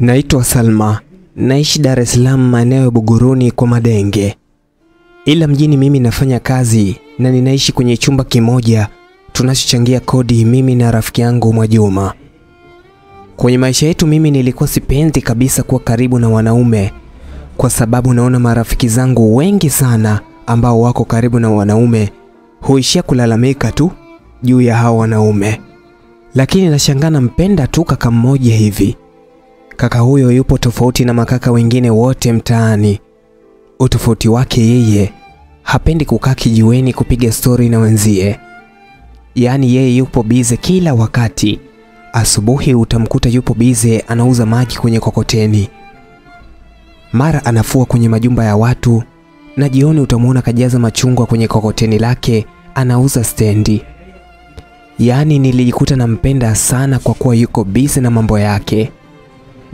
Naitwa Salma, naishi Dar es Salaam maeneo ya Buguruni kwa Madenge, ila mjini mimi nafanya kazi na ninaishi kwenye chumba kimoja tunachochangia kodi, mimi na rafiki yangu Mwajuma. Kwenye maisha yetu mimi nilikuwa sipendi kabisa kuwa karibu na wanaume, kwa sababu naona marafiki zangu wengi sana ambao wako karibu na wanaume huishia kulalamika tu juu ya hao wanaume, lakini nashangaa nampenda tu kaka mmoja hivi. Kaka huyo yupo tofauti na makaka wengine wote mtaani. Utofauti wake yeye hapendi kukaa kijiweni kupiga stori na wenzie, yaani yeye yupo bize kila wakati. Asubuhi utamkuta yupo bize anauza maji kwenye kokoteni, mara anafua kwenye majumba ya watu, na jioni utamwona kajaza machungwa kwenye kokoteni lake anauza stendi. Yaani nilijikuta nampenda sana kwa kuwa yuko bize na mambo yake.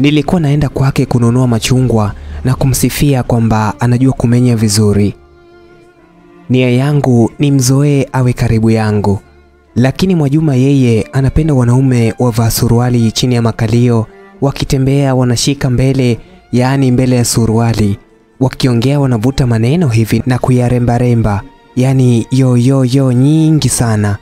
Nilikuwa naenda kwake kununua machungwa na kumsifia kwamba anajua kumenya vizuri. Nia yangu ni mzoee awe karibu yangu, lakini Mwajuma yeye anapenda wanaume wavaa suruali chini ya makalio, wakitembea wanashika mbele, yaani mbele ya suruali, wakiongea wanavuta maneno hivi na kuyarembaremba, yaani yo nyingi sana.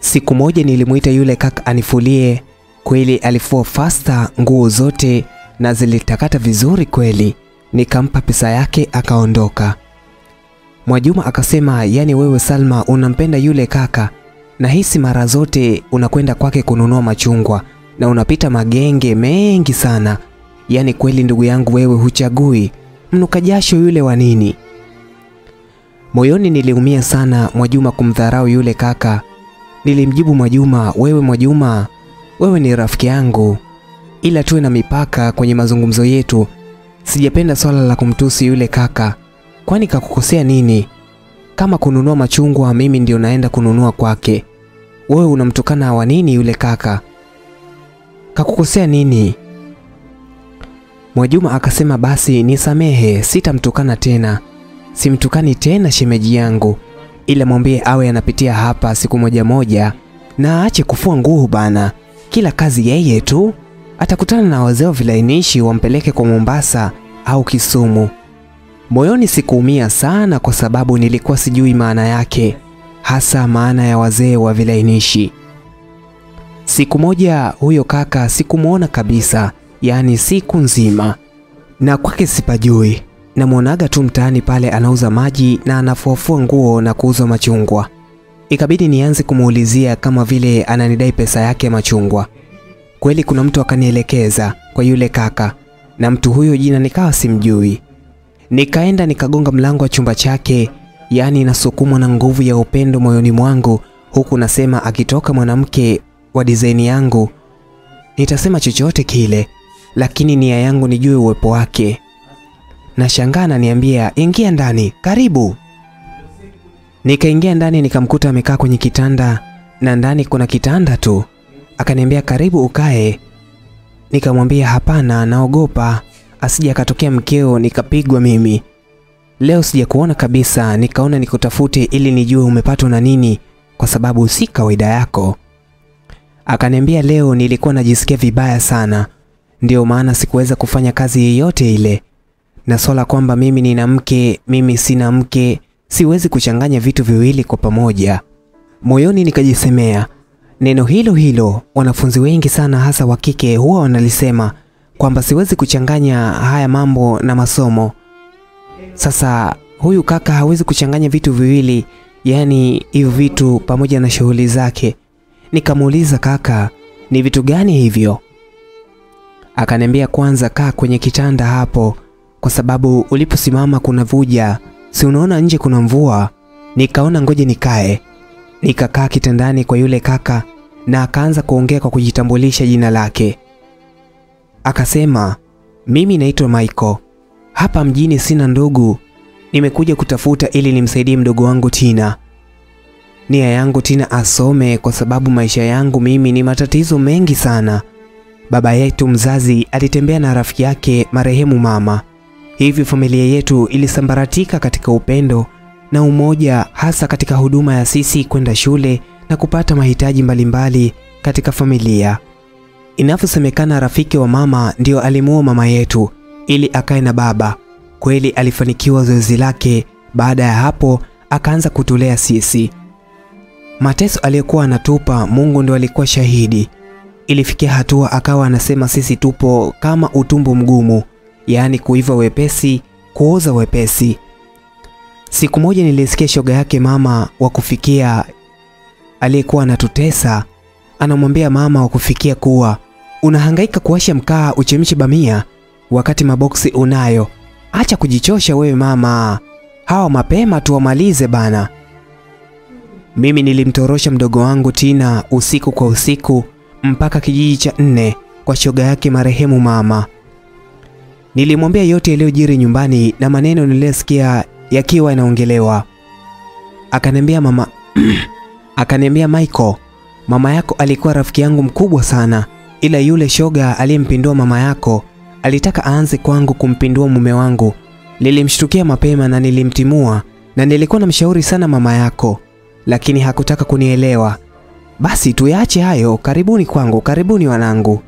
Siku moja nilimwita yule kaka anifulie Kweli alifua fasta nguo zote na zilitakata vizuri kweli. Nikampa pesa yake akaondoka. Mwajuma akasema, yani wewe Salma unampenda yule kaka, na hisi mara zote unakwenda kwake kununua machungwa na unapita magenge mengi sana. yani kweli ndugu yangu, wewe huchagui mnuka jasho yule wa nini? Moyoni niliumia sana Mwajuma kumdharau yule kaka. Nilimjibu Mwajuma, wewe Mwajuma wewe ni rafiki yangu, ila tuwe na mipaka kwenye mazungumzo yetu. Sijapenda swala la kumtusi yule kaka, kwani kakukosea nini? Kama kununua machungwa, mimi ndio naenda kununua kwake, wewe unamtukana wa nini yule kaka? Kakukosea nini? Mwajuma akasema basi nisamehe, sitamtukana tena. Simtukani tena shemeji yangu, ila mwambie awe anapitia hapa siku moja moja na aache kufua nguo bana kila kazi yeye tu. Atakutana na wazee wa vilainishi wampeleke kwa Mombasa au Kisumu. Moyoni sikuumia sana, kwa sababu nilikuwa sijui maana yake, hasa maana ya wazee wa vilainishi. Siku moja huyo kaka sikumwona kabisa, yaani siku nzima, na kwake sipajui. Namwonaga tu mtaani pale anauza maji na anafuafua nguo na kuuza machungwa. Ikabidi nianze kumuulizia kama vile ananidai pesa yake machungwa. Kweli kuna mtu akanielekeza kwa yule kaka, na mtu huyo jina nikawa simjui. Nikaenda nikagonga mlango wa chumba chake, yaani nasukumwa na nguvu ya upendo moyoni mwangu, huku nasema akitoka mwanamke wa dizaini yangu nitasema chochote kile, lakini nia yangu nijue uwepo wake. Nashangaa ananiambia ingia ndani, karibu. Nikaingia ndani nikamkuta amekaa kwenye kitanda na ndani kuna kitanda tu. Akaniambia karibu ukae. Nikamwambia hapana, naogopa asije akatokea mkeo nikapigwa mimi. Leo sijakuona kabisa, nikaona nikutafute ili nijue umepatwa na nini, kwa sababu si kawaida yako. Akaniambia leo nilikuwa najisikia vibaya sana, ndio maana sikuweza kufanya kazi yoyote ile, na swala kwamba mimi nina mke, mimi sina mke siwezi kuchanganya vitu viwili kwa pamoja. Moyoni nikajisemea neno hilo hilo, wanafunzi wengi sana hasa wa kike huwa wanalisema kwamba siwezi kuchanganya haya mambo na masomo. Sasa huyu kaka hawezi kuchanganya vitu viwili, yaani hivyo vitu pamoja na shughuli zake. Nikamuuliza, kaka, ni vitu gani hivyo? Akaniambia, kwanza kaa kwenye kitanda hapo, kwa sababu uliposimama kuna vuja si unaona nje kuna mvua? Nikaona ngoje nikae. Nikakaa kitandani kwa yule kaka na akaanza kuongea kwa kujitambulisha jina lake. Akasema, mimi naitwa Michael, hapa mjini sina ndugu, nimekuja kutafuta ili nimsaidie mdogo wangu Tina. Nia yangu Tina asome, kwa sababu maisha yangu mimi ni matatizo mengi sana. Baba yetu mzazi alitembea na rafiki yake marehemu mama hivyo familia yetu ilisambaratika katika upendo na umoja, hasa katika huduma ya sisi kwenda shule na kupata mahitaji mbalimbali katika familia. Inavyosemekana rafiki wa mama ndio alimuoa mama yetu ili akae na baba. Kweli alifanikiwa zoezi lake. Baada ya hapo akaanza kutulea sisi. Mateso aliyokuwa anatupa Mungu ndio alikuwa shahidi. Ilifikia hatua akawa anasema sisi tupo kama utumbo mgumu, yaani kuiva wepesi, kuoza wepesi. Siku moja nilisikia shoga yake mama wa kufikia aliyekuwa anatutesa anamwambia mama wa kufikia kuwa unahangaika kuwasha mkaa uchemshe bamia wakati maboksi unayo. Acha kujichosha wewe mama, hawa mapema tuwamalize bana. Mimi nilimtorosha mdogo wangu Tina usiku kwa usiku mpaka kijiji cha nne kwa shoga yake marehemu mama. Nilimwambia yote yaliyojiri nyumbani na maneno niliyosikia yakiwa yanaongelewa. Akaniambia mama akaniambia Michael, mama yako alikuwa rafiki yangu mkubwa sana, ila yule shoga aliyempindua mama yako alitaka aanze kwangu kumpindua mume wangu. Nilimshtukia mapema na nilimtimua, na nilikuwa namshauri sana mama yako, lakini hakutaka kunielewa. Basi tuyaache hayo, karibuni kwangu, karibuni wanangu.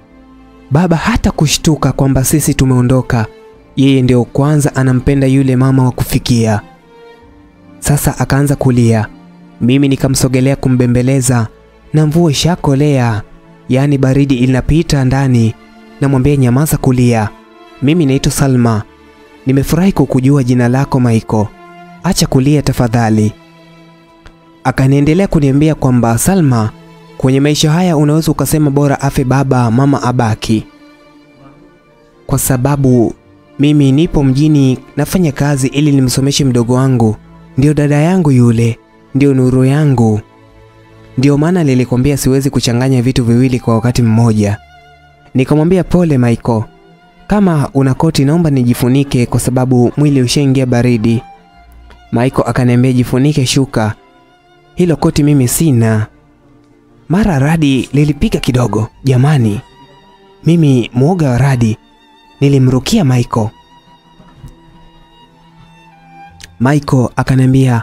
Baba hata kushtuka kwamba sisi tumeondoka, yeye ndio kwanza anampenda yule mama wa kufikia. Sasa akaanza kulia, mimi nikamsogelea kumbembeleza, na mvua ishakolea, yaani baridi inapita ndani. Namwambia nyamaza kulia, mimi naitwa Salma, nimefurahi kukujua jina lako Maiko, acha kulia tafadhali. Akaniendelea kuniambia kwamba Salma, kwenye maisha haya unaweza ukasema bora afe baba, mama abaki, kwa sababu mimi nipo mjini nafanya kazi ili nimsomeshe mdogo wangu, ndio dada yangu yule, ndio nuru yangu. Ndio maana nilikwambia siwezi kuchanganya vitu viwili kwa wakati mmoja. Nikamwambia pole Michael, kama una koti naomba nijifunike kwa sababu mwili ushaingia baridi. Michael akaniambia jifunike shuka, hilo koti mimi sina. Mara radi lilipiga kidogo, jamani, mimi mwoga wa radi, nilimrukia Michael. Michael akaniambia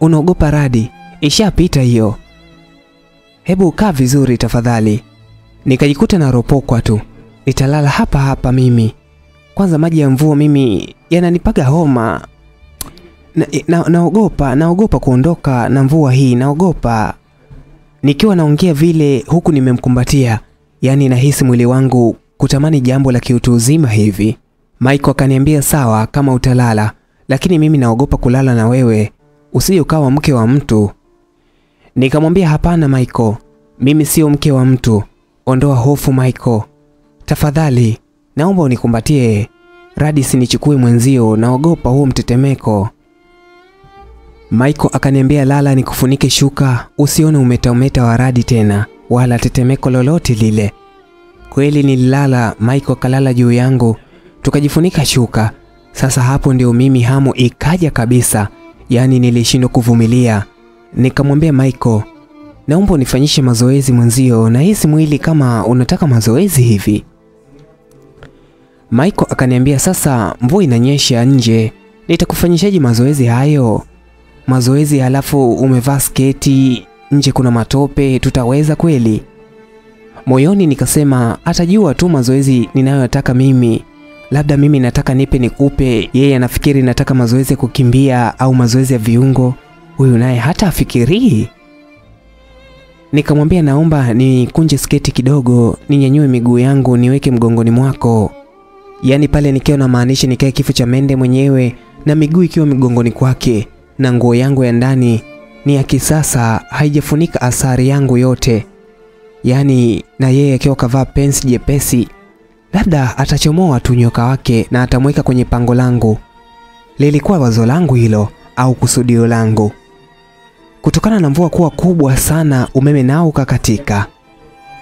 unaogopa radi, ishapita hiyo, hebu kaa vizuri tafadhali. Nikajikuta naropokwa tu, nitalala hapa hapa mimi. Kwanza maji ya mvua mimi yananipaga homa naogopa na, na, naogopa naogopa kuondoka na mvua hii, naogopa. Nikiwa naongea vile huku nimemkumbatia, yaani nahisi mwili wangu kutamani jambo la kiutu uzima hivi. Michael akaniambia sawa, kama utalala, lakini mimi naogopa kulala na wewe, usije ukawa mke wa mtu. Nikamwambia hapana Michael, mimi sio mke wa mtu. Ondoa hofu Michael, tafadhali naomba unikumbatie. Radi sinichukue mwenzio, naogopa huo mtetemeko. Michael akaniambia lala, nikufunike shuka, usione umetameta waradi tena, wala tetemeko lolote lile. Kweli nililala, Michael akalala juu yangu, tukajifunika shuka. Sasa hapo ndio mimi hamu ikaja kabisa, yaani nilishindwa kuvumilia. Nikamwambia Michael, naomba unifanyishe mazoezi mwenzio, nahisi mwili kama unataka mazoezi hivi. Michael akaniambia sasa, mvua inanyesha nje, nitakufanyishaje mazoezi hayo? Mazoezi halafu umevaa sketi, nje kuna matope, tutaweza kweli? Moyoni nikasema atajua tu mazoezi ninayotaka mimi, labda mimi nataka nipe nikupe, yeye anafikiri nataka mazoezi ya kukimbia au mazoezi ya viungo. Huyu naye hata afikirii. Nikamwambia naomba nikunje sketi kidogo, ninyanyue miguu yangu niweke mgongoni mwako, yaani pale nikiwa na maanisha nikae kifo cha mende mwenyewe na miguu ikiwa migongoni kwake, na nguo yangu ya ndani ni ya kisasa, haijafunika asari yangu yote, yaani na yeye akiwa kavaa pensi jepesi, labda atachomoa tu nyoka wake na atamweka kwenye pango langu. Lilikuwa wazo langu hilo au kusudio langu. Kutokana na mvua kuwa kubwa sana, umeme nao ukakatika.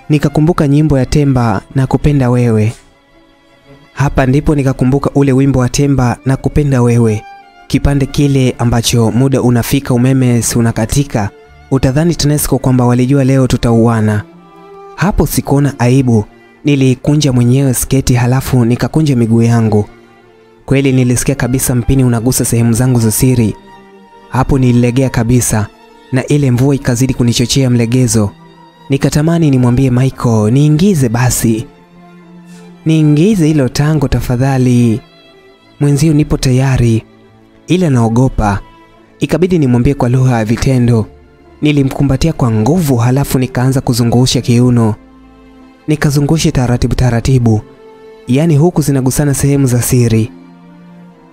Nikakumbuka nyimbo ya Temba na kupenda wewe. Hapa ndipo nikakumbuka ule wimbo wa Temba na kupenda wewe, kipande kile ambacho muda unafika umeme si unakatika, utadhani TANESCO kwamba walijua leo tutauana. Hapo sikuona aibu, nilikunja mwenyewe sketi halafu nikakunja miguu yangu. Kweli nilisikia kabisa mpini unagusa sehemu zangu za siri. Hapo nililegea kabisa na ile mvua ikazidi kunichochea mlegezo. Nikatamani nimwambie Michael niingize basi, niingize hilo tango tafadhali, mwenzio nipo tayari, ila naogopa. Ikabidi nimwambie kwa lugha ya vitendo. Nilimkumbatia kwa nguvu, halafu nikaanza kuzungusha kiuno, nikazungusha taratibu taratibu, yaani huku zinagusana sehemu za siri,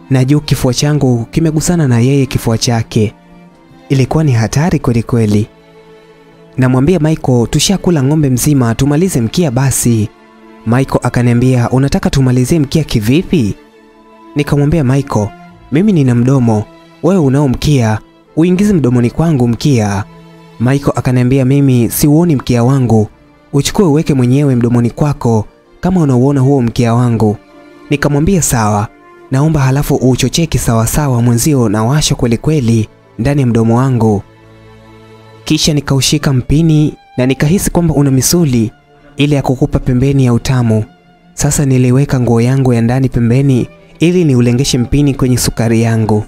na juu kifua changu kimegusana na yeye kifua chake. Ilikuwa ni hatari kweli kweli. Namwambia Michael, tushakula ng'ombe mzima, tumalize mkia basi. Michael akaniambia, unataka tumalizie mkia kivipi? Nikamwambia Michael, mimi nina mdomo, wewe unao mkia, uingize mdomoni kwangu mkia. Michael akaniambia, mimi siuoni mkia wangu, uchukue uweke mwenyewe mdomoni kwako kama unauona huo mkia wangu. Nikamwambia sawa, naomba halafu uuchochee kisawasawa, mwenzio na washo kweli kweli ndani ya mdomo wangu. Kisha nikaushika mpini na nikahisi kwamba una misuli ile ya kukupa pembeni ya utamu. Sasa niliweka nguo yangu ya ndani pembeni ili niulengeshe mpini kwenye sukari yangu,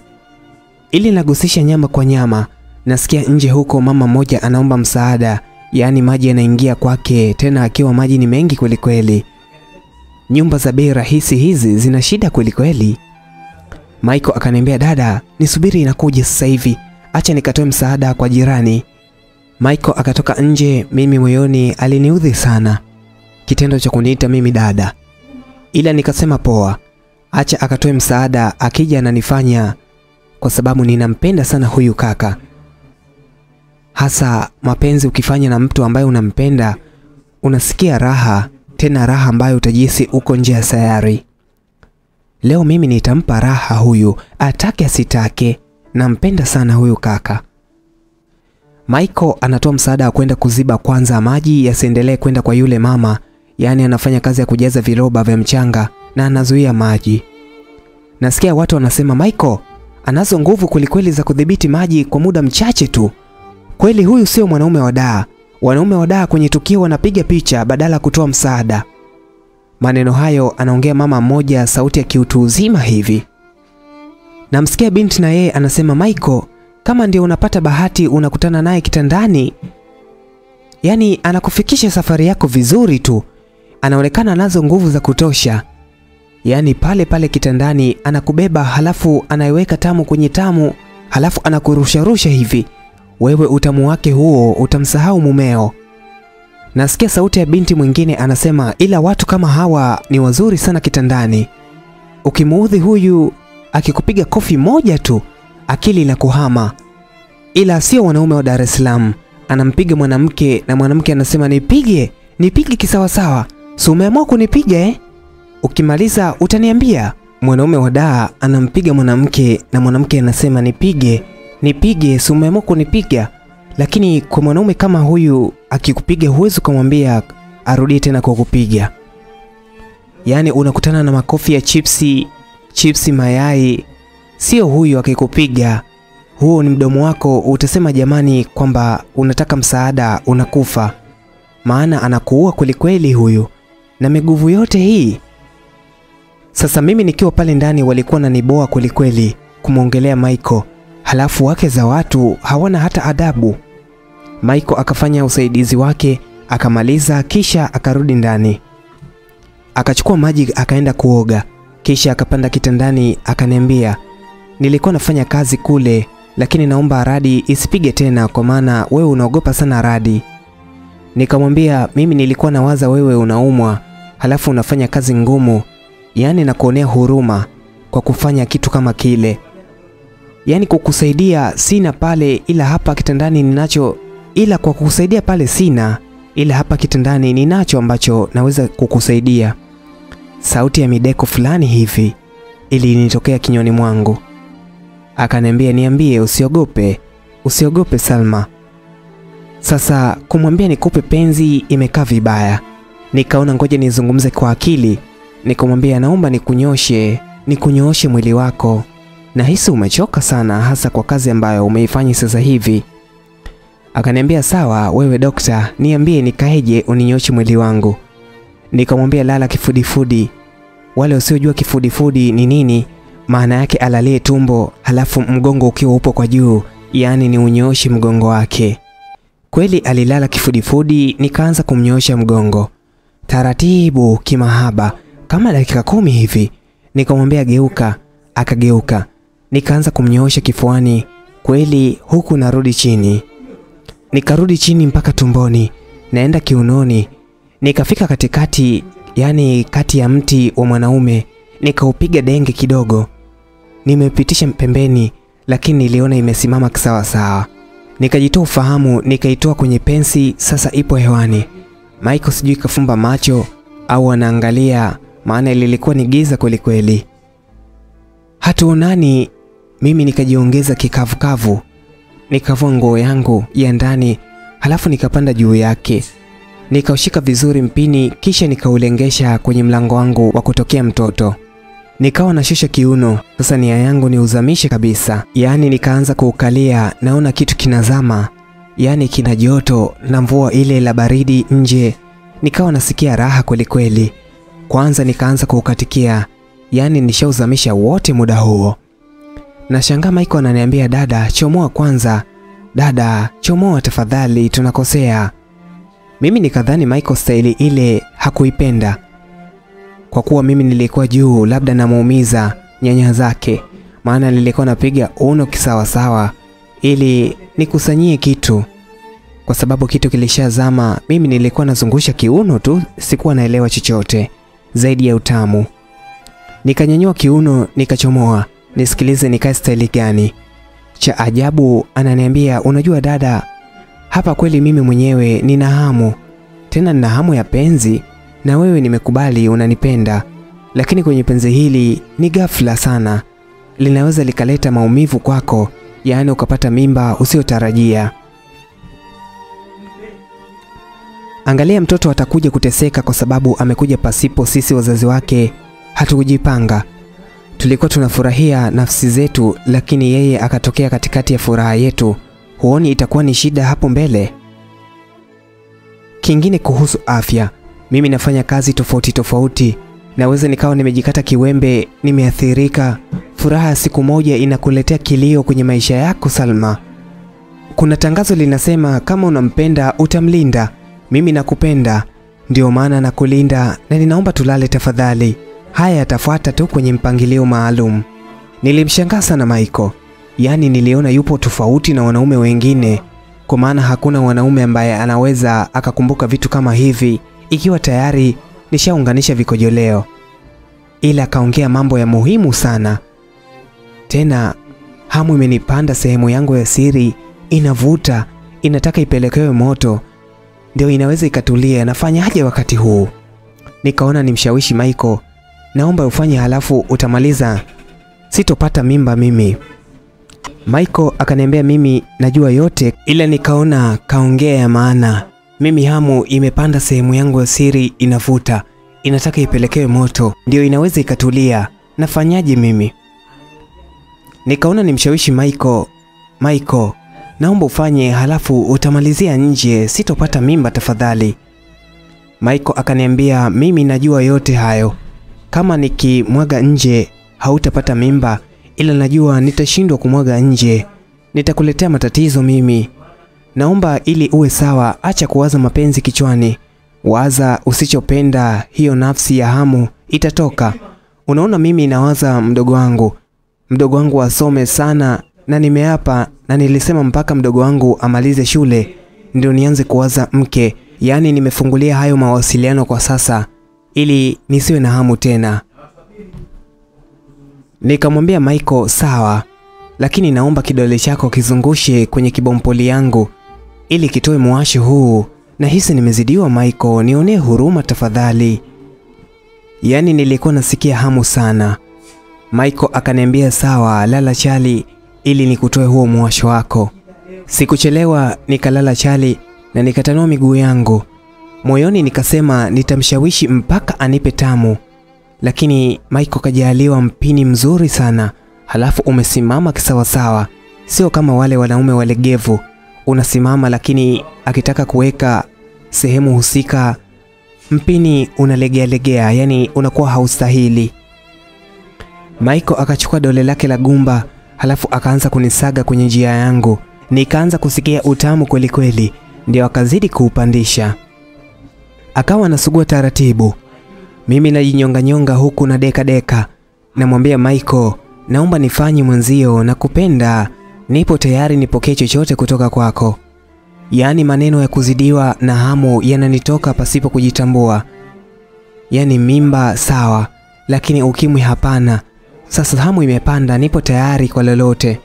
ili nagusisha nyama kwa nyama. Nasikia nje huko mama mmoja anaomba msaada, yaani maji yanaingia kwake, tena akiwa maji ni mengi kwelikweli. kweli. Nyumba za bei rahisi hizi zina shida kweli kweli. Michael akaniambia, dada, nisubiri inakuja sasa hivi, acha nikatoe msaada kwa jirani. Michael akatoka nje, mimi moyoni aliniudhi sana kitendo cha kuniita mimi dada, ila nikasema poa, acha akatoe msaada, akija ananifanya, kwa sababu ninampenda sana huyu kaka. Hasa mapenzi ukifanya na mtu ambaye unampenda, unasikia raha, tena raha ambayo utajisi uko nje ya sayari. Leo mimi nitampa raha huyu, atake asitake, nampenda sana huyu kaka. Michael anatoa msaada wa kwenda kuziba kwanza maji yasiendelee kwenda kwa yule mama, yaani anafanya kazi ya kujaza viroba vya mchanga na anazuia maji. Nasikia watu wanasema Michael anazo nguvu kwelikweli za kudhibiti maji kwa muda mchache tu. Kweli huyu sio mwanaume wa daa. Wanaume wa daa kwenye tukio wanapiga picha badala ya kutoa msaada. Maneno hayo anaongea mama mmoja, sauti ya kiutu uzima hivi. Namsikia binti na yeye anasema Michael, kama ndio unapata bahati unakutana naye kitandani, yaani anakufikisha safari yako vizuri tu, anaonekana anazo nguvu za kutosha, yaani pale pale kitandani anakubeba, halafu anaiweka tamu kwenye tamu, halafu anakurusharusha hivi. Wewe utamu wake huo utamsahau mumeo. Nasikia sauti ya binti mwingine anasema, ila watu kama hawa ni wazuri sana kitandani. Ukimuudhi huyu, akikupiga kofi moja tu akili la kuhama, ila sio wanaume wa Dar es Salaam. Anampiga mwanamke na mwanamke anasema nipige, nipige kisawasawa, si umeamua kunipiga eh? Ukimaliza utaniambia. Mwanaume wa daa anampiga mwanamke na mwanamke anasema nipige, nipige, si umeamua kunipiga. Lakini kwa mwanaume kama huyu akikupiga, huwezi ukamwambia arudie tena kwa kupiga. Yaani unakutana na makofi ya chipsi, chipsi mayai Sio huyu akikupiga, huo ni mdomo wako, utasema jamani, kwamba unataka msaada, unakufa. Maana anakuua kwelikweli huyu, na miguvu yote hii. Sasa mimi nikiwa pale ndani, walikuwa na naniboa kwelikweli kumwongelea Michael, halafu wake za watu hawana hata adabu. Michael akafanya usaidizi wake, akamaliza, kisha akarudi ndani, akachukua maji, akaenda kuoga, kisha akapanda kitandani, akaniambia nilikuwa nafanya kazi kule, lakini naomba radi isipige tena, kwa maana wewe unaogopa sana radi. Nikamwambia mimi nilikuwa nawaza wewe unaumwa, halafu unafanya kazi ngumu, yaani nakuonea huruma kwa kufanya kitu kama kile, yaani kukusaidia sina pale, ila hapa kitandani ninacho, ila kwa kukusaidia pale sina, ila hapa kitandani ninacho ambacho naweza kukusaidia. Sauti ya mideko fulani hivi ilinitokea kinywani mwangu. Akaniambia niambie, usiogope, usiogope Salma. Sasa kumwambia nikupe penzi imekaa vibaya, nikaona ngoja nizungumze kwa akili. Nikamwambia naomba nikunyoshe, nikunyooshe mwili wako, nahisi umechoka sana, hasa kwa kazi ambayo umeifanya sasa hivi. Akaniambia sawa, wewe dokta, niambie nikaeje uninyoshe mwili wangu. Nikamwambia lala kifudifudi. Wale wasiojua kifudifudi ni nini, maana yake alalie tumbo halafu mgongo ukiwa upo kwa juu, yaani ni unyooshe mgongo wake. Kweli alilala kifudifudi, nikaanza kumnyoosha mgongo taratibu, kimahaba, kama dakika kumi hivi. Nikamwambia geuka, akageuka. Nikaanza kumnyoosha kifuani, kweli huku narudi chini, nikarudi chini mpaka tumboni, naenda kiunoni, nikafika katikati, yani kati ya mti wa mwanaume, nikaupiga denge kidogo, nimepitisha pembeni, lakini niliona imesimama kisawasawa. Nikajitoa ufahamu, nikaitoa kwenye pensi, sasa ipo hewani. Michael sijui kafumba macho au anaangalia, maana lilikuwa ni giza kweli kweli. Hatuonani. Mimi nikajiongeza kikavukavu, nikavua nguo yangu ya ndani, halafu nikapanda juu yake, nikaushika vizuri mpini, kisha nikaulengesha kwenye mlango wangu wa kutokea mtoto. Nikawa nashusha kiuno, sasa nia yangu ni uzamishe kabisa, yaani nikaanza kuukalia, naona kitu kinazama, yaani kina joto na mvua ile la baridi nje, nikawa nasikia raha kwelikweli kweli. Kwanza nikaanza kuukatikia, yaani nishauzamisha wote muda huo. Nashangaa Michael ananiambia dada, chomoa kwanza, dada chomoa tafadhali, tunakosea. Mimi nikadhani Michael staili ile hakuipenda kwa kuwa mimi nilikuwa juu, labda namuumiza nyanya zake, maana nilikuwa napiga uno kisawasawa ili nikusanyie kitu, kwa sababu kitu kilishazama. Mimi nilikuwa nazungusha kiuno tu, sikuwa naelewa chochote zaidi ya utamu. Nikanyanyua kiuno nikachomoa, nisikilize nikae staili gani. Cha ajabu ananiambia, unajua dada, hapa kweli mimi mwenyewe nina hamu, tena nina hamu ya penzi na wewe nimekubali unanipenda, lakini kwenye penzi hili ni ghafla sana, linaweza likaleta maumivu kwako, yaani ukapata mimba usiotarajia. Angalia, mtoto atakuja kuteseka kwa sababu amekuja pasipo sisi wazazi wake hatukujipanga. Tulikuwa tunafurahia nafsi zetu, lakini yeye akatokea katikati ya furaha yetu. Huoni itakuwa ni shida hapo mbele? Kingine kuhusu afya, mimi nafanya kazi tofauti tofauti, naweza nikawa nimejikata kiwembe, nimeathirika. Furaha ya siku moja inakuletea kilio kwenye maisha yako Salma. Kuna tangazo linasema kama unampenda utamlinda. Mimi nakupenda, ndio maana nakulinda, na ninaomba tulale tafadhali. Haya yatafuata tu kwenye mpangilio maalum. Nilimshangaa sana Michael, yaani niliona yupo tofauti na wanaume wengine, kwa maana hakuna wanaume ambaye anaweza akakumbuka vitu kama hivi ikiwa tayari nishaunganisha vikojoleo, ila akaongea mambo ya muhimu sana. Tena hamu imenipanda, sehemu yangu ya siri inavuta, inataka ipelekewe moto ndio inaweza ikatulia. Nafanyaje wakati huu? Nikaona nimshawishi Michael, naomba ufanye, halafu utamaliza, sitopata mimba mimi. Michael akaniambia mimi najua yote, ila nikaona kaongea ya maana. Mimi hamu imepanda, sehemu yangu ya siri inavuta, inataka ipelekewe moto, ndio inaweza ikatulia. Nafanyaje mimi? Nikaona nimshawishi Michael, Michael naomba ufanye halafu utamalizia nje, sitopata mimba tafadhali. Michael akaniambia mimi najua yote hayo, kama nikimwaga nje hautapata mimba, ila najua nitashindwa kumwaga nje, nitakuletea matatizo mimi. Naomba ili uwe sawa, acha kuwaza mapenzi kichwani, waza usichopenda, hiyo nafsi ya hamu itatoka. Unaona, mimi nawaza mdogo wangu, mdogo wangu asome sana na nimeapa na nilisema mpaka mdogo wangu amalize shule ndio nianze kuwaza mke. Yaani nimefungulia hayo mawasiliano kwa sasa ili nisiwe na hamu tena. Nikamwambia Michael, sawa, lakini naomba kidole chako kizungushe kwenye kibompoli yangu ili kitoe mwasho huu. Nahisi nimezidiwa Michael, nionee huruma tafadhali. Yaani nilikuwa nasikia hamu sana. Michael akaniambia sawa, lala chali ili nikutoe huo mwasho wako. Sikuchelewa, nikalala chali na nikatanua miguu yangu. Moyoni nikasema nitamshawishi mpaka anipe tamu, lakini Michael kajaliwa mpini mzuri sana, halafu umesimama kisawasawa, sio kama wale wanaume walegevu, unasimama lakini akitaka kuweka sehemu husika mpini unalegealegea, yani unakuwa haustahili. Michael akachukua dole lake la gumba halafu akaanza kunisaga kwenye njia yangu, nikaanza kusikia utamu kweli kweli. ndio akazidi kuupandisha. Akawa anasugua taratibu, mimi najinyonganyonga huku na deka deka, namwambia Michael, naomba nifanye mwenzio na kupenda, nipo tayari nipokee chochote kutoka kwako. Yaani maneno ya kuzidiwa na hamu yananitoka pasipo kujitambua. Yaani mimba sawa, lakini ukimwi hapana. Sasa hamu imepanda, nipo tayari kwa lolote,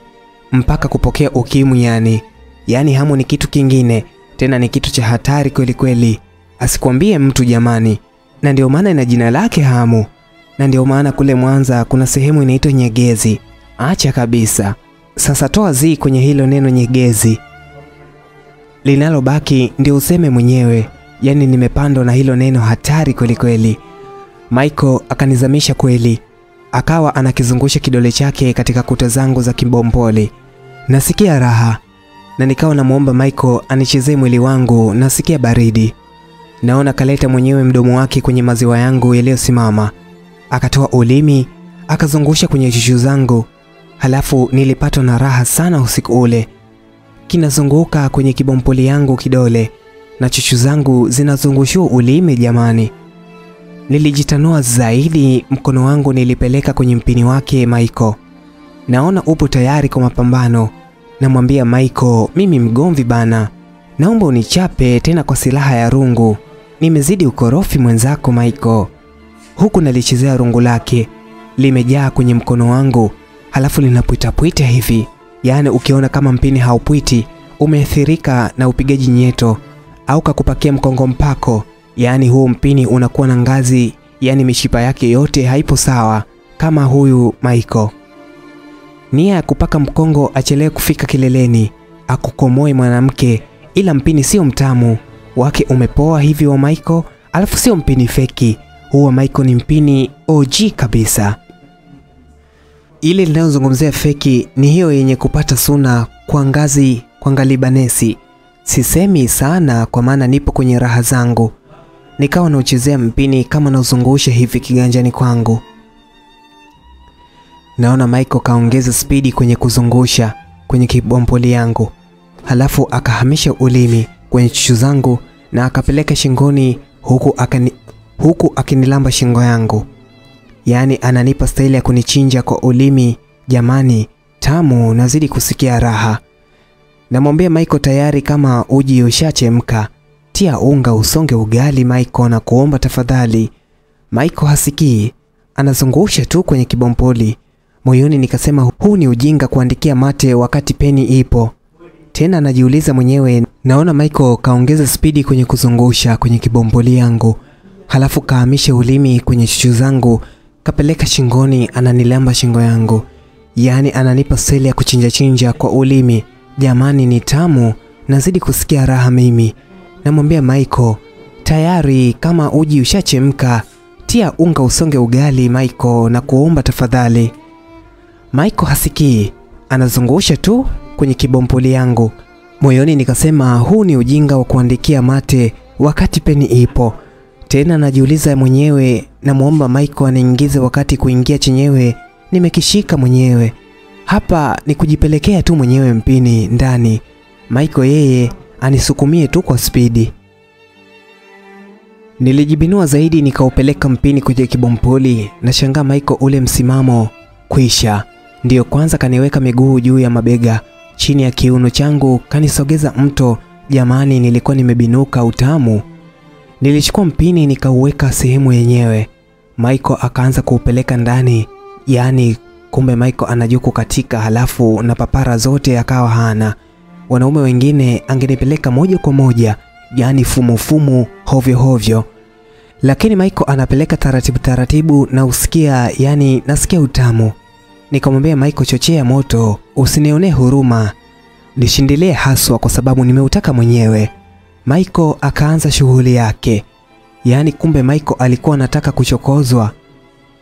mpaka kupokea ukimwi. Yani yani hamu ni kitu kingine, tena ni kitu cha hatari kweli kweli, asikwambie mtu jamani. Na ndio maana ina jina lake hamu, na ndio maana kule Mwanza kuna sehemu inaitwa Nyegezi. Acha kabisa. Sasa toa zii kwenye hilo neno Nyegezi, linalobaki ndio useme mwenyewe. Yani nimepandwa na hilo neno hatari kweli kweli. Michael akanizamisha kweli, akawa anakizungusha kidole chake katika kuta zangu za kibompoli. Nasikia raha na nikawa namwomba Michael anichezee mwili wangu, nasikia baridi. Naona kaleta mwenyewe mdomo wake kwenye maziwa yangu yaliyosimama, akatoa ulimi akazungusha kwenye chuchu zangu, halafu nilipatwa na raha sana usiku ule. Kinazunguka kwenye kibompoli yangu kidole na chuchu zangu zinazungushiwa ulimi jamani. Nilijitanua zaidi, mkono wangu nilipeleka kwenye mpini wake maiko Naona upo tayari kwa mapambano. Namwambia maiko mimi mgomvi bana, naomba unichape tena kwa silaha ya rungu, nimezidi ukorofi mwenzako maiko Huku nalichezea rungu lake. Limejaa kwenye mkono wangu, halafu linapwitapwita hivi, yaani ukiona kama mpini haupwiti umeathirika na upigaji nyeto. Au kakupakia mkongo mpako, yaani huo mpini unakuwa na ngazi, yaani mishipa yake yote haipo sawa kama huyu Michael. Nia ya kupaka mkongo achelewe kufika kileleni, akukomoe mwanamke, ila mpini sio mtamu wake umepoa hivi wa Michael, alafu sio mpini feki. Huu wa Michael ni mpini OG kabisa. Ile linayozungumzia feki ni hiyo yenye kupata suna kwa ngazi kwa ngalibanesi. Sisemi sana kwa maana nipo kwenye raha zangu, nikawa nauchezea mpini kama nauzungusha hivi kiganjani kwangu. Naona Michael kaongeza spidi kwenye kuzungusha kwenye kibompoli yangu, halafu akahamisha ulimi kwenye chuchu zangu na akapeleka shingoni, huku akani, huku akinilamba shingo yangu, yaani ananipa staili ya kunichinja kwa ulimi. Jamani, tamu, nazidi kusikia raha. Namwambia Michael tayari kama uji ushachemka, tia unga usonge ugali Michael, na kuomba tafadhali. Michael hasikii, anazungusha tu kwenye kibompoli. Moyoni nikasema huu ni ujinga kuandikia mate wakati peni ipo. Tena najiuliza mwenyewe, naona Michael kaongeza spidi kwenye kuzungusha kwenye kibompoli yangu, halafu kahamisha ulimi kwenye chuchu zangu, kapeleka shingoni, ananilamba shingo yangu, yaani ananipa seli ya kuchinja chinja kwa ulimi. Jamani, ni tamu, nazidi kusikia raha mimi. Namwambia Michael, tayari kama uji ushachemka, tia unga usonge ugali Michael, na kuomba tafadhali. Michael hasikii, anazungusha tu kwenye kibompoli yangu. Moyoni nikasema huu ni ujinga wa kuandikia mate wakati peni ipo. Tena najiuliza mwenyewe, namwomba Michael aniingize wakati kuingia chenyewe nimekishika mwenyewe. Hapa ni kujipelekea tu mwenyewe mpini ndani, Michael yeye anisukumie tu kwa spidi. Nilijibinua zaidi nikaupeleka mpini kwenye kibompoli, na shangaa Michael ule msimamo kuisha. Ndiyo kwanza kaniweka miguu juu ya mabega chini ya kiuno changu, kanisogeza mto. Jamani, nilikuwa nimebinuka utamu. Nilichukua mpini nikauweka sehemu yenyewe, Michael akaanza kuupeleka ndani, yaani kumbe Michael anajua kukatika, halafu na papara zote akawa hana. Wanaume wengine angenipeleka moja kwa moja, yaani fumufumu hovyo hovyo, lakini Michael anapeleka taratibu taratibu, na usikia, yani nasikia utamu. Nikamwambia Michael, chochea moto, usinionee huruma, nishindilie haswa kwa sababu nimeutaka mwenyewe. Michael akaanza shughuli yake, yaani kumbe Michael alikuwa anataka kuchokozwa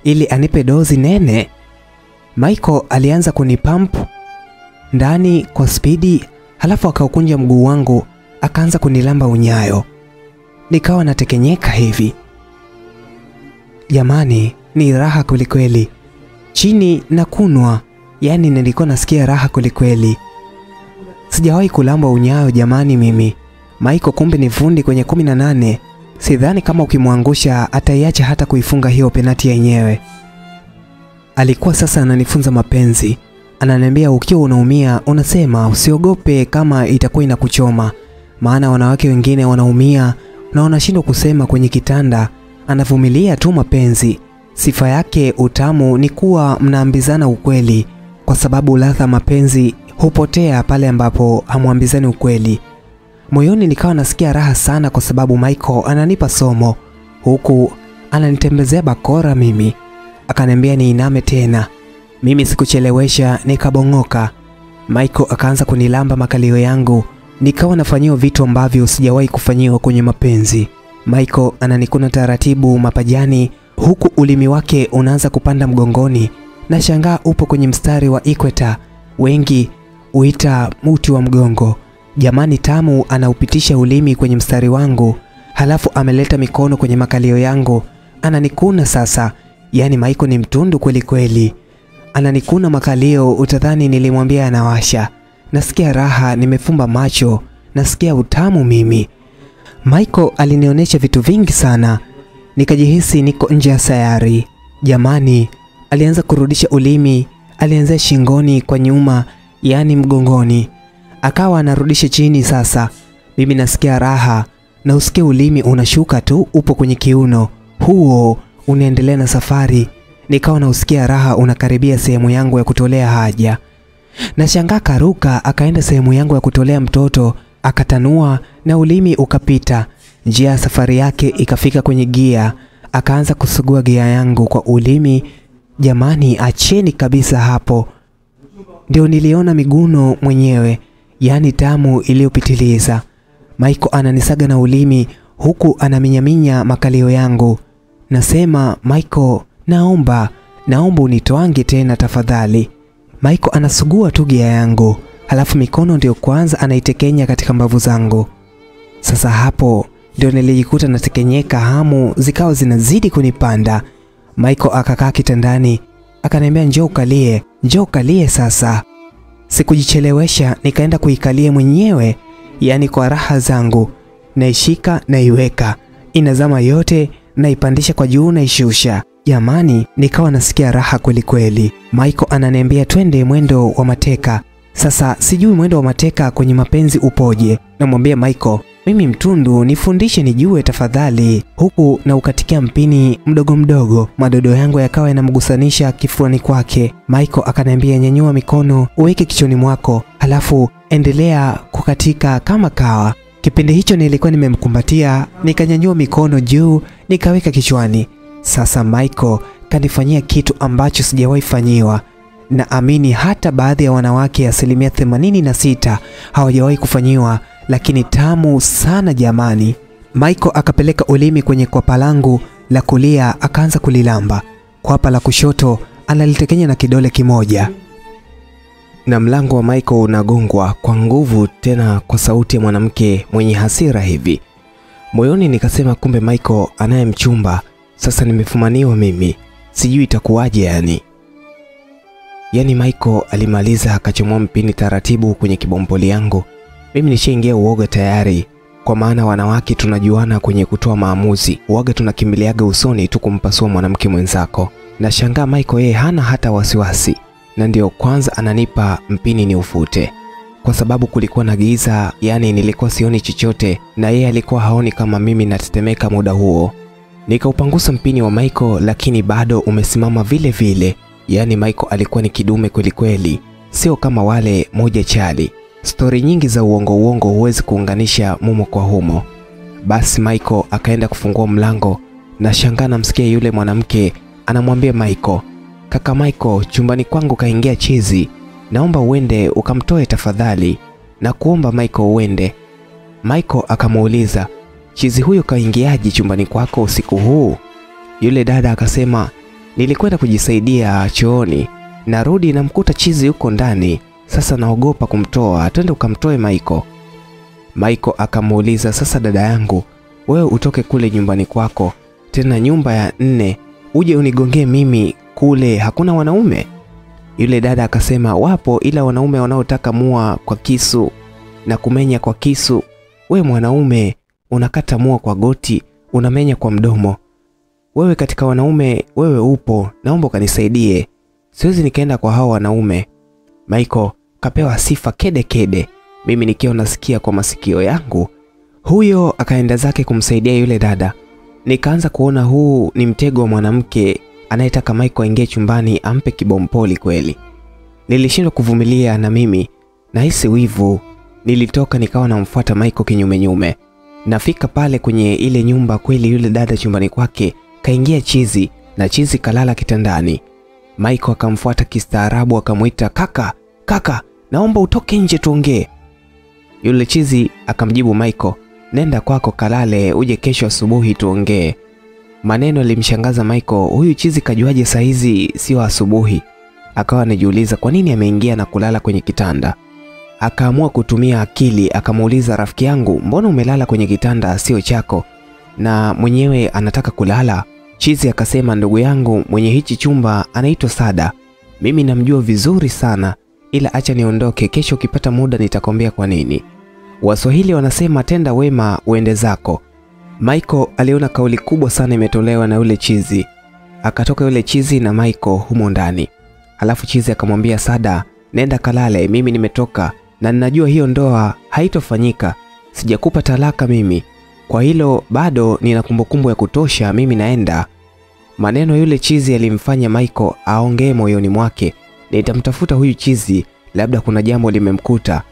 ili anipe dozi nene. Michael alianza kunipump ndani kwa spidi, halafu akaukunja mguu wangu akaanza kunilamba unyayo, nikawa natekenyeka hivi. Jamani, ni raha kwelikweli, chini na kunwa, yaani nilikuwa nasikia raha kwelikweli. Sijawahi kulamba unyayo jamani, mimi Maiko kumbe ni fundi kwenye kumi na nane. Sidhani kama ukimwangusha ataiacha hata kuifunga hiyo penati yenyewe. Alikuwa sasa ananifunza mapenzi, ananiambia ukiwa unaumia unasema usiogope kama itakuwa inakuchoma, maana wanawake wengine wanaumia na wanashindwa kusema kwenye kitanda. Anavumilia tu mapenzi. Sifa yake utamu ni kuwa mnaambizana ukweli, kwa sababu ladha mapenzi hupotea pale ambapo hamwambizani ukweli. Moyoni nikawa nasikia raha sana kwa sababu Michael ananipa somo huku ananitembezea bakora mimi. Akaniambia niiname tena. Mimi sikuchelewesha nikabongoka. Michael akaanza kunilamba makalio yangu, nikawa nafanyiwa vitu ambavyo sijawahi kufanyiwa kwenye mapenzi. Michael ananikuna taratibu mapajani huku ulimi wake unaanza kupanda mgongoni. Na shangaa upo kwenye mstari wa ikweta, wengi huita muti wa mgongo. Jamani, tamu anaupitisha ulimi kwenye mstari wangu, halafu ameleta mikono kwenye makalio yangu, ananikuna sasa. Yaani Michael ni mtundu kweli kweli, ananikuna makalio, utadhani nilimwambia anawasha. Nasikia raha, nimefumba macho, nasikia utamu mimi. Michael alinionyesha vitu vingi sana, nikajihisi niko nje ya sayari. Jamani, alianza kurudisha ulimi, alianzia shingoni kwa nyuma, yaani mgongoni akawa anarudisha chini. Sasa mimi nasikia raha na usikie ulimi unashuka tu, upo kwenye kiuno, huo unaendelea na safari. Nikawa nausikia raha unakaribia sehemu yangu ya kutolea haja. Nashangaa karuka akaenda sehemu yangu ya kutolea mtoto, akatanua na ulimi ukapita njia ya safari yake, ikafika kwenye gia, akaanza kusugua gia yangu kwa ulimi. Jamani, acheni kabisa hapo. Ndio niliona miguno mwenyewe yaani tamu iliyopitiliza. Michael ananisaga na ulimi huku anaminyaminya makalio yangu. Nasema Michael, naomba naomba unitoange tena tafadhali. maiko anasugua tu gia yangu, halafu mikono ndiyo kwanza anaitekenya katika mbavu zangu. Sasa hapo ndio nilijikuta natekenyeka, hamu zikawa zinazidi kunipanda. maiko akakaa kitandani akaniambia, njoo ukalie, njoo ukalie sasa. Sikujichelewesha, nikaenda kuikalia mwenyewe, yaani kwa raha zangu. Naishika naiweka, inazama yote, naipandisha kwa juu, naishusha. Jamani, nikawa nasikia raha kweli kweli. Michael ananiambia twende mwendo wa mateka. Sasa sijui mwendo wa mateka kwenye mapenzi upoje. Namwambia Michael, mimi mtundu, nifundishe nijue tafadhali, huku na ukatikia mpini mdogo mdogo, madodo yangu yakawa yanamgusanisha kifuani kwake. Michael akaniambia, nyanyua mikono uweke kichoni mwako, halafu endelea kukatika kama kawa. Kipindi hicho nilikuwa nimemkumbatia, nikanyanyua mikono juu, nikaweka kichwani. Sasa Michael kanifanyia kitu ambacho sijawahi fanyiwa. Naamini hata baadhi ya wanawake asilimia 86 hawajawahi kufanyiwa lakini tamu sana jamani. Michael akapeleka ulimi kwenye kwapa langu la kulia akaanza kulilamba, kwapa la kushoto analitekenya na kidole kimoja, na mlango wa Michael unagongwa kwa nguvu, tena kwa sauti ya mwanamke mwenye hasira hivi. Moyoni nikasema kumbe Michael anaye mchumba. Sasa nimefumaniwa mimi, sijui itakuwaje yani. Yani Michael alimaliza akachomoa mpini taratibu kwenye kibompoli yangu mimi nishaingia uoga tayari, kwa maana wanawake tunajuana kwenye kutoa maamuzi. Uoga tunakimbiliaga usoni tu kumpasua mwanamke mwenzako. Na shangaa Michael yeye hana hata wasiwasi, na ndio kwanza ananipa mpini ni ufute, kwa sababu kulikuwa na giza, yani nilikuwa sioni chochote, na yeye alikuwa haoni kama mimi natetemeka muda huo. Nikaupangusa mpini wa Michael, lakini bado umesimama vile vile. Yaani Michael alikuwa ni kidume kweli kweli, sio kama wale moja chali Stori nyingi za uongo uongo huwezi kuunganisha mumo kwa humo. Basi Michael akaenda kufungua mlango na shangaa namsikia yule mwanamke anamwambia Michael, kaka Michael, chumbani kwangu kaingia chizi, naomba uende ukamtoe tafadhali, na kuomba Michael uende. Michael akamuuliza, chizi huyo kaingiaji chumbani kwako usiku huu? Yule dada akasema, nilikwenda kujisaidia chooni, narudi namkuta chizi yuko ndani sasa naogopa kumtoa, twende ukamtoe Maiko. Maiko akamuuliza, sasa dada yangu, wewe utoke kule nyumbani kwako, tena nyumba ya nne, uje unigongee mimi kule, hakuna wanaume? Yule dada akasema, wapo, ila wanaume wanaotaka mua kwa kisu na kumenya kwa kisu. we mwanaume unakata mua kwa goti, unamenya kwa mdomo. Wewe katika wanaume, wewe upo, naomba kanisaidie siwezi nikaenda kwa hao wanaume. Michael kapewa sifa kede kede, mimi nikiwa nasikia kwa masikio yangu. Huyo akaenda zake kumsaidia yule dada. Nikaanza kuona huu ni mtego wa mwanamke anayetaka Michael aingie chumbani ampe kibompoli kweli. Nilishindwa kuvumilia na mimi na hisi wivu. Nilitoka nikawa namfuata Michael kinyume nyume. Nafika pale kwenye ile nyumba kweli yule dada chumbani kwake kaingia chizi na chizi kalala kitandani. Michael akamfuata kistaarabu akamwita kaka, kaka, naomba utoke nje tuongee. Yule chizi akamjibu Michael, nenda kwako kalale, uje kesho asubuhi tuongee. Maneno yalimshangaza Michael, huyu chizi kajuaje saa hizi sio asubuhi? Akawa anajiuliza kwa nini ameingia na kulala kwenye kitanda. Akaamua kutumia akili, akamuuliza rafiki yangu, mbona umelala kwenye kitanda sio chako na mwenyewe anataka kulala? Chizi akasema, ndugu yangu mwenye hichi chumba anaitwa Sada, mimi namjua vizuri sana, ila acha niondoke, kesho ukipata muda nitakwambia kwa nini. Waswahili wanasema tenda wema uende zako. Michael aliona kauli kubwa sana imetolewa na yule chizi, akatoka yule chizi na Michael humo ndani. Halafu chizi akamwambia Sada, nenda kalale, mimi nimetoka na ninajua hiyo ndoa haitofanyika, sijakupa talaka mimi, kwa hilo bado nina kumbukumbu ya kutosha, mimi naenda. Maneno yule chizi yalimfanya Michael aongee moyoni mwake, nitamtafuta huyu chizi, labda kuna jambo limemkuta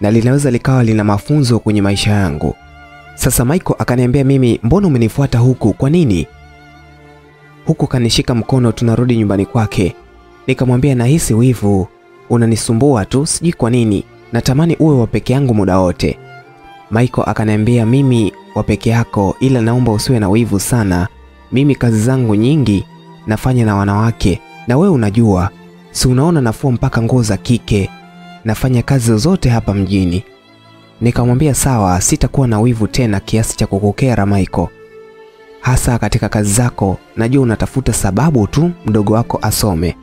na linaweza likawa lina mafunzo kwenye maisha yangu. Sasa Michael akaniambia mimi, mbona umenifuata huku? Kwa nini? Huku kanishika mkono, tunarudi nyumbani kwake. Nikamwambia nahisi wivu, unanisumbua tu, sijui kwa nini, natamani uwe wa peke yangu muda wote. Michael akaniambia mimi wa peke yako, ila naomba usiwe na wivu sana. Mimi kazi zangu nyingi nafanya na wanawake, na we unajua, si unaona nafua mpaka nguo za kike, nafanya kazi zozote hapa mjini. Nikamwambia sawa, sitakuwa na wivu tena kiasi cha kukukera Michael, hasa katika kazi zako. Najua unatafuta sababu tu mdogo wako asome.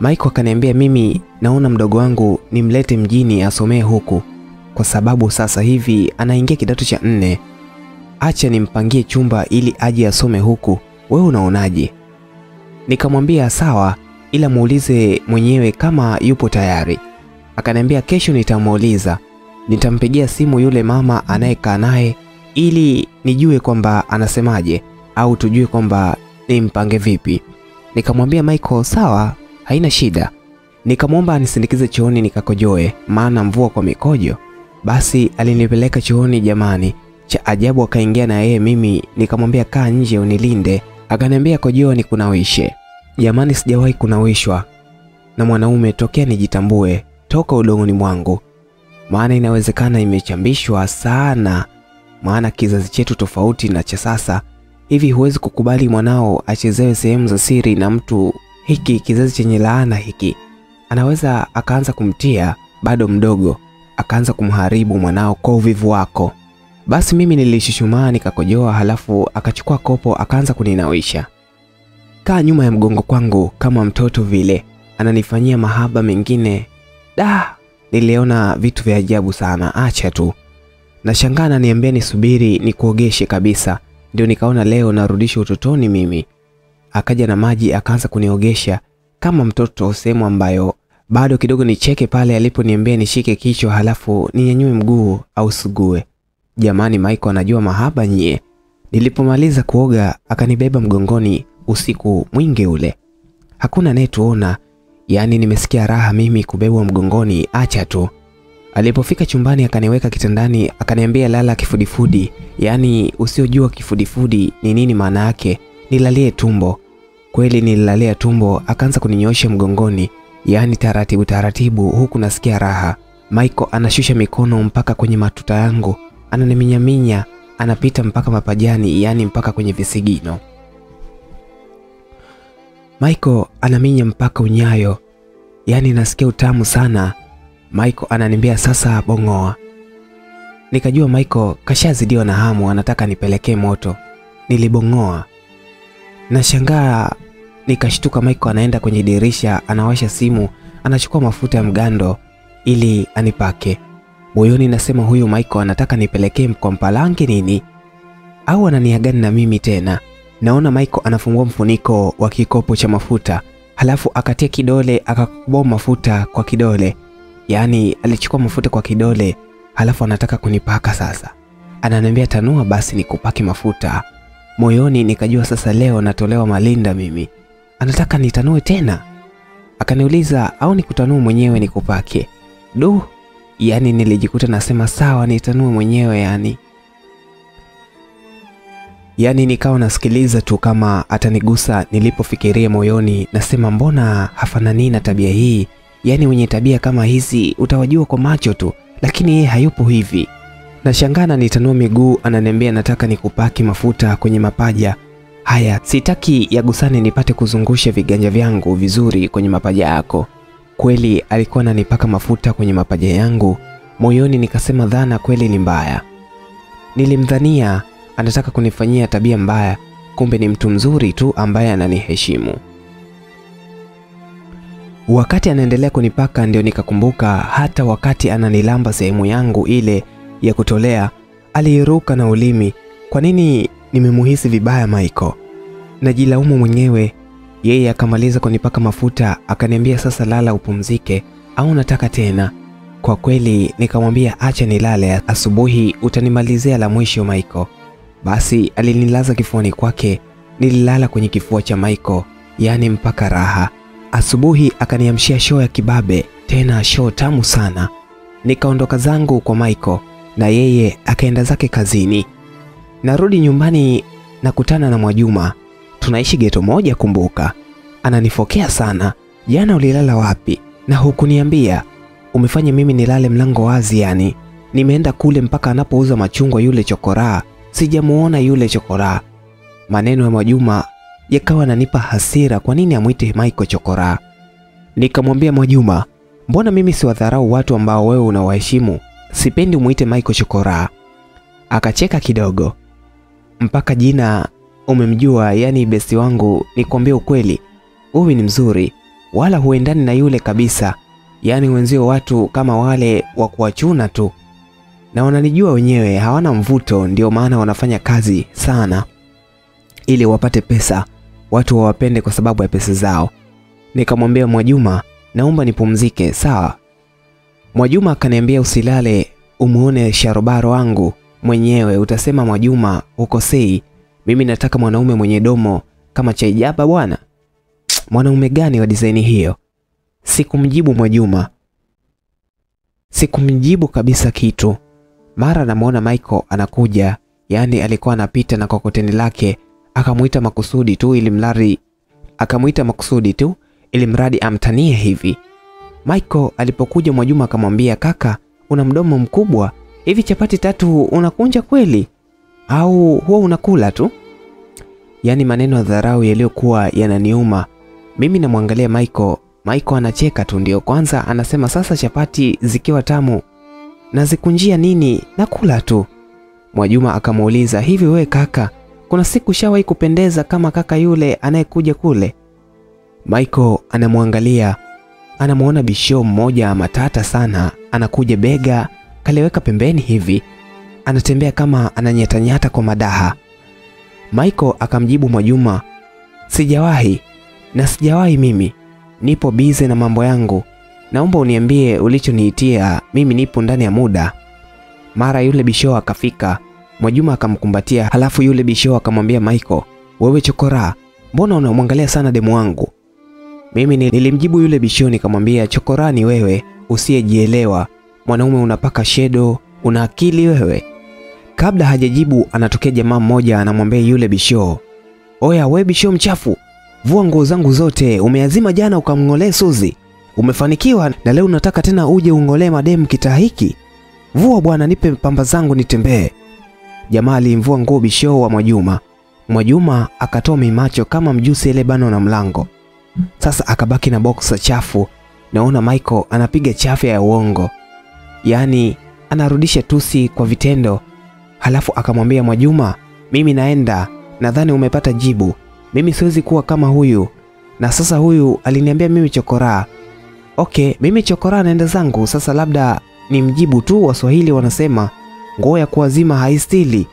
Michael akaniambia mimi naona mdogo wangu nimlete mjini asomee huku, kwa sababu sasa hivi anaingia kidato cha nne. Acha nimpangie chumba ili aje asome huku, wewe unaonaje? Nikamwambia sawa, ila muulize mwenyewe kama yupo tayari. Akaniambia kesho nitamuuliza, nitampigia simu yule mama anayekaa naye ili nijue kwamba anasemaje au tujue kwamba nimpange vipi. Nikamwambia Michael sawa, haina shida. Nikamwomba anisindikize chooni nikakojoe, maana mvua kwa mikojo. Basi alinipeleka chooni jamani, cha ajabu akaingia na yeye mimi, nikamwambia kaa nje unilinde. Akaniambia kojoa ni kunawishe. Jamani, sijawahi kunawishwa na mwanaume tokea nijitambue toka udongoni mwangu, maana inawezekana imechambishwa sana, maana kizazi chetu tofauti na cha sasa. Hivi huwezi kukubali mwanao achezewe sehemu za siri na mtu hiki kizazi chenye laana hiki, anaweza akaanza kumtia bado mdogo, akaanza kumharibu mwanao kwa uvivu wako. Basi mimi nilishishumaa nikakojoa, halafu akachukua kopo akaanza kuninawisha. Kaa nyuma ya mgongo kwangu kama mtoto vile, ananifanyia mahaba mengine. Da, niliona vitu vya ajabu sana, acha tu. Nashangaa ananiambia nisubiri nikuogeshe kabisa, ndio nikaona leo narudisha utotoni mimi. Akaja na maji akaanza kuniogesha kama mtoto, sehemu ambayo bado kidogo nicheke pale aliponiambia nishike kichwa halafu ninyanyue mguu au sugue. Jamani, Michael anajua mahaba nyie. Nilipomaliza kuoga akanibeba mgongoni usiku mwingi ule, hakuna anayetuona. Yaani nimesikia raha mimi kubebwa mgongoni, acha tu. Alipofika chumbani akaniweka kitandani, akaniambia lala kifudifudi, yaani usiojua kifudifudi ni nini maana yake, nilalie tumbo. Kweli nililalia tumbo, akaanza kuninyoosha mgongoni, yaani taratibu taratibu, huku nasikia raha. Michael anashusha mikono mpaka kwenye matuta yangu, ananiminyaminya, anapita mpaka mapajani, yaani mpaka kwenye visigino. Michael anaminya mpaka unyayo, yaani nasikia utamu sana. Michael ananiambia sasa bongoa. Nikajua Michael kashazidiwa na hamu, anataka nipelekee moto. Nilibongoa. Nashangaa, nikashtuka. Michael anaenda kwenye dirisha, anawasha simu, anachukua mafuta ya mgando ili anipake. Moyoni nasema huyu Michael anataka nipelekee kwa mpalange nini? Au ananiagani na mimi tena? Naona Michael anafungua mfuniko wa kikopo cha mafuta, halafu akatia kidole akakoboa mafuta kwa kidole. Yaani alichukua mafuta kwa kidole, halafu anataka kunipaka sasa. Ananiambia tanua basi nikupake mafuta. Moyoni nikajua sasa leo natolewa malinda mimi. Anataka nitanue tena. Akaniuliza au nikutanue mwenyewe nikupake. Du, yani nilijikuta nasema sawa nitanue mwenyewe yani. Yaani nikawa nasikiliza tu kama atanigusa nilipofikiria moyoni nasema mbona hafanani na tabia hii? Yaani wenye tabia kama hizi utawajua kwa macho tu, lakini yeye hayupo hivi. Nashangaa ananitanua miguu, ananiambia nataka nikupaki mafuta kwenye mapaja. Haya, sitaki yagusane nipate kuzungusha viganja vyangu vizuri kwenye mapaja yako. Kweli alikuwa ananipaka mafuta kwenye mapaja yangu. Moyoni nikasema dhana kweli ni mbaya. Nilimdhania anataka kunifanyia tabia mbaya, kumbe ni mtu mzuri tu ambaye ananiheshimu. Wakati anaendelea kunipaka ndio nikakumbuka hata wakati ananilamba sehemu yangu ile ya kutolea aliyeruka na ulimi. Kwa nini nimemuhisi vibaya Michael? Najilaumu mwenyewe. Yeye akamaliza kunipaka mafuta akaniambia sasa lala upumzike au nataka tena. Kwa kweli nikamwambia acha nilale, asubuhi utanimalizia la mwisho Michael. Basi alinilaza kifuani kwake, nililala kwenye kifua cha Michael, yaani mpaka raha. Asubuhi akaniamshia show ya kibabe, tena show tamu sana. Nikaondoka zangu kwa Michael na yeye akaenda zake kazini. Narudi nyumbani nakutana na Mwajuma. Tunaishi geto moja kumbuka. Ananifokea sana. Jana ulilala wapi? Na hukuniambia. Umefanya mimi nilale mlango wazi yani. Nimeenda kule mpaka anapouza machungwa yule chokoraa. Sijamuona yule chokoraa. Maneno ya Mwajuma yakawa nanipa hasira kwa nini amwite Michael chokoraa. Nikamwambia Mwajuma, mbona mimi siwadharau watu ambao wewe unawaheshimu? Sipendi umuite Michael chokoraa. Akacheka kidogo. Mpaka jina umemjua, yani besti wangu, nikwambie ukweli, huyu ni mzuri, wala huendani na yule kabisa. yani wenzio watu kama wale wa kuwachuna tu, na wananijua wenyewe, hawana mvuto, ndio maana wanafanya kazi sana ili wapate pesa, watu wawapende kwa sababu ya pesa zao. Nikamwambia Mwajuma, naomba nipumzike, sawa? Mwajuma akaniambia usilale, umuone sharobaro wangu mwenyewe, utasema Mwajuma ukosei. Mimi nataka mwanaume mwenye domo kama chaijaba bwana. Mwanaume gani wa dizaini hiyo? Sikumjibu Mwajuma, sikumjibu kabisa kitu. Mara namwona Michael anakuja, yaani alikuwa anapita na kokoteni lake, akamwita makusudi tu ili mlari, akamuita makusudi tu ili mradi amtanie hivi. Michael alipokuja Mwajuma akamwambia, kaka, una mdomo mkubwa hivi, chapati tatu unakunja kweli au huwa unakula tu? Yaani maneno ya dharau yaliyokuwa yananiuma. Mimi namwangalia Michael, Michael anacheka tu, ndio kwanza anasema sasa chapati zikiwa tamu nazikunjia nini? Nakula tu. Mwajuma akamuuliza, hivi we kaka, kuna siku shawahi kupendeza kama kaka yule anayekuja kule? Michael anamwangalia, anamwona bisho mmoja matata sana, anakuja bega kaliweka pembeni hivi, anatembea kama ananyatanyata kwa madaha. Michael akamjibu Mwajuma, sijawahi na sijawahi mimi, nipo bize na mambo yangu, naomba uniambie ulichoniitia, mimi nipo ndani ya muda. Mara yule bisho akafika, Mwajuma akamkumbatia, halafu yule bisho akamwambia Michael, wewe chokora, mbona unamwangalia sana demu wangu? Mimi nilimjibu yule bisho nikamwambia, chokorani wewe usiyejielewa, mwanaume unapaka shedo, una akili wewe? Kabla hajajibu anatokea jamaa mmoja anamwambia yule bisho, oya we bisho mchafu, vua nguo zangu zote, umeazima jana ukamng'olee Suzi, umefanikiwa na leo unataka tena uje ung'olee mademu kitaa hiki? Vua bwana, nipe pamba zangu nitembee. Jamaa alimvua nguo bisho wa Mwajuma. Mwajuma akatoa mimacho kama mjusi ile bano na mlango. Sasa akabaki na boksa chafu. Naona Michael anapiga chafya ya uongo, yaani anarudisha tusi kwa vitendo. Halafu akamwambia Mwajuma, mimi naenda, nadhani umepata jibu. Mimi siwezi kuwa kama huyu, na sasa huyu aliniambia mimi chokoraa. Okay, mimi chokoraa naenda zangu sasa, labda ni mjibu tu. Waswahili wanasema nguo ya kuwazima haistili.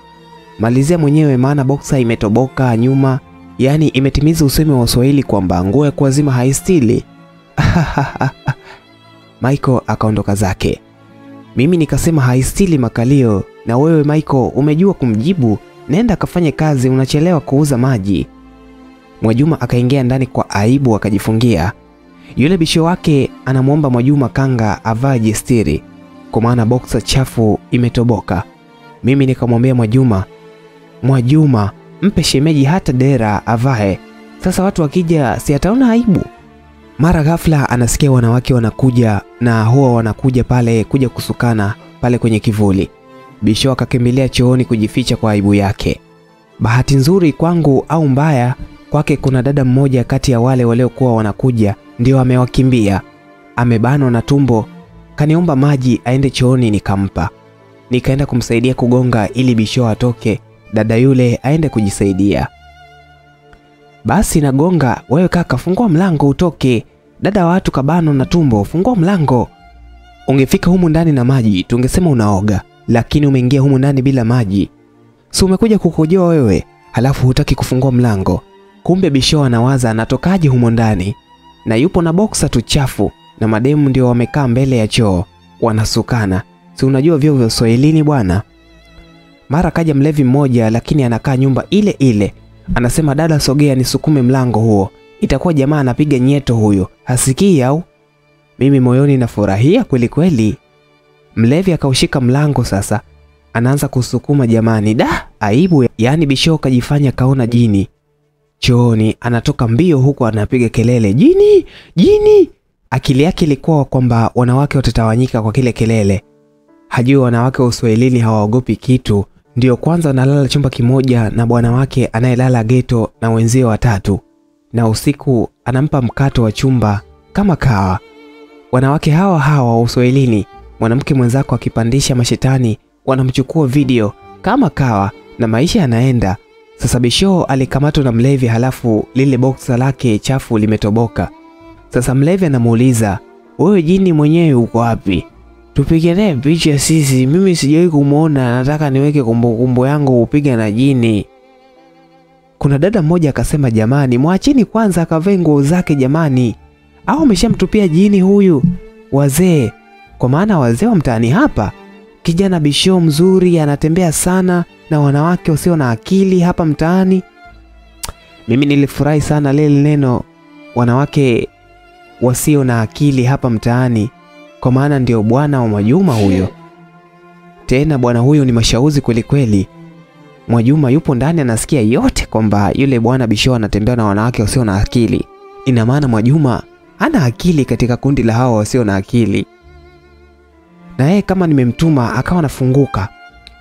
Malizia mwenyewe, maana boksa imetoboka nyuma, yaani imetimiza usemi wa Waswahili kwamba nguo ya kuwazima haistili. Michael akaondoka zake. Mimi nikasema haistili makalio, na wewe Michael umejua kumjibu, nenda akafanye kazi, unachelewa kuuza maji. Mwajuma akaingia ndani kwa aibu akajifungia. Yule bisho wake anamwomba Mwajuma kanga avaa jistiri kwa maana boksa chafu imetoboka. Mimi nikamwambia Mwajuma, Mwajuma mpe shemeji hata dera avae, sasa watu wakija si ataona aibu? Mara ghafla anasikia wanawake wanakuja na huwa wanakuja pale kuja kusukana pale kwenye kivuli. Bisho akakimbilia chooni kujificha kwa aibu yake. Bahati nzuri kwangu au mbaya kwake, kuna dada mmoja kati ya wale waliokuwa wanakuja ndio amewakimbia, amebanwa na tumbo, kaniomba maji aende chooni, nikampa. Nikaenda kumsaidia kugonga ili Bisho atoke, dada yule aende kujisaidia. Basi nagonga, wewe kaka, fungua mlango utoke, dada wa watu kabano na tumbo, fungua mlango. Ungefika humu ndani na maji tungesema unaoga, lakini umeingia humu ndani bila maji. Si umekuja kukojoa wewe, halafu hutaki kufungua mlango. Kumbe Bisho anawaza anatokaje humo ndani, na yupo na boksa tu chafu, na mademu ndio wamekaa mbele ya choo wanasukana. Si unajua vyoo vya Uswahilini bwana. Mara kaja mlevi mmoja, lakini anakaa nyumba ile ile, anasema dada, sogea nisukume mlango huo. Itakuwa jamaa anapiga nyeto huyo, hasikii au? Mimi moyoni nafurahia kweli kweli. Mlevi akaushika mlango sasa, anaanza kusukuma. Jamani, da aibu! Yaani Bisho kajifanya kaona jini chooni, anatoka mbio huku anapiga kelele, jini jini. Akili yake ilikuwa kwamba wanawake watatawanyika kwa kile kelele. Hajui wanawake wa Uswahilini hawaogopi kitu, ndio kwanza analala chumba kimoja na bwana wake anayelala geto na wenzie watatu, na usiku anampa mkato wa chumba kama kawa. Wanawake hawa hawa wa Uswahilini, mwanamke mwenzako akipandisha mashetani wanamchukua video kama kawa na maisha yanaenda. Sasa Bisho alikamatwa na mlevi, halafu lile boksa lake chafu limetoboka. Sasa mlevi anamuuliza wewe, jini mwenyewe uko wapi? Tupige naye picha sisi, mimi sijawahi kumwona, nataka niweke kumbukumbu yangu kupiga na jini. Kuna dada mmoja akasema, jamani, mwachini kwanza akavae nguo zake jamani, au ameshamtupia jini huyu wazee? Kwa maana wazee wa mtaani hapa, kijana bishoo mzuri anatembea sana na wanawake wasio na akili hapa mtaani. Mimi nilifurahi sana lile neno wanawake wasio na akili hapa mtaani, kwa maana ndio bwana wa Mwajuma huyo. Tena bwana huyo ni mashauzi kweli kweli. Mwajuma yupo ndani anasikia yote kwamba yule bwana Bisho anatembea na wanawake wasio na akili. Ina maana Mwajuma hana akili katika kundi la hao wasio na akili, na yeye kama nimemtuma akawa anafunguka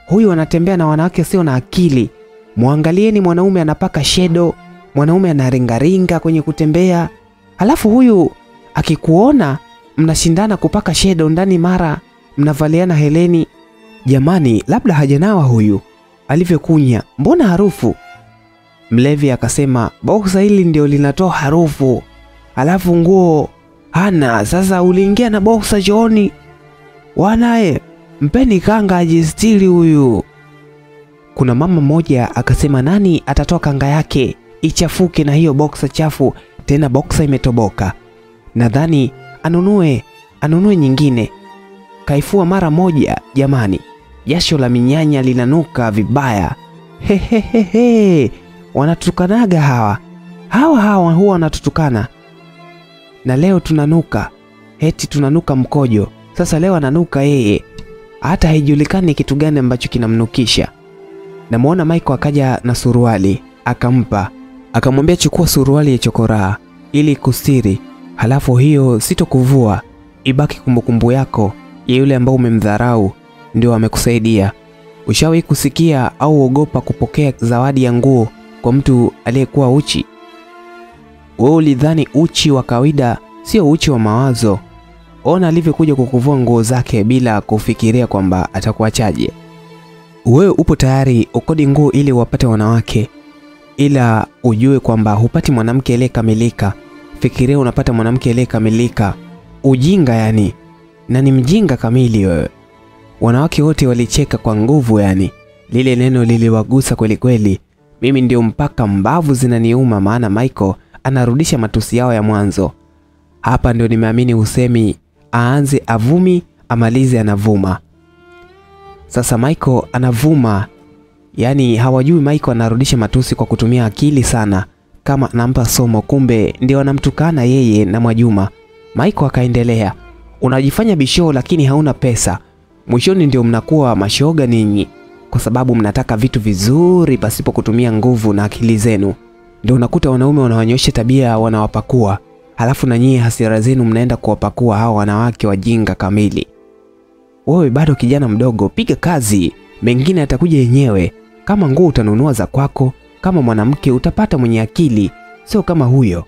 huyu anatembea na wanawake wasio na akili. Mwangalieni, mwanaume anapaka shedo, mwanaume anaringaringa kwenye kutembea, halafu huyu akikuona mnashindana kupaka shedo ndani, mara mnavaliana heleni. Jamani, labda hajanawa huyu, alivyokunya mbona harufu? Mlevi akasema boksa hili ndio linatoa harufu, alafu nguo hana. Sasa uliingia na boksa chooni wanaye mpeni kanga ajistiri huyu. Kuna mama mmoja akasema, nani atatoa kanga yake ichafuke na hiyo boksa chafu, tena boksa imetoboka, nadhani anunue anunue nyingine. Kaifua mara moja, jamani, jasho la minyanya linanuka vibaya. Hehehehe, wanatutukanaga hawa. Hawa hawa, huwa wanatutukana na leo tunanuka, heti tunanuka mkojo. Sasa leo ananuka yeye. Hata haijulikani kitu gani ambacho kinamnukisha. Namwona Michael akaja na suruali. Akampa, akamwambia chukua suruali ya chokoraa ili kustiri, halafu hiyo sitokuvua, ibaki kumbukumbu yako ya yule ambao umemdharau, ndio amekusaidia. Ushawahi kusikia au ogopa kupokea zawadi ya nguo kwa mtu aliyekuwa uchi? Wewe ulidhani uchi wa kawaida sio uchi wa mawazo. Ona alivyokuja kukuvua nguo zake bila kufikiria kwamba atakuachaje. Wewe upo tayari ukodi nguo ili wapate wanawake, ila ujue kwamba hupati mwanamke aliyekamilika. Fikiria unapata mwanamke aliyekamilika. Ujinga yani. na ni mjinga kamili wewe. Wanawake wote walicheka kwa nguvu, yani lile neno liliwagusa kweli kweli. Mimi ndio mpaka mbavu zinaniuma, maana Michael anarudisha matusi yao ya mwanzo. Hapa ndio nimeamini usemi aanze avumi amalize anavuma. Sasa Michael anavuma, yaani hawajui Michael anarudisha matusi kwa kutumia akili sana, kama anampa somo, kumbe ndio anamtukana yeye na Mwajuma. Maiko akaendelea, unajifanya bishoo lakini hauna pesa, mwishoni ndio mnakuwa mashoga ninyi, kwa sababu mnataka vitu vizuri pasipo kutumia nguvu na akili zenu. Ndio unakuta wanaume wanawanyosha tabia, wanawapakua, halafu na nyie hasira zenu mnaenda kuwapakua hao wanawake wajinga kamili. Wewe bado kijana mdogo, piga kazi, mengine atakuja yenyewe. Kama nguo utanunua za kwako, kama mwanamke utapata mwenye akili, sio kama huyo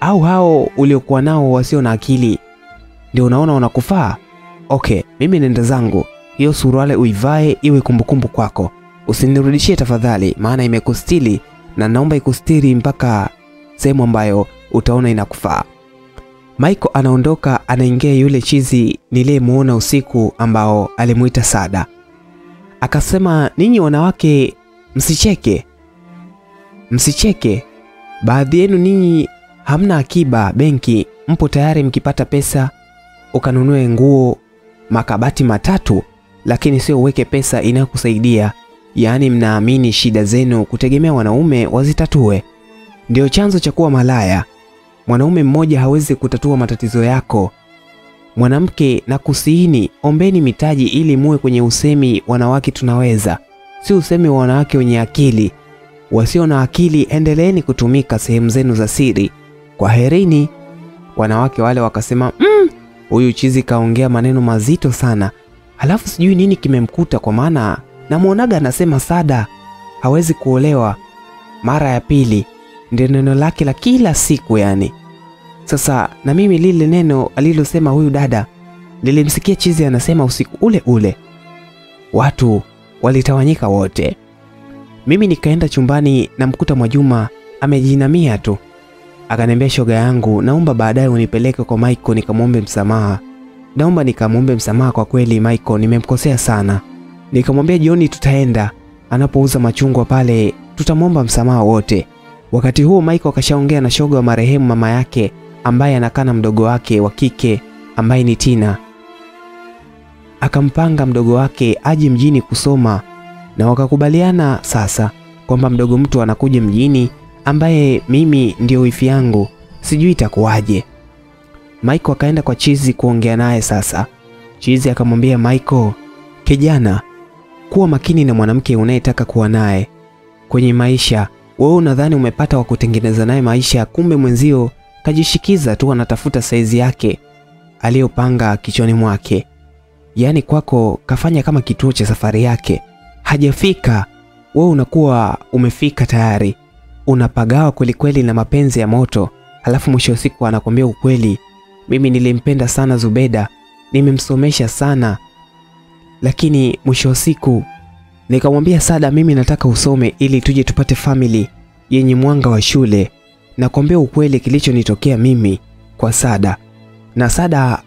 au hao uliokuwa nao wasio na akili. Ndio unaona wanakufaa. Okay, mimi nenda zangu, hiyo suruale uivae iwe kumbukumbu kwako, usinirudishie tafadhali, maana imekustili na naomba ikustiri mpaka sehemu ambayo utaona inakufaa. Michael anaondoka, anaingia yule chizi niliyemuona usiku ambao alimuita Sada. Akasema, ninyi wanawake msicheke, msicheke. Baadhi yenu ninyi hamna akiba benki, mpo tayari mkipata pesa ukanunue nguo makabati matatu, lakini sio uweke pesa inayokusaidia. Yaani mnaamini shida zenu kutegemea wanaume wazitatue. Ndio chanzo cha kuwa malaya. Mwanaume mmoja hawezi kutatua matatizo yako. Mwanamke na kusihini, ombeni mitaji ili muwe kwenye usemi wanawake tunaweza, si usemi wa wanawake wenye akili. Wasio na akili, endeleeni kutumika sehemu zenu za siri. Kwaherini. Wanawake wale wakasema, mm, huyu chizi kaongea maneno mazito sana, halafu sijui nini kimemkuta, kwa maana namwonaga anasema Sada hawezi kuolewa mara ya pili, ndio neno lake la kila siku yani. Sasa na mimi lile neno alilosema huyu dada nilimsikia chizi anasema usiku ule ule. Watu walitawanyika wote. Mimi nikaenda chumbani na mkuta Mwajuma amejinamia tu. Akaniambia, shoga yangu, naomba baadaye unipeleke kwa Michael nikamwombe msamaha. Naomba nikamwombe msamaha, kwa kweli Michael, nimemkosea sana. Nikamwambia jioni tutaenda anapouza machungwa pale, tutamwomba msamaha wote. Wakati huo Michael akashaongea na shoga wa marehemu mama yake ambaye anakaa na mdogo wake wa kike ambaye ni Tina. Akampanga mdogo wake aje mjini kusoma na wakakubaliana sasa kwamba mdogo mtu anakuja mjini ambaye mimi ndio wifi yangu, sijui itakuwaje. Michael akaenda kwa Chizi kuongea naye sasa. Chizi akamwambia Michael, kijana, kuwa makini na mwanamke unayetaka kuwa naye kwenye maisha. Wewe unadhani umepata wa kutengeneza naye maisha, kumbe mwenzio kajishikiza tu, anatafuta saizi yake aliyopanga kichwani mwake. Yaani kwako kafanya kama kituo cha safari yake, hajafika. Wewe unakuwa umefika tayari, unapagawa kwelikweli kweli na mapenzi ya moto, halafu mwisho wa siku anakwambia ukweli, mimi nilimpenda sana Zubeda, nimemsomesha sana, lakini mwisho wa siku nikamwambia Sada, mimi nataka usome ili tuje tupate family yenye mwanga wa shule. Nakwambia ukweli kilichonitokea mimi kwa Sada, na Sada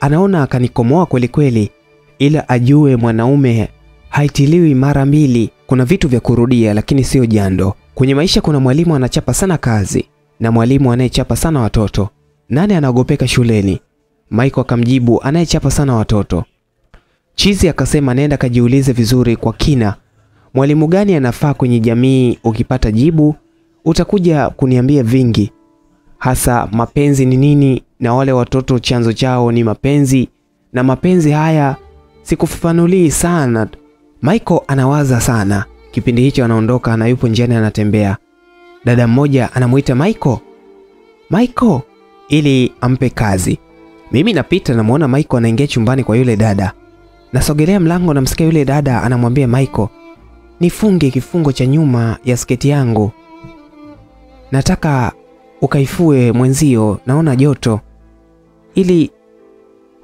anaona akanikomoa kwelikweli, kweli, ila ajue mwanaume haitiliwi mara mbili. Kuna vitu vya kurudia, lakini sio jando. Kwenye maisha kuna mwalimu anachapa sana kazi na mwalimu anayechapa sana watoto. Nani anaogopeka shuleni? Michael akamjibu, anayechapa sana watoto. Chizi akasema nenda kajiulize vizuri kwa kina, mwalimu gani anafaa kwenye jamii. Ukipata jibu utakuja kuniambia vingi, hasa mapenzi ni nini, na wale watoto chanzo chao ni mapenzi, na mapenzi haya sikufafanulii sana. Michael anawaza sana kipindi hicho, anaondoka na yupo njiani anatembea. Dada mmoja anamuita Michael, Michael ili ampe kazi. Mimi napita namuona Michael anaingia chumbani kwa yule dada. Nasogelea mlango namsikia yule dada anamwambia Michael, nifunge kifungo cha nyuma ya sketi yangu, nataka ukaifue mwenzio, naona joto, ili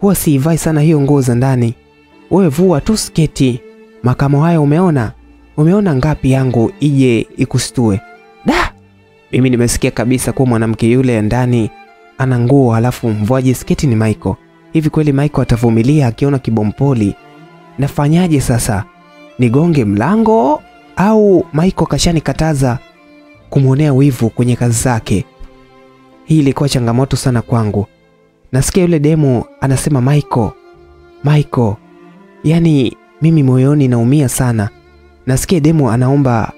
huwa siivai sana hiyo nguo za ndani. Wewe vua tu sketi. Makamo haya umeona, umeona ngapi yangu ije ikustue? Da, mimi nimesikia kabisa kuwa mwanamke yule ndani ana nguo halafu mvuaji sketi ni maiko hivi kweli maiko atavumilia akiona kibompoli? Nafanyaje sasa? Nigonge mlango au Michael kashanikataza kumwonea wivu kwenye kazi zake? Hii ilikuwa changamoto sana kwangu. Nasikia yule demo anasema maiko maiko Yaani mimi moyoni naumia sana. Nasikia demo anaomba,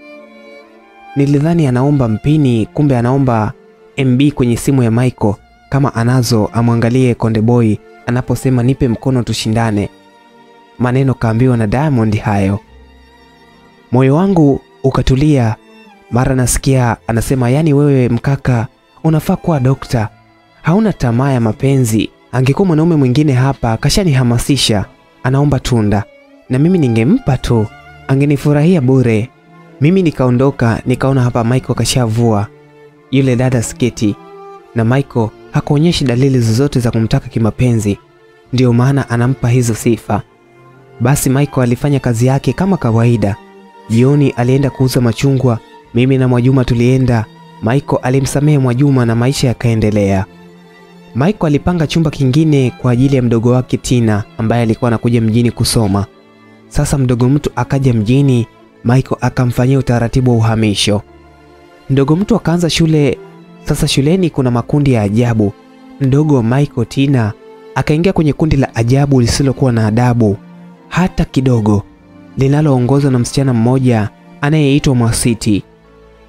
nilidhani anaomba mpini, kumbe anaomba MB kwenye simu ya Michael kama anazo amwangalie Konde Boy anaposema nipe mkono tushindane. Maneno kaambiwa na Diamond hayo. Moyo wangu ukatulia, mara nasikia anasema, yani wewe mkaka unafaa kuwa dokta, hauna tamaa ya mapenzi. Angekuwa mwanaume mwingine hapa kashanihamasisha, anaomba tunda na mimi ningempa tu, angenifurahia bure. Mimi nikaondoka, nikaona hapa Michael kashavua yule dada sketi, na Michael hakuonyeshi dalili zozote za kumtaka kimapenzi, ndiyo maana anampa hizo sifa. Basi Michael alifanya kazi yake kama kawaida. Jioni alienda kuuza machungwa, mimi na Mwajuma tulienda. Michael alimsamehe Mwajuma na maisha yakaendelea. Michael alipanga chumba kingine kwa ajili ya mdogo wake Tina ambaye alikuwa anakuja mjini kusoma. Sasa mdogo mtu akaja mjini, Michael akamfanyia utaratibu wa uhamisho. Mdogo mtu akaanza shule. Sasa shuleni kuna makundi ya ajabu. Mdogo Michael Tina akaingia kwenye kundi la ajabu lisilokuwa na adabu hata kidogo, linaloongozwa na msichana mmoja anayeitwa Mwasiti.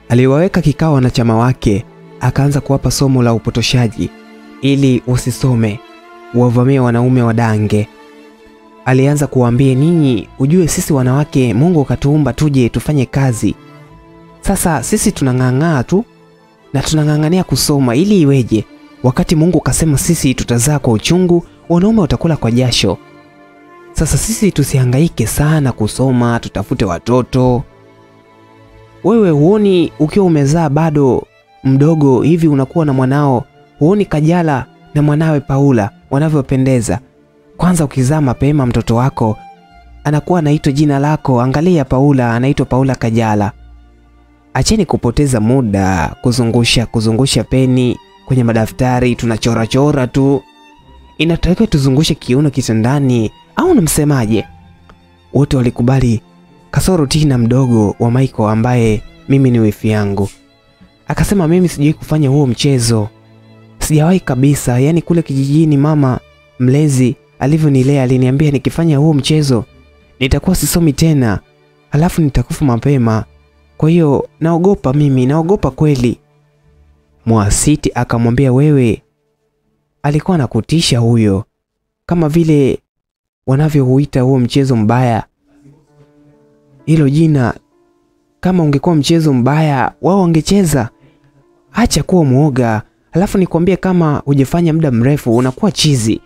Aliwaweka kikao wanachama wake, akaanza kuwapa somo la upotoshaji ili wasisome, wavamie wanaume wadange. Alianza kuwaambia, ninyi ujue, sisi wanawake Mungu katuumba tuje tufanye kazi. Sasa sisi tunang'ang'aa tu na tunang'ang'ania kusoma ili iweje, wakati Mungu kasema sisi tutazaa kwa uchungu, wanaume watakula kwa jasho. Sasa sisi tusihangaike sana kusoma, tutafute watoto. Wewe huoni ukiwa umezaa bado mdogo hivi unakuwa na mwanao, huoni Kajala na mwanawe Paula wanavyopendeza? Kwanza ukizaa mapema mtoto wako anakuwa anaitwa jina lako. Angalia Paula anaitwa Paula Kajala. Acheni kupoteza muda kuzungusha kuzungusha peni kwenye madaftari, tunachora chora tu. Inatakiwa tuzungushe kiuno kitandani, au unamsemaje? Wote walikubali kasoro Tina mdogo wa Michael ambaye mimi ni wifi yangu. Akasema mimi sijawahi kufanya huo mchezo, sijawahi kabisa. Yaani kule kijijini mama mlezi alivyonilea aliniambia nikifanya huo mchezo nitakuwa sisomi tena, halafu nitakufa mapema. Kwa hiyo naogopa mimi, naogopa kweli. Mwasiti akamwambia wewe, alikuwa anakutisha huyo, kama vile wanavyohuita huo mchezo mbaya. Hilo jina, kama ungekuwa mchezo mbaya wao wangecheza. Acha kuwa mwoga, halafu nikwambie, kama hujafanya muda mrefu unakuwa chizi.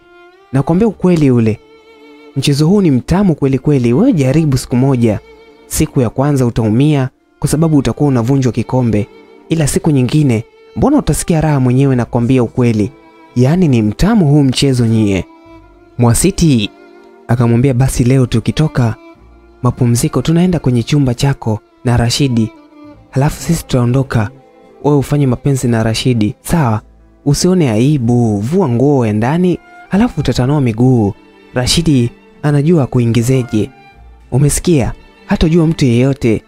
Nakwambia ukweli, ule mchezo huu ni mtamu kweli kweli. Wewe jaribu siku moja. Siku ya kwanza utaumia kwa sababu utakuwa unavunjwa kikombe, ila siku nyingine mbona utasikia raha mwenyewe. Nakwambia ukweli, yaani ni mtamu huu mchezo nyie. Mwasiti akamwambia basi leo tukitoka mapumziko tunaenda kwenye chumba chako na Rashidi, halafu sisi tutaondoka, wewe ufanye mapenzi na Rashidi, sawa? Usione aibu, vua nguo ya ndani, halafu utatanua miguu. Rashidi anajua kuingizeje, umesikia? Hatojua mtu yeyote,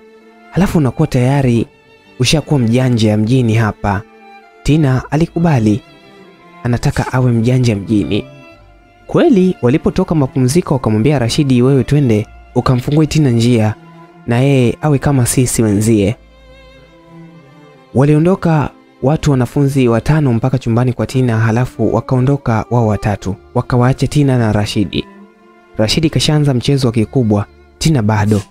halafu unakuwa tayari ushakuwa mjanja mjini hapa. Tina alikubali, anataka awe mjanja mjini. Kweli walipotoka mapumziko, wakamwambia Rashidi, wewe twende ukamfungue Tina njia na yeye awe kama sisi wenzie. Waliondoka watu wanafunzi watano mpaka chumbani kwa Tina, halafu wakaondoka wao watatu, wakawaacha Tina na Rashidi. Rashidi kashaanza mchezo wa kikubwa, Tina bado.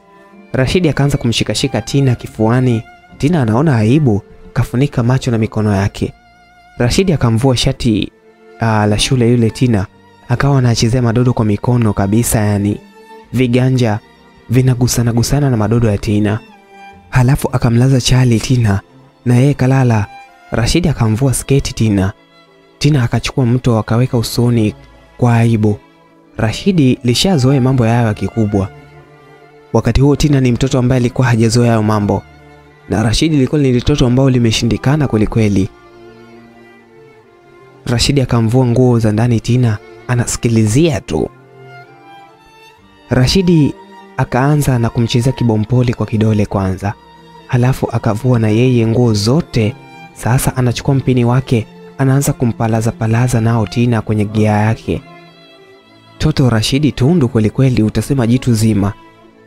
Rashidi akaanza kumshikashika Tina kifuani. Tina anaona aibu, kafunika macho na mikono yake. Rashidi akamvua shati uh, la shule yule Tina, akawa anachezea madodo kwa mikono kabisa, yani viganja vinagusana gusana na madodo ya Tina. Halafu akamlaza chali Tina na yeye kalala. Rashidi akamvua sketi Tina. Tina akachukua mto akaweka usoni kwa aibu. Rashidi lishazoea mambo ya kikubwa. Wakati huo Tina ni mtoto ambaye alikuwa hajazoea hayo mambo, na Rashidi ilikuwa ni mtoto ambao limeshindikana kwelikweli. Rashidi akamvua nguo za ndani Tina anasikilizia tu. Rashidi akaanza na kumchezea kibompoli kwa kidole kwanza, halafu akavua na yeye nguo zote. Sasa anachukua mpini wake anaanza kumpalaza palaza nao Tina kwenye gia yake. Toto Rashidi tundu kwelikweli, utasema jitu zima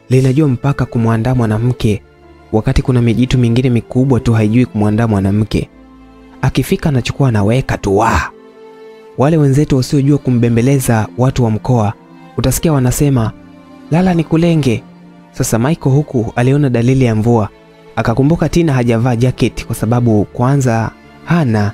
linajua mpaka kumwandaa mwanamke, wakati kuna mijitu mingine mikubwa tu haijui kumwandaa mwanamke. Akifika anachukua anaweka tu wa wale wenzetu wasiojua kumbembeleza watu wa mkoa, utasikia wanasema lala ni kulenge. Sasa Michael huku aliona dalili ya mvua, akakumbuka Tina hajavaa jacket kwa sababu kwanza hana,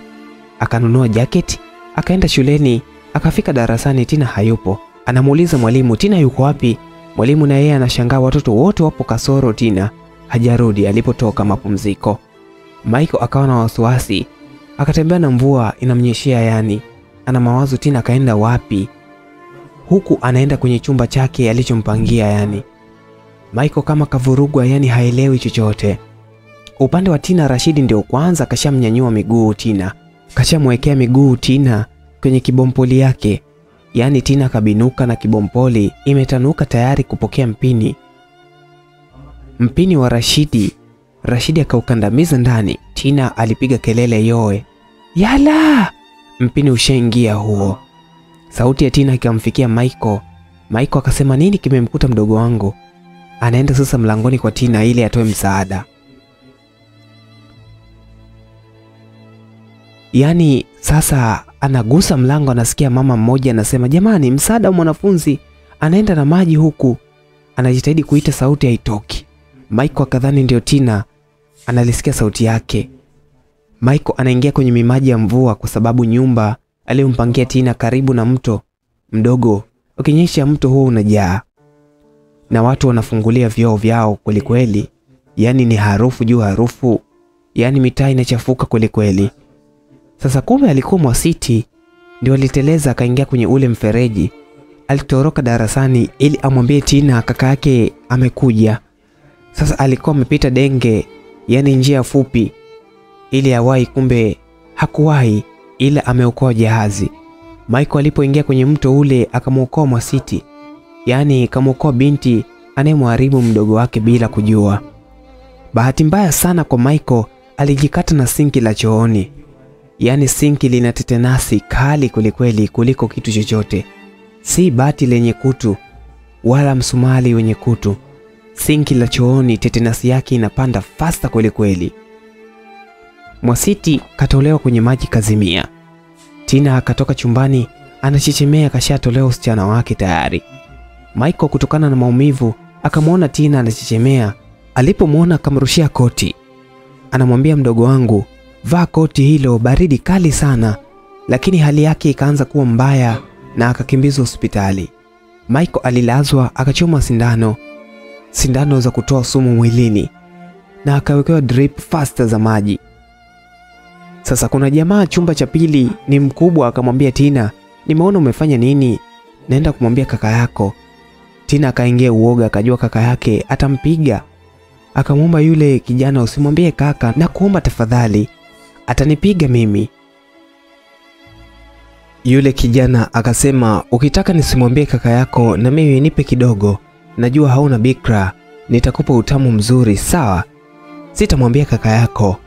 akanunua jacket, akaenda shuleni, akafika darasani, Tina hayupo. Anamuuliza mwalimu, Tina yuko wapi? Mwalimu na yeye anashangaa, watoto wote wapo kasoro Tina hajarudi alipotoka mapumziko. Michael akawa na wasiwasi, akatembea na mvua inamnyeshea, yani ana mawazo Tina kaenda wapi, huku anaenda kwenye chumba chake alichompangia. Yani Michael kama kavurugwa, yani haelewi chochote. Upande wa Tina, Rashidi ndio kwanza kashamnyanyua miguu Tina, kashamwekea miguu Tina kwenye kibompoli yake, yaani Tina kabinuka na kibompoli imetanuka tayari kupokea mpini. Mpini wa Rashidi, Rashidi akaukandamiza ndani. Tina alipiga kelele yoe, yala! Mpini ushaingia huo. Sauti ya Tina ikamfikia Michael. Michael akasema nini kimemkuta mdogo wangu? Anaenda sasa mlangoni kwa Tina ili atoe msaada. Yaani sasa anagusa mlango, anasikia mama mmoja anasema, jamani, msaada wa mwanafunzi anaenda na maji huku. Anajitahidi kuita, sauti haitoki. Michael akadhani ndio Tina, analisikia sauti yake. Michael anaingia kwenye mimaji ya mvua kwa sababu nyumba aliyompangia Tina karibu na mto mdogo. Ukinyesha mto huo unajaa na watu wanafungulia vyoo vyao kwelikweli, yani ni harufu juu harufu, yani mitaa inachafuka kwelikweli. Sasa kumbe alikuwa Mwasiti ndio aliteleza akaingia kwenye ule mfereji. Alitoroka darasani ili amwambie Tina kaka yake amekuja. Sasa alikuwa amepita denge, yaani njia fupi ili awahi, kumbe hakuwahi, ila ameokoa jahazi. Michael alipoingia kwenye mto ule akamwokoa Mwasiti, yaani kamwokoa binti anayemharibu mdogo wake bila kujua. Bahati mbaya sana kwa Michael, alijikata na sinki la chooni, yaani sinki lina tetenasi kali kwelikweli kuliko kitu chochote, si bati lenye kutu wala msumali wenye kutu. Sinki la chooni tetenasi yake inapanda fasta kwelikweli. Mwasiti katolewa kwenye maji kazimia. Tina akatoka chumbani anachechemea, kashatolewa usichana wake tayari. Michael kutokana na maumivu akamwona Tina anachechemea. Alipomwona akamrushia koti, anamwambia mdogo wangu, vaa koti hilo, baridi kali sana. Lakini hali yake ikaanza kuwa mbaya na akakimbizwa hospitali. Michael alilazwa akachomwa sindano, sindano za kutoa sumu mwilini na akawekewa drip fasta za maji. Sasa kuna jamaa chumba cha pili ni mkubwa, akamwambia Tina, nimeona umefanya nini, naenda kumwambia kaka yako. Tina akaingia uoga, akajua kaka yake atampiga. Akamwomba yule kijana, usimwambie kaka, na kuomba tafadhali, atanipiga mimi. Yule kijana akasema, ukitaka nisimwambie kaka yako, na mimi nipe kidogo, najua hauna bikra, nitakupa utamu mzuri, sawa? Sitamwambia kaka yako.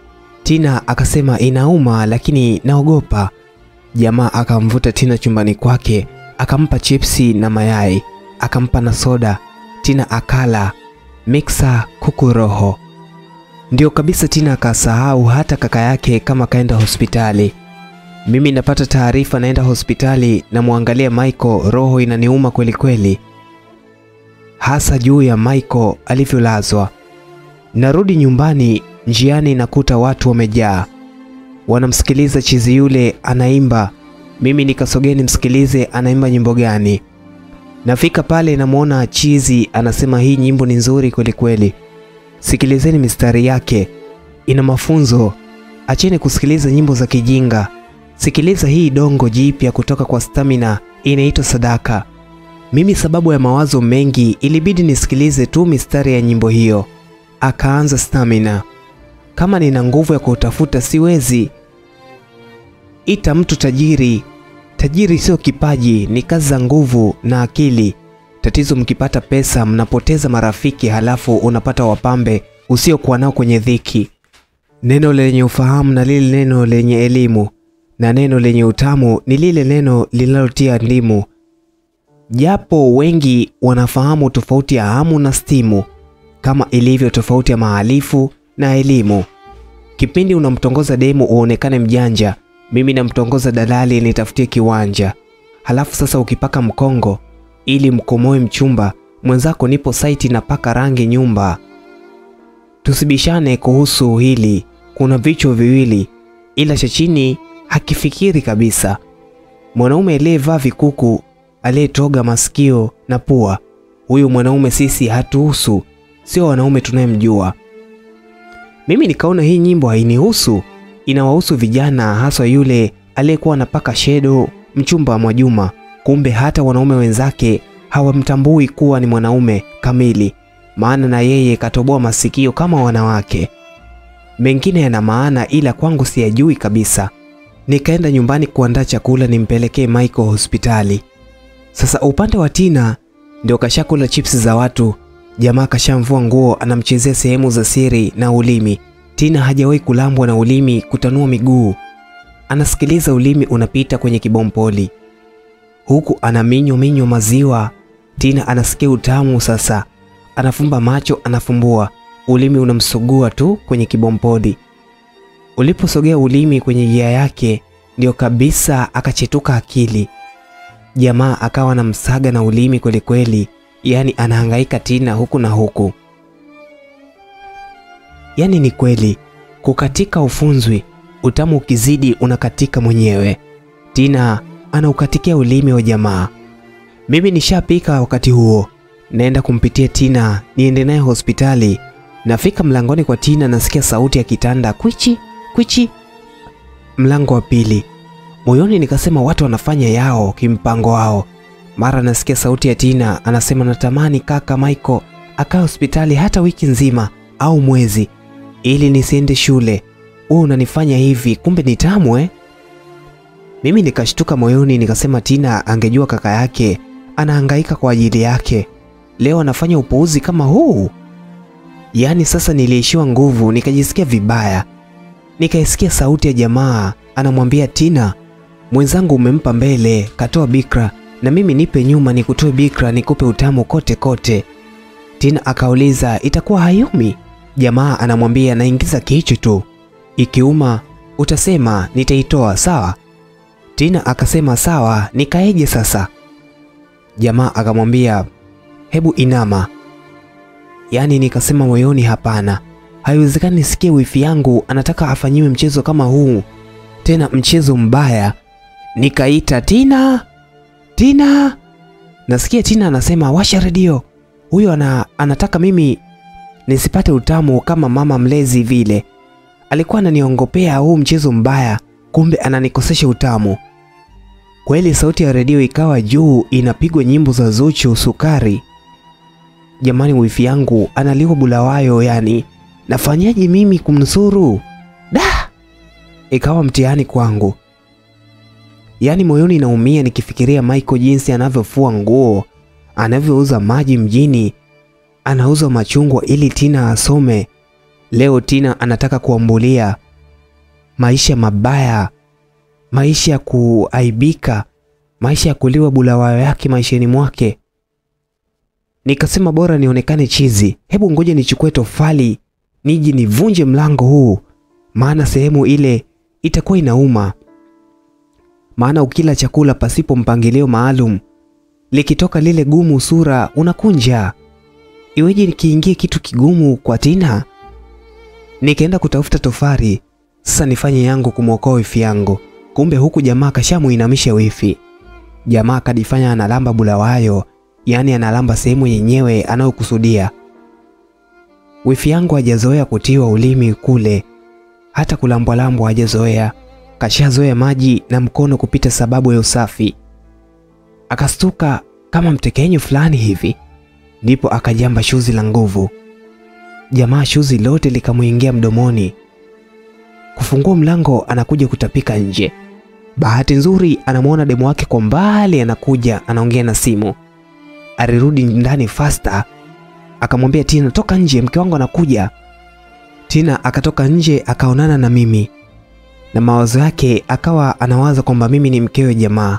Tina akasema inauma, lakini naogopa. Jamaa akamvuta Tina chumbani kwake, akampa chipsi na mayai, akampa na soda. Tina akala miksa kuku roho. Ndio kabisa, Tina akasahau hata kaka yake kama kaenda hospitali. Mimi napata taarifa naenda hospitali, namwangalia Michael, roho inaniuma kweli kweli, hasa juu ya Michael alivyolazwa. Narudi nyumbani, njiani nakuta watu wamejaa, wanamsikiliza chizi yule anaimba. Mimi nikasogea nimsikilize anaimba nyimbo gani. Nafika pale namwona chizi anasema hii nyimbo ni nzuri kweli kweli, sikilizeni mistari yake, ina mafunzo. Acheni kusikiliza nyimbo za kijinga, sikiliza hii dongo jipya kutoka kwa Stamina, inaitwa Sadaka. Mimi sababu ya mawazo mengi ilibidi nisikilize tu mistari ya nyimbo hiyo. Akaanza Stamina, kama nina nguvu ya kutafuta siwezi ita mtu tajiri Tajiri sio kipaji, ni kazi za nguvu na akili. Tatizo mkipata pesa mnapoteza marafiki, halafu unapata wapambe usiokuwa nao kwenye dhiki. Neno lenye ufahamu na lile neno lenye elimu, na neno lenye utamu ni lile neno linalotia ndimu. Japo wengi wanafahamu tofauti ya hamu na stimu, kama ilivyo tofauti ya mahalifu na elimu. Kipindi unamtongoza demu uonekane mjanja, mimi namtongoza dalali nitafutie kiwanja. Halafu sasa ukipaka mkongo ili mkomoe mchumba mwenzako, nipo saiti na paka rangi nyumba. Tusibishane kuhusu hili, kuna vichwa viwili, ila cha chini hakifikiri kabisa. Mwanaume aliyevaa vikuku, aliyetoga masikio na pua, huyu mwanaume sisi hatuhusu, sio wanaume tunayemjua. Mimi nikaona hii nyimbo hainihusu, inawahusu vijana, haswa yule aliyekuwa anapaka shedo, mchumba wa Mwajuma. Kumbe hata wanaume wenzake hawamtambui kuwa ni mwanaume kamili, maana na yeye katoboa masikio kama wanawake. Mengine yana maana, ila kwangu siyajui kabisa. Nikaenda nyumbani kuandaa chakula nimpelekee Michael hospitali. Sasa upande wa Tina ndio kashakula chipsi za watu, jamaa kashamvua nguo, anamchezea sehemu za siri na ulimi. Tina hajawahi kulambwa na ulimi kutanua miguu, anasikiliza ulimi unapita kwenye kibompoli huku anaminywa minyo maziwa. Tina anasikia utamu sasa, anafumba macho, anafumbua, ulimi unamsugua tu kwenye kibompoli. Uliposogea ulimi kwenye jia yake, ndio kabisa akachetuka akili. Jamaa akawa na msaga na ulimi kwelikweli, kweli, yaani anahangaika Tina huku na huku. Yaani ni kweli kukatika ufunzwi, utamu ukizidi unakatika mwenyewe. Tina anaukatikia ulimi wa jamaa. Mimi nishapika wakati huo, naenda kumpitia Tina niende naye hospitali. Nafika mlangoni kwa Tina, nasikia sauti ya kitanda kwichi kwichi, mlango wa pili. Moyoni nikasema watu wanafanya yao kimpango wao. Mara nasikia sauti ya Tina anasema, natamani kaka Michael akaa hospitali hata wiki nzima au mwezi ili nisiende shule. Wewe unanifanya hivi, kumbe ni tamu eh? Mimi nikashtuka moyoni, nikasema Tina angejua kaka yake anahangaika kwa ajili yake, leo anafanya upuuzi kama huu. Yaani sasa niliishiwa nguvu, nikajisikia vibaya. Nikaisikia sauti ya jamaa anamwambia Tina, mwenzangu umempa mbele, katoa bikra, na mimi nipe nyuma, nikutoe bikra, nikupe utamu kote kote. Tina akauliza itakuwa hayumi? Jamaa anamwambia naingiza kiicho tu, ikiuma utasema nitaitoa, sawa? Tina akasema sawa, nikaeje sasa? Jamaa akamwambia hebu inama. Yaani nikasema moyoni, hapana, haiwezekani nisikie wifi yangu anataka afanyiwe mchezo kama huu, tena mchezo mbaya. Nikaita Tina, Tina. Nasikia Tina anasema washa redio, huyo ana, anataka mimi nisipate utamu kama mama mlezi vile. Alikuwa ananiongopea huu mchezo mbaya, kumbe ananikosesha utamu. Kweli sauti ya redio ikawa juu inapigwa nyimbo za Zuchu Sukari. Jamani, wifi yangu analiwa bulawayo, yani nafanyaje mimi kumnusuru? Da, ikawa mtihani kwangu. Yaani moyoni naumia nikifikiria Michael jinsi anavyofua nguo, anavyouza maji mjini, anauza machungwa ili Tina asome. Leo Tina anataka kuambulia maisha mabaya, maisha ya kuaibika, maisha ya kuliwa bulawayo yake maishani mwake. Nikasema bora nionekane chizi, hebu ngoja nichukue tofali niji nivunje mlango huu, maana sehemu ile itakuwa inauma. Maana ukila chakula pasipo mpangilio maalum, likitoka lile gumu sura unakunja. Iweje nikiingie kitu kigumu kwa Tina? Nikaenda kutafuta tofari, sasa nifanye yangu kumwokoa wifi yangu. Kumbe huku jamaa kashamuinamisha wifi. Jamaa kadifanya analamba bulawayo, yaani analamba sehemu yenyewe anayokusudia. Wifi yangu hajazoea kutiwa ulimi kule, hata kulambwalambwa hajazoea, kashazoea maji na mkono kupita sababu ya usafi. Akastuka kama mtekenyo fulani hivi, ndipo akajamba shuzi la nguvu. Jamaa shuzi lote likamuingia mdomoni. Kufungua mlango anakuja kutapika nje. Bahati nzuri anamwona demu wake kwa mbali anakuja, anaongea na simu. Alirudi ndani fasta, akamwambia Tina, toka nje, mke wangu anakuja. Tina akatoka nje akaonana na mimi, na mawazo yake akawa anawaza kwamba mimi ni mkewe jamaa.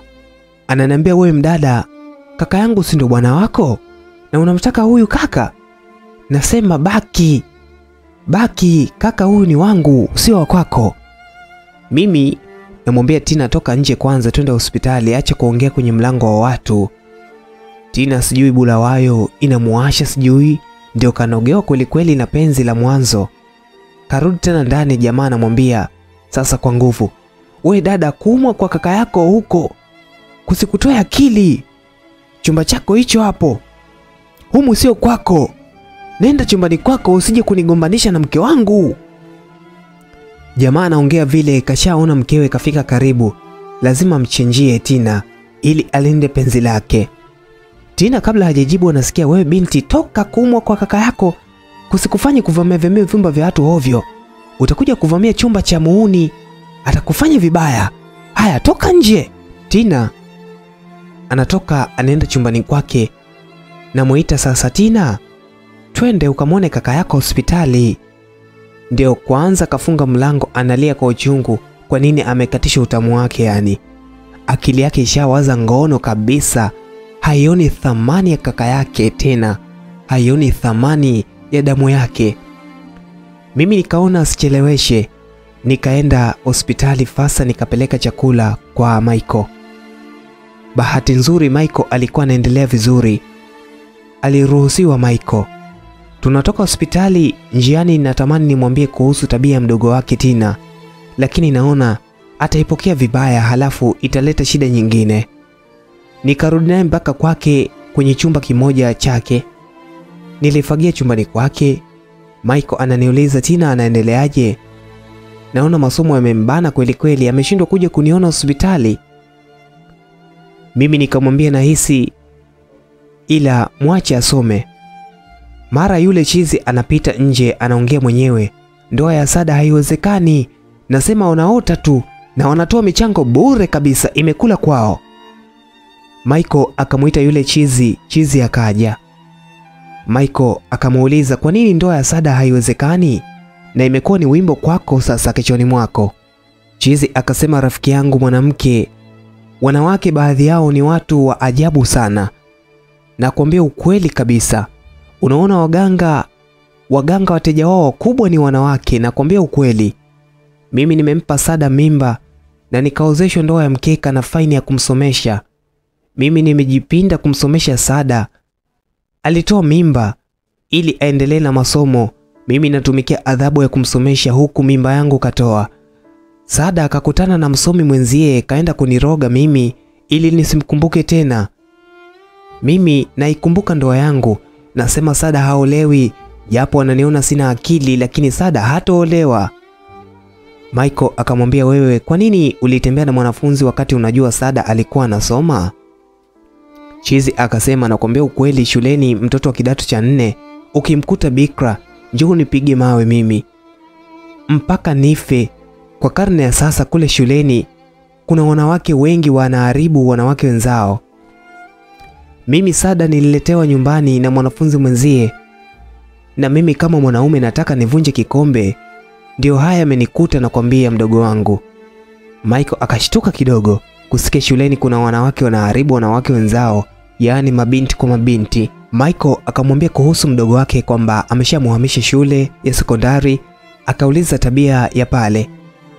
Ananiambia, wewe mdada, kaka yangu si ndo bwana wako na unamtaka huyu kaka? Nasema baki baki, kaka huyu ni wangu, sio wa kwako. Mimi namwambia Tina, toka nje kwanza, twende hospitali, acha kuongea kwenye mlango wa watu. Tina sijui Bulawayo inamwasha sijui, ndio kanogewa kweli kweli na penzi la mwanzo. Karudi tena ndani, jamaa anamwambia sasa kwa nguvu, we dada, kuumwa kwa kaka yako huko kusikutoe akili. Chumba chako hicho hapo, humu sio kwako. Nenda chumbani kwako, usije kunigombanisha na mke wangu. Jamaa anaongea vile kashaona mkewe kafika karibu, lazima mchenjie Tina ili alinde penzi lake. Tina kabla hajajibu anasikia, wewe binti, toka kuumwa kwa kaka yako kusikufanye kuvamia vamia vyumba vya watu ovyo. Utakuja kuvamia chumba cha muuni, atakufanya vibaya. Haya, toka nje. Tina anatoka anaenda chumbani kwake, namuita sasa, Tina, twende ukamwone kaka yako hospitali. Ndio kwanza kafunga mlango, analia kwa uchungu. Kwa nini amekatisha utamu wake? Yani akili yake ishawaza ngono kabisa, haioni thamani ya kaka yake tena, haioni thamani ya damu yake. Mimi nikaona asicheleweshe, nikaenda hospitali fasa, nikapeleka chakula kwa Michael. Bahati nzuri Michael alikuwa anaendelea vizuri, aliruhusiwa Michael. Tunatoka hospitali, njiani natamani nimwambie kuhusu tabia ya mdogo wake Tina, lakini naona ataipokea vibaya, halafu italeta shida nyingine. Nikarudi naye mpaka kwake kwenye chumba kimoja chake, nilifagia chumbani kwake. Michael ananiuliza Tina anaendeleaje? Naona masomo yamembana kweli kweli, ameshindwa kuja kuniona hospitali. Mimi nikamwambia nahisi, ila mwache asome. Mara yule chizi anapita nje anaongea mwenyewe, ndoa ya Sada haiwezekani, nasema wanaota tu na wanatoa michango bure kabisa, imekula kwao. Michael akamwita yule chizi, chizi akaja. Michael akamuuliza kwa nini ndoa ya Sada haiwezekani na imekuwa ni wimbo kwako sasa kichwani mwako. Chizi akasema, rafiki yangu mwanamke, wanawake baadhi yao ni watu wa ajabu sana, na kuambia ukweli kabisa. Unaona waganga, waganga wateja wao wakubwa ni wanawake, na kuambia ukweli. Mimi nimempa Sada mimba na nikaozeshwa ndoa ya mkeka na faini ya kumsomesha. Mimi nimejipinda kumsomesha Sada. Alitoa mimba ili aendelee na masomo, mimi natumikia adhabu ya kumsomesha huku mimba yangu katoa. Sada akakutana na msomi mwenzie, kaenda kuniroga mimi ili nisimkumbuke tena. Mimi naikumbuka ndoa yangu, nasema Sada haolewi, japo ananiona sina akili, lakini Sada hataolewa. Michael akamwambia, wewe kwa nini ulitembea na mwanafunzi wakati unajua Sada alikuwa anasoma? Chizi akasema, nakwambia ukweli, shuleni mtoto wa kidato cha nne ukimkuta bikra, njoo nipige mawe mimi mpaka nife. Kwa karne ya sasa kule shuleni kuna wanawake wengi wanaharibu wanawake wenzao. Mimi Sada nililetewa nyumbani na mwanafunzi mwenzie, na mimi kama mwanaume nataka nivunje kikombe. Ndio haya amenikuta, nakwambia mdogo wangu. Michael akashtuka kidogo kusikia shuleni kuna wanawake wanaharibu wanawake wenzao, yaani mabinti kwa mabinti. Michael akamwambia kuhusu mdogo wake kwamba ameshamuhamisha shule ya sekondari, akauliza tabia ya pale.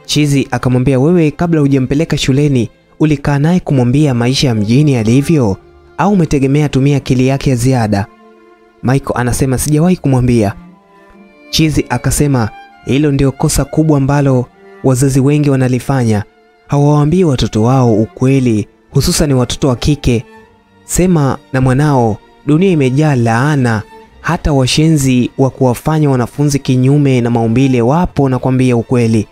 Chizi akamwambia wewe, kabla hujampeleka shuleni ulikaa naye kumwambia maisha ya mjini yalivyo, au umetegemea tumia akili yake ya ziada? Michael anasema sijawahi kumwambia. Chizi akasema hilo ndio kosa kubwa ambalo wazazi wengi wanalifanya, hawawaambii watoto wao ukweli, hususan watoto wa kike. Sema na mwanao, dunia imejaa laana. Hata washenzi wa kuwafanya wanafunzi kinyume na maumbile wapo, na kwambia ukweli.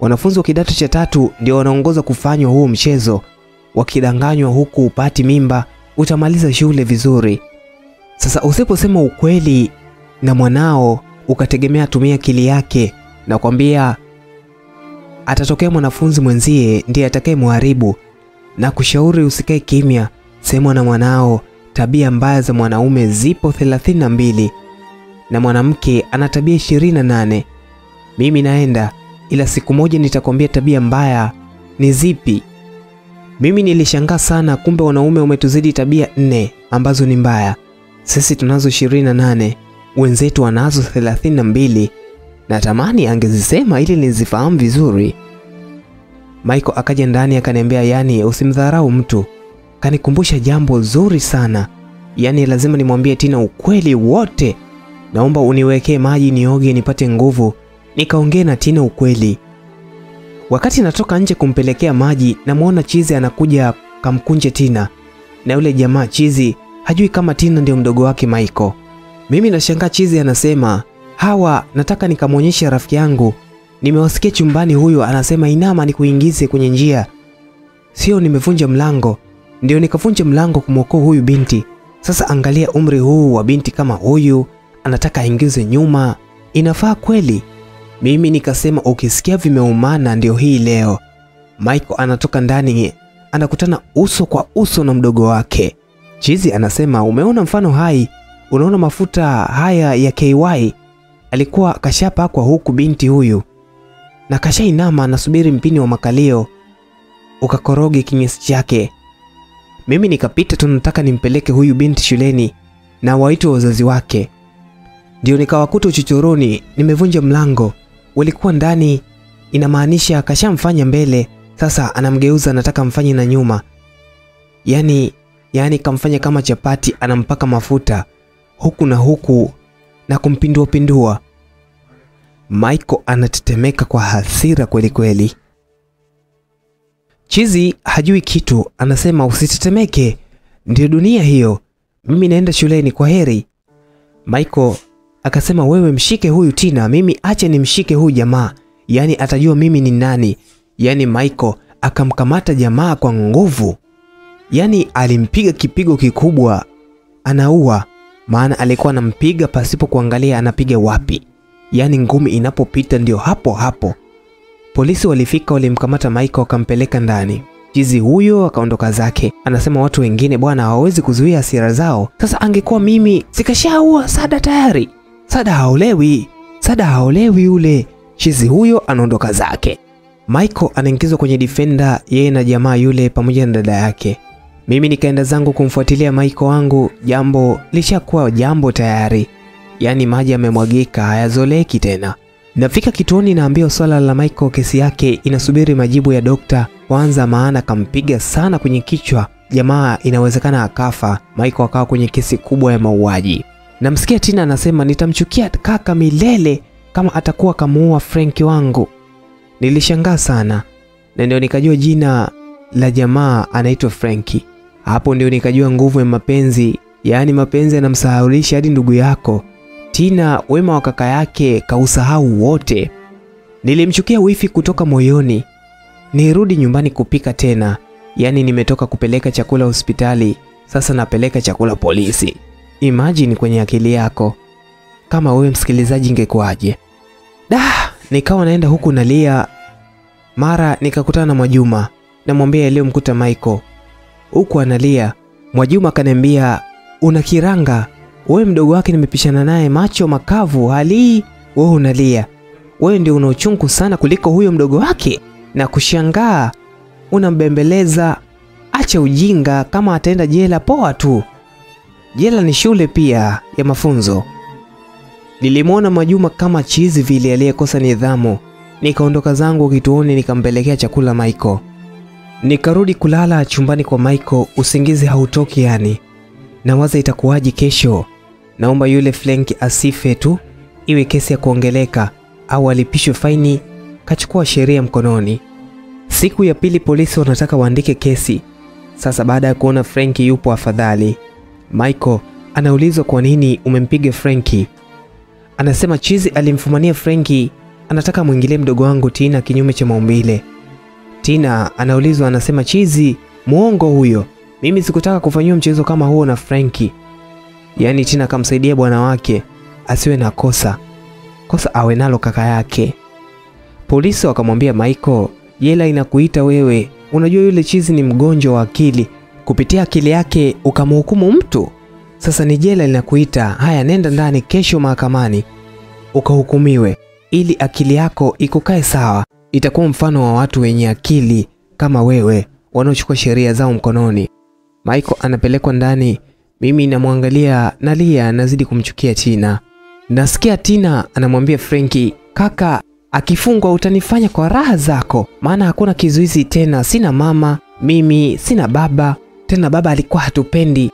Wanafunzi wa kidato cha tatu ndio wanaongoza kufanywa huo mchezo. Wakidanganywa huku upati mimba, utamaliza shule vizuri. Sasa usiposema ukweli na mwanao ukategemea tumia akili yake, na kwambia atatokea mwanafunzi mwenzie ndiye atakayemharibu na kushauri usikae kimya, sema na mwanao, tabia mbaya za mwanaume zipo 32 na mwanamke ana tabia 28. Mimi naenda, ila siku moja nitakwambia tabia mbaya ni zipi. Mimi nilishangaa sana, kumbe wanaume umetuzidi tabia nne ambazo ni mbaya. Sisi tunazo 28, wenzetu wanazo 32. Natamani angezisema ili nizifahamu vizuri. Michael akaja ndani akaniambia, yani usimdharau mtu. Kanikumbusha jambo zuri sana, yani lazima nimwambie Tina ukweli wote. Naomba uniwekee maji nioge nipate nguvu, nikaongee na Tina ukweli. Wakati natoka nje kumpelekea maji, namwona Chizi anakuja kamkunje Tina, na yule jamaa Chizi hajui kama Tina ndio mdogo wake Maiko. Mimi nashangaa, Chizi anasema Hawa, nataka nikamwonyeshe rafiki yangu. Nimewasikia chumbani, huyu anasema inama nikuingize kwenye njia. Sio nimevunja mlango, ndio nikavunja mlango kumwokoa huyu binti. Sasa angalia umri huu wa binti kama huyu, anataka aingize nyuma. Inafaa kweli? Mimi nikasema ukisikia vimeumana ndio hii leo. Michael anatoka ndani, anakutana uso kwa uso na mdogo wake. Chizi anasema umeona mfano hai, unaona mafuta haya ya KY alikuwa kashapakwa huku binti huyu na kashainama anasubiri mpini wa makalio ukakoroge kinyesi chake. Mimi nikapita tu, nataka nimpeleke huyu binti shuleni na waitwe wazazi wake, ndio nikawakuta uchochoroni, nimevunja mlango, walikuwa ndani. Inamaanisha kashamfanya mbele, sasa anamgeuza, anataka mfanye na nyuma, yaani yaani kamfanya kama chapati, anampaka mafuta huku na huku na kumpindua pindua. Michael anatetemeka kwa hasira kweli kweli. Chizi hajui kitu, anasema usitetemeke, ndio dunia hiyo, mimi naenda shuleni, kwa heri. Michael akasema wewe mshike huyu Tina, mimi ache nimshike huyu jamaa, yaani atajua mimi ni nani. Yaani Michael akamkamata jamaa kwa nguvu, yaani alimpiga kipigo kikubwa, anaua maana alikuwa anampiga pasipo kuangalia anapiga wapi, yaani ngumi inapopita ndio hapo hapo. Polisi walifika, walimkamata Michael wakampeleka ndani. Chizi huyo akaondoka zake, anasema watu wengine bwana hawawezi kuzuia hasira zao. Sasa angekuwa mimi sikashaua Sada tayari. Sada haolewi, Sada haolewi yule. Chizi huyo anaondoka zake. Michael anaingizwa kwenye defender, yeye na jamaa yule pamoja na dada yake. Mimi nikaenda zangu kumfuatilia Michael wangu, jambo lishakuwa jambo tayari, yaani maji yamemwagika, hayazoleki tena. Nafika kituoni, naambiwa swala la Michael, kesi yake inasubiri majibu ya dokta kwanza, maana kampiga sana kwenye kichwa, jamaa inawezekana akafa. Michael akawa kwenye kesi kubwa ya mauaji. Namsikia Tina anasema nitamchukia kaka milele kama atakuwa kamuua Frank wangu. Nilishangaa sana na ndio nikajua jina la jamaa anaitwa Franki. Hapo ndio nikajua nguvu ya mapenzi, yaani mapenzi yanamsahaulisha hadi ndugu yako. Tina wema wa kaka yake kausahau wote. Nilimchukia wifi kutoka moyoni. Nirudi nyumbani kupika tena, yaani nimetoka kupeleka chakula hospitali, sasa napeleka chakula polisi. Imagine kwenye akili yako, kama wewe msikilizaji, ingekuwaje? Da, nikawa naenda huku nalia, mara nikakutana na Mwajuma, namwambia yaliyomkuta Michael. Huku analia. Mwajuma akaniambia una kiranga? Wewe, mdogo wake nimepishana naye macho makavu, hali wewe unalia, wewe ndio una uchungu sana kuliko huyo mdogo wake, na kushangaa unambembeleza. Acha ujinga, kama ataenda jela poa tu, jela ni shule pia ya mafunzo. Nilimwona Majuma kama chizi vile aliyekosa nidhamu, nikaondoka zangu kituoni, nikampelekea chakula Michael. Nikarudi kulala chumbani kwa Michael, usingizi hautoki yani. Nawaza itakuwaje kesho. Naomba yule Frank asife tu, iwe kesi ya kuongeleka au alipishwe faini, kachukua sheria mkononi. Siku ya pili polisi wanataka waandike kesi. Sasa baada ya kuona Frank yupo afadhali, Michael anaulizwa kwa nini umempiga Frenki. Anasema chizi alimfumania Frenki, anataka mwingilie mdogo wangu Tina kinyume cha maumbile. Tina anaulizwa, anasema chizi muongo huyo, mimi sikutaka kufanyiwa mchezo kama huo na Frenki. Yaani Tina akamsaidia bwana wake asiwe na kosa, kosa awe nalo kaka yake. Polisi wakamwambia Michael, jela inakuita wewe. Unajua yule chizi ni mgonjwa wa akili, kupitia akili yake ukamhukumu mtu. Sasa ni jela linakuita. Haya, nenda ndani kesho mahakamani ukahukumiwe, ili akili yako ikukae sawa. Itakuwa mfano wa watu wenye akili kama wewe wanaochukua sheria zao mkononi. Michael anapelekwa ndani, mimi namwangalia, nalia, nazidi kumchukia Tina. Nasikia Tina anamwambia Frenki, kaka akifungwa utanifanya kwa raha zako, maana hakuna kizuizi tena. Sina mama mimi, sina baba tena, baba alikuwa hatupendi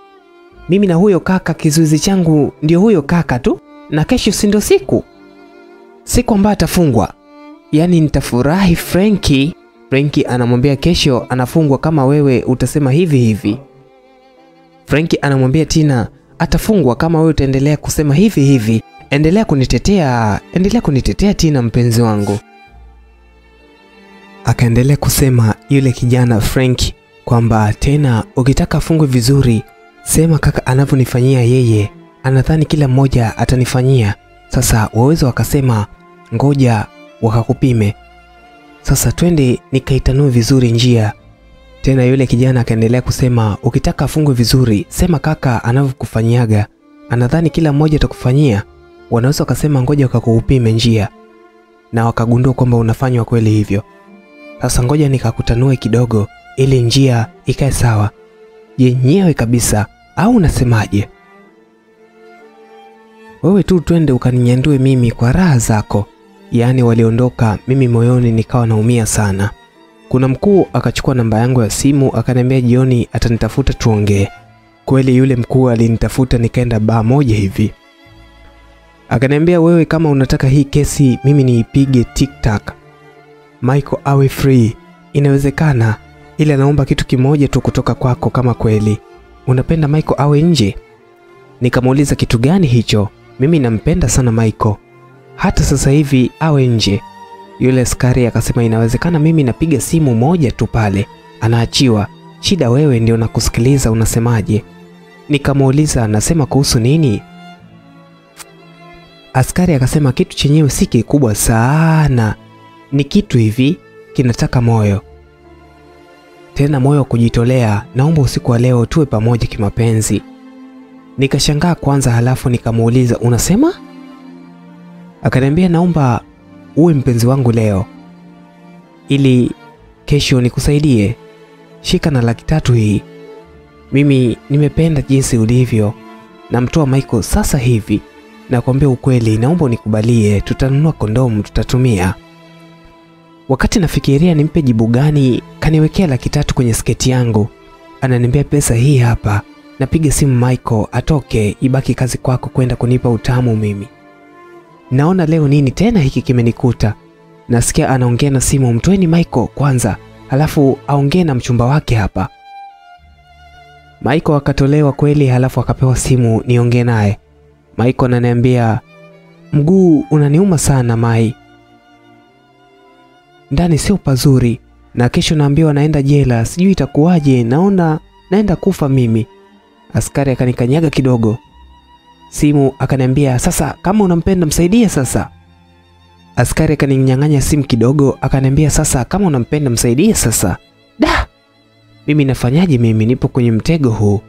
mimi na huyo kaka. Kizuizi changu ndio huyo kaka tu, na kesho si ndio siku siku ambayo atafungwa, yaani nitafurahi. Frenki Frenki anamwambia kesho anafungwa, kama wewe utasema hivi hivi. Frenki anamwambia Tina, atafungwa kama wewe utaendelea kusema hivi hivi. Endelea kunitetea, endelea kunitetea Tina, mpenzi wangu. Akaendelea kusema yule kijana Frank kwamba tena, ukitaka afungwe vizuri, sema kaka anavyonifanyia yeye, anadhani kila mmoja atanifanyia. Sasa waweza wakasema ngoja wakakupime. Sasa twende nikaitanue vizuri njia. Tena yule kijana akaendelea kusema, ukitaka afungwe vizuri, sema kaka anavyokufanyiaga, anadhani kila mmoja atakufanyia wanaweza wakasema ngoja wakakupime njia, na wakagundua kwamba unafanywa kweli hivyo. Sasa ngoja nikakutanue kidogo, ili njia ikae sawa yenyewe kabisa, au unasemaje? Wewe tu twende ukaninyandue mimi kwa raha zako. Yaani waliondoka, mimi moyoni nikawa naumia sana. Kuna mkuu akachukua namba yangu ya simu akaniambia jioni atanitafuta tuongee. Kweli yule mkuu alinitafuta, nikaenda baa moja hivi akaniambia wewe, kama unataka hii kesi mimi niipige tiktak, Michael awe free. Inawezekana, ila anaomba kitu kimoja tu kutoka kwako, kama kweli unapenda maiko awe nje. Nikamuuliza kitu gani hicho? Mimi nampenda sana maiko hata sasa hivi awe nje. Yule askari akasema inawezekana, mimi napiga simu moja tu pale anaachiwa. Shida wewe ndio nakusikiliza, unasemaje? Nikamuuliza anasema kuhusu nini? Askari akasema kitu chenyewe si kikubwa sana, ni kitu hivi kinataka moyo, tena moyo wa kujitolea. Naomba usiku wa leo tuwe pamoja kimapenzi. Nikashangaa kwanza, halafu nikamuuliza unasema? Akaniambia naomba uwe mpenzi wangu leo ili kesho nikusaidie. Shika na laki tatu hii, mimi nimependa jinsi ulivyo. Namtoa Michael sasa hivi Nakwambia ukweli, naomba unikubalie, tutanunua kondomu tutatumia. Wakati nafikiria nimpe jibu gani, kaniwekea laki tatu kwenye sketi yangu, ananiambia pesa hii hapa. Napiga simu Michael atoke, ibaki kazi kwako kwenda kunipa utamu mimi. Naona leo nini tena hiki kimenikuta. Nasikia anaongea na simu, mtoeni Michael kwanza, halafu aongee na mchumba wake hapa. Michael akatolewa kweli, halafu akapewa simu niongee naye. Michael ananiambia mguu unaniuma sana Mai, ndani sio pazuri, na kesho naambiwa naenda jela, sijui itakuwaje, naona naenda kufa mimi. Askari akanikanyaga kidogo, simu akaniambia, sasa kama unampenda msaidie sasa. Askari akaninyang'anya simu kidogo, akaniambia, sasa kama unampenda msaidie sasa. Da, mimi nafanyaje? Mimi nipo kwenye mtego huu.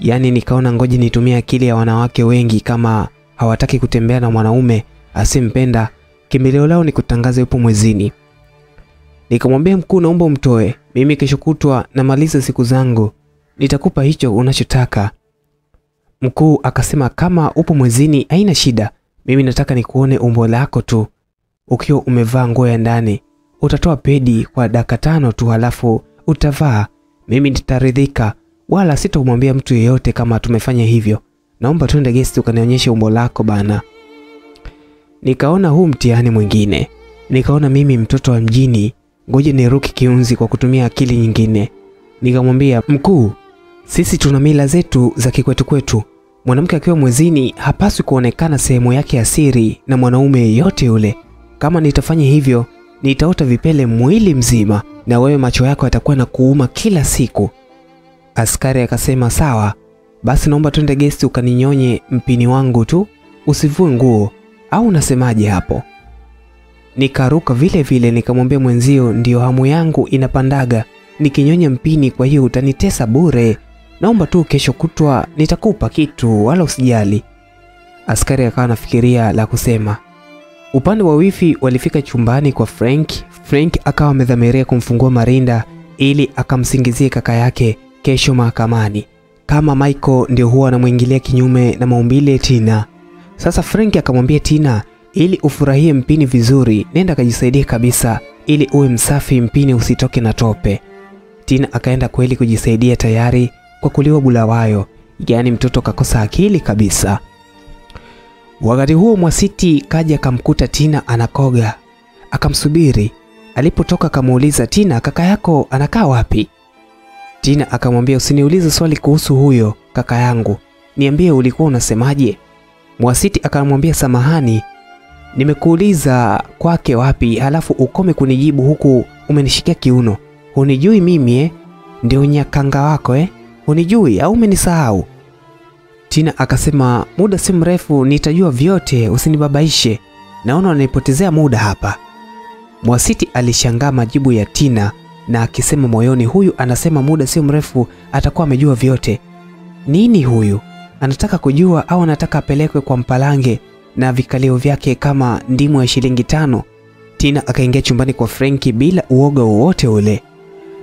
Yaani nikaona ngoji nitumie akili ya wanawake wengi, kama hawataki kutembea na mwanaume asimpenda, kimbilio lao ni kutangaza yupo mwezini. Nikamwambia mkuu, naomba umtoe, mimi kesho kutwa namaliza siku zangu, nitakupa hicho unachotaka. Mkuu akasema kama upo mwezini haina shida, mimi nataka nikuone umbo lako tu, ukiwa umevaa nguo ya ndani, utatoa pedi kwa dakika tano tu, halafu utavaa, mimi nitaridhika wala sitomwambia mtu yeyote kama tumefanya hivyo. Naomba twende gesti ukanionyeshe umbo lako bana. Nikaona huu mtihani mwingine, nikaona mimi mtoto wa mjini, ngoja niruki kiunzi kwa kutumia akili nyingine. Nikamwambia mkuu, sisi tuna mila zetu za kikwetu kwetu. Mwanamke akiwa mwezini hapaswi kuonekana sehemu yake ya siri na mwanaume yeyote yule. Kama nitafanya hivyo, nitaota vipele mwili mzima, na wewe macho yako yatakuwa na kuuma kila siku. Askari akasema sawa, basi naomba twende gesti ukaninyonye mpini wangu tu, usivue nguo, au unasemaje hapo? Nikaruka vile vile nikamwambia mwenzio, ndiyo hamu yangu inapandaga nikinyonya mpini, kwa hiyo utanitesa bure. Naomba tu kesho kutwa nitakupa kitu, wala usijali. Askari akawa anafikiria la kusema. Upande wa wifi walifika chumbani kwa Frank. Frank akawa amedhamiria kumfungua Marinda ili akamsingizie kaka yake kesho mahakamani, kama Michael ndio huwa anamwingilia kinyume na maumbile Tina. Sasa Frank akamwambia Tina, ili ufurahie mpini vizuri, nenda kajisaidie kabisa, ili uwe msafi, mpini usitoke na tope. Tina akaenda kweli kujisaidia tayari kwa kuliwa bulawayo, yaani mtoto kakosa akili kabisa. Wakati huo Mwasiti kaja akamkuta Tina anakoga, akamsubiri. Alipotoka akamuuliza Tina, kaka yako anakaa wapi? Tina akamwambia usiniulize swali kuhusu huyo kaka yangu, niambie ulikuwa unasemaje? Mwasiti akamwambia samahani, nimekuuliza kwake wapi, halafu ukome kunijibu huku umenishikia kiuno. Hunijui mimi eh? Ndio nyakanga wako eh? Hunijui au umenisahau? Tina akasema muda si mrefu nitajua vyote, usinibabaishe, naona unanipotezea muda hapa. Mwasiti alishangaa majibu ya Tina na akisema moyoni, huyu anasema muda si mrefu atakuwa amejua vyote. Nini huyu? Anataka kujua au anataka apelekwe kwa mpalange na vikalio vyake kama ndimu ya shilingi tano? Tina akaingia chumbani kwa Frenki bila uoga wowote ule.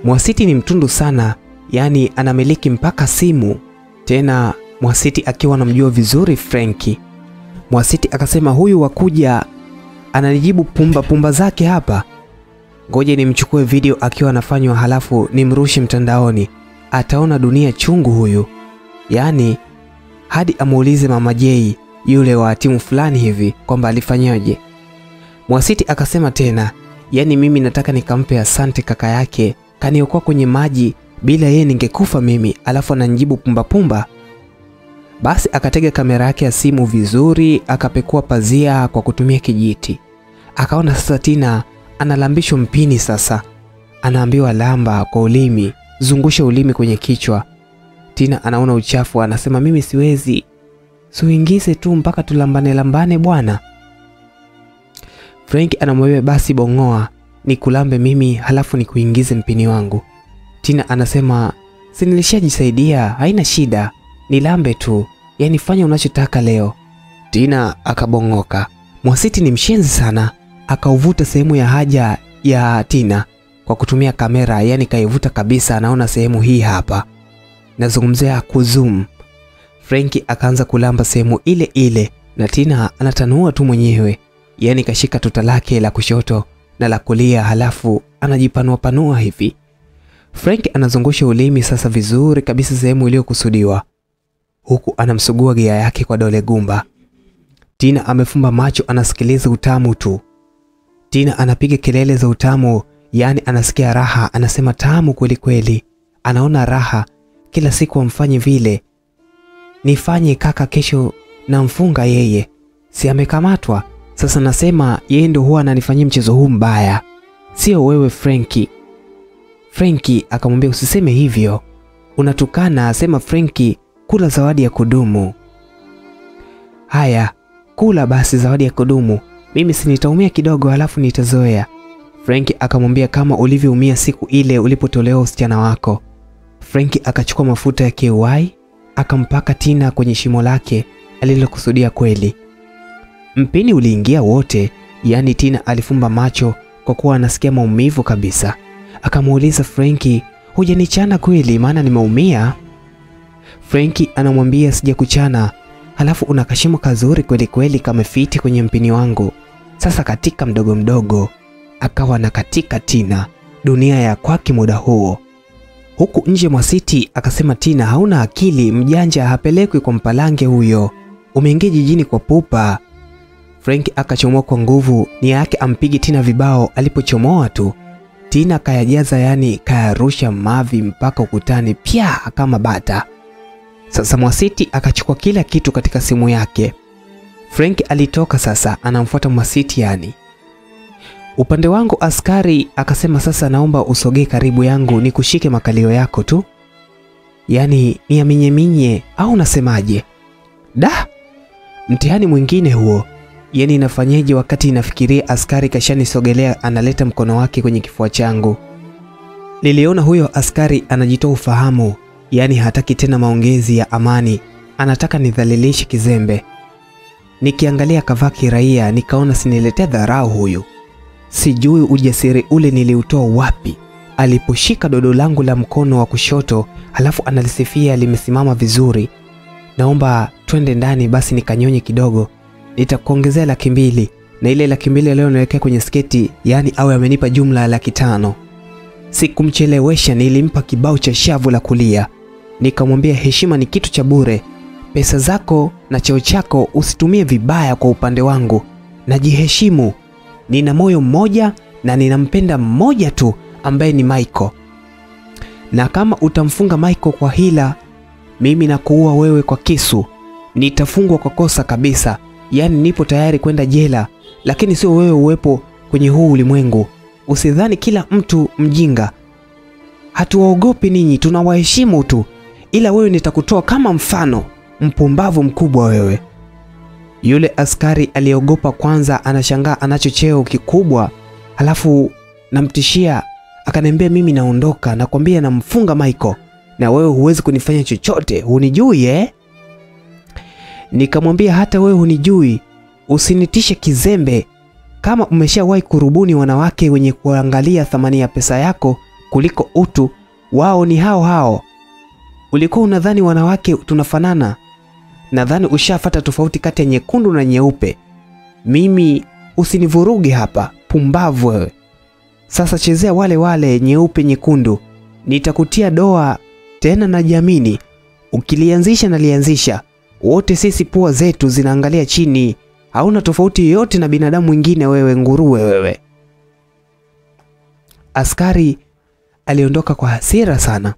Mwasiti ni mtundu sana, yaani anamiliki mpaka simu. Tena Mwasiti akiwa anamjua vizuri Frenki. Mwasiti akasema huyu wakuja ananijibu pumba pumba zake hapa. Ngoje nimchukue video akiwa anafanywa halafu nimrushi mtandaoni. Ataona dunia chungu huyu. Yaani hadi amuulize Mama Jei yule wa timu fulani hivi kwamba alifanyaje. Mwasiti akasema tena, yani mimi nataka nikampe asante kaka yake, kaniokoa kwenye maji, bila yeye ningekufa mimi, alafu ananijibu pumba pumba. Basi akatega kamera yake ya simu vizuri, akapekua pazia kwa kutumia kijiti. Akaona sasa Tina analambishwa mpini sasa. Anaambiwa lamba kwa ulimi, zungusha ulimi kwenye kichwa. Tina anaona uchafu, anasema mimi siwezi. Suingize tu mpaka tulambane lambane bwana. Frank anamwambia basi bongoa, nikulambe mimi halafu nikuingize mpini wangu. Tina anasema si nilishajisaidia, haina shida, nilambe tu, yaani fanya unachotaka leo. Tina akabongoka. Mwasiti ni mshenzi sana, akauvuta sehemu ya haja ya Tina kwa kutumia kamera, yani kaivuta kabisa, anaona sehemu hii hapa. Nazungumzia kuzoom. Frenki akaanza kulamba sehemu ile ile na Tina anatanua tu mwenyewe, yaani kashika tuta lake la kushoto na la kulia, halafu anajipanua panua hivi. Frank anazungusha ulimi sasa vizuri kabisa sehemu iliyokusudiwa, huku anamsugua gia yake kwa dole gumba. Tina amefumba macho, anasikiliza utamu tu. Tina anapiga kelele za utamu, yaani anasikia raha, anasema tamu kweli kweli, anaona raha kila siku amfanye vile. Nifanye kaka, kesho namfunga yeye, si amekamatwa sasa? Nasema yeye ndio huwa ananifanyia mchezo huu mbaya, sio wewe Frenki. Frenki akamwambia usiseme hivyo, unatukana. Asema Frenki, kula zawadi ya kudumu. Haya, kula basi zawadi ya kudumu, mimi si nitaumia kidogo, halafu nitazoea. Frenki akamwambia kama ulivyoumia siku ile ulipotolewa usichana wako. Frenki akachukua mafuta ya KY akampaka Tina kwenye shimo lake alilokusudia kweli. Mpini uliingia wote, yaani Tina alifumba macho kwa kuwa anasikia maumivu kabisa. Akamuuliza Frenki, hujanichana kweli maana nimeumia? Frenki anamwambia sijakuchana, halafu una kashimo kazuri kweli kweli kamefiti kwenye mpini wangu. Sasa katika mdogo mdogo, akawa na katika Tina dunia ya kwake muda huo. Huku nje mwa siti akasema, Tina hauna akili, mjanja hapelekwi kwa mpalange huyo, umeingia jijini kwa pupa. Frank akachomoa kwa nguvu, nia yake ampige Tina vibao. Alipochomoa tu Tina kayajaza, yani kayarusha mavi mpaka ukutani pya kama bata. Sasa Mwasiti akachukua kila kitu katika simu yake. Frank alitoka sasa, anamfuata Mwasiti yani. Upande wangu askari akasema, sasa naomba usogee karibu yangu nikushike makalio yako tu, yaani niyaminyeminye au unasemaje? Da, mtihani mwingine huo. Yaani inafanyeje wakati inafikiria askari kashanisogelea analeta mkono wake kwenye kifua changu. Niliona huyo askari anajitoa ufahamu, yaani hataki tena maongezi ya amani, anataka nidhalilishe kizembe. Nikiangalia kavaa kiraia, nikaona siniletea dharau huyu. Sijui ujasiri ule niliutoa wapi. Aliposhika dodo langu la mkono wa kushoto, halafu analisifia limesimama vizuri. Naomba twende ndani basi nikanyonye kidogo, nitakuongezea laki mbili na ile laki mbili leo nawekea kwenye sketi, yaani awe amenipa jumla ya laki tano. Sikumchelewesha, nilimpa kibao cha shavu la kulia, nikamwambia heshima ni kitu cha bure. Pesa zako na cheo chako usitumie vibaya kwa upande wangu, najiheshimu. Nina moyo mmoja na ninampenda mmoja tu ambaye ni Michael, na kama utamfunga Michael kwa hila, mimi nakuua wewe kwa kisu. Nitafungwa kwa kosa kabisa, yaani nipo tayari kwenda jela, lakini sio wewe uwepo kwenye huu ulimwengu. Usidhani kila mtu mjinga. Hatuwaogopi ninyi, tunawaheshimu tu, ila wewe nitakutoa kama mfano. Mpumbavu mkubwa wewe. Yule askari aliogopa kwanza, anashangaa anacho cheo kikubwa, halafu namtishia, akaniambia mimi naondoka, nakwambia namfunga Michael, na wewe huwezi kunifanya chochote, hunijui eh? Nikamwambia hata wewe hunijui, usinitishe kizembe. Kama umeshawahi kurubuni wanawake wenye kuangalia thamani ya pesa yako kuliko utu, wao ni hao hao. Ulikuwa unadhani wanawake tunafanana? Nadhani ushafata tofauti kati ya nyekundu na nyeupe. Mimi usinivuruge hapa, pumbavu wewe. Sasa chezea wale wale nyeupe nyekundu, nitakutia doa tena, najiamini. Ukilianzisha nalianzisha, wote sisi pua zetu zinaangalia chini. Hauna tofauti yoyote na binadamu mwingine wewe, nguruwe wewe. Askari aliondoka kwa hasira sana.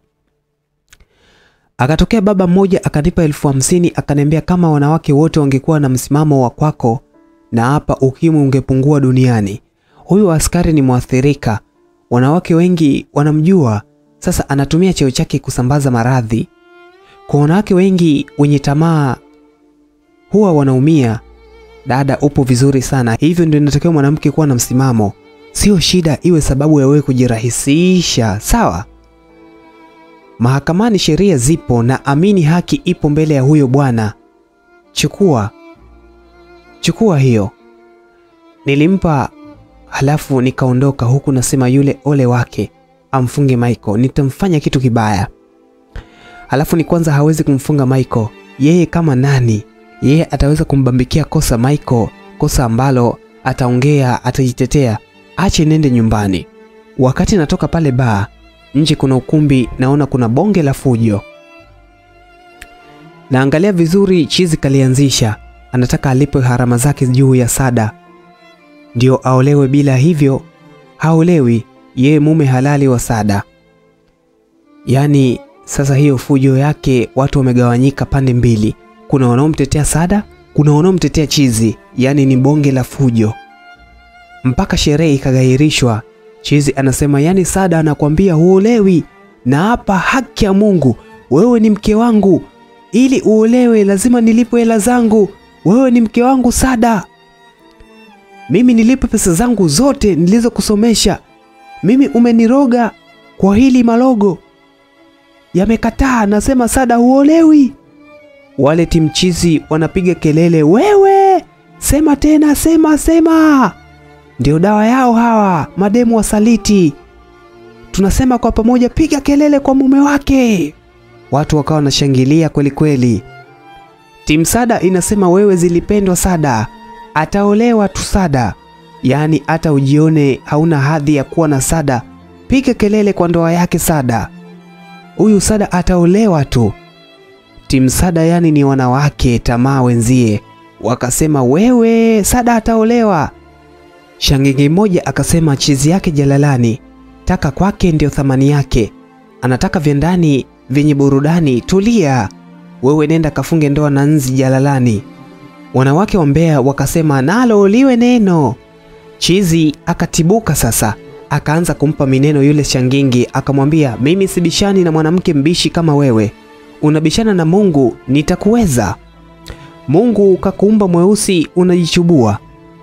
Akatokea baba mmoja akanipa elfu hamsini akaniambia kama wanawake wote wangekuwa na msimamo wa kwako, na hapa ukimwi ungepungua duniani. Huyu askari ni mwathirika, wanawake wengi wanamjua. Sasa anatumia cheo chake kusambaza maradhi kwa wanawake wengi wenye tamaa, huwa wanaumia. Dada, upo vizuri sana. Hivyo ndio inatakiwa mwanamke kuwa na msimamo, sio shida iwe sababu ya wewe kujirahisisha. Sawa? Mahakamani sheria zipo na amini haki ipo mbele ya huyo bwana. Chukua, chukua hiyo. Nilimpa, halafu nikaondoka huku nasema yule ole wake amfunge Michael, nitamfanya kitu kibaya. Halafu ni kwanza hawezi kumfunga Michael, yeye kama nani? Yeye ataweza kumbambikia kosa Michael, kosa ambalo ataongea, atajitetea. Ache nende nyumbani. Wakati natoka pale baa nje kuna ukumbi, naona kuna bonge la fujo. Naangalia vizuri, chizi kalianzisha, anataka alipe harama zake juu ya Sada ndio aolewe, bila hivyo haolewi. Yeye mume halali wa Sada. Yaani sasa hiyo fujo yake, watu wamegawanyika pande mbili, kuna wanaomtetea Sada, kuna wanaomtetea chizi, yaani ni bonge la fujo mpaka sherehe ikagairishwa. Chizi anasema yani, Sada anakwambia huolewi, na hapa haki ya Mungu, wewe ni mke wangu, ili uolewe lazima nilipe hela zangu. Wewe ni mke wangu Sada, mimi nilipe pesa zangu zote nilizokusomesha. Mimi umeniroga kwa hili malogo yamekataa. Nasema Sada huolewi. Wale timchizi wanapiga kelele, wewe sema tena, sema sema ndio dawa yao hawa mademu wasaliti. Tunasema kwa pamoja, piga kelele kwa mume wake. Watu wakawa wanashangilia kweli kweli. Timu Sada inasema wewe zilipendwa Sada, ataolewa tu Sada, yaani hata ujione hauna hadhi ya kuwa na Sada, piga kelele kwa ndoa yake Sada. Huyu Sada ataolewa tu. Timu Sada yani ni wanawake tamaa wenzie, wakasema wewe Sada ataolewa. Shangingi mmoja akasema chizi yake jalalani, taka kwake ndio thamani yake, anataka vya ndani vyenye burudani. Tulia wewe, nenda kafunge ndoa na nzi jalalani. Wanawake wa Mbeya wakasema nalo liwe neno. Chizi akatibuka sasa, akaanza kumpa mineno yule Shangingi, akamwambia mimi sibishani na mwanamke mbishi kama wewe, unabishana na Mungu, nitakuweza. Mungu kakuumba mweusi, unajichubua.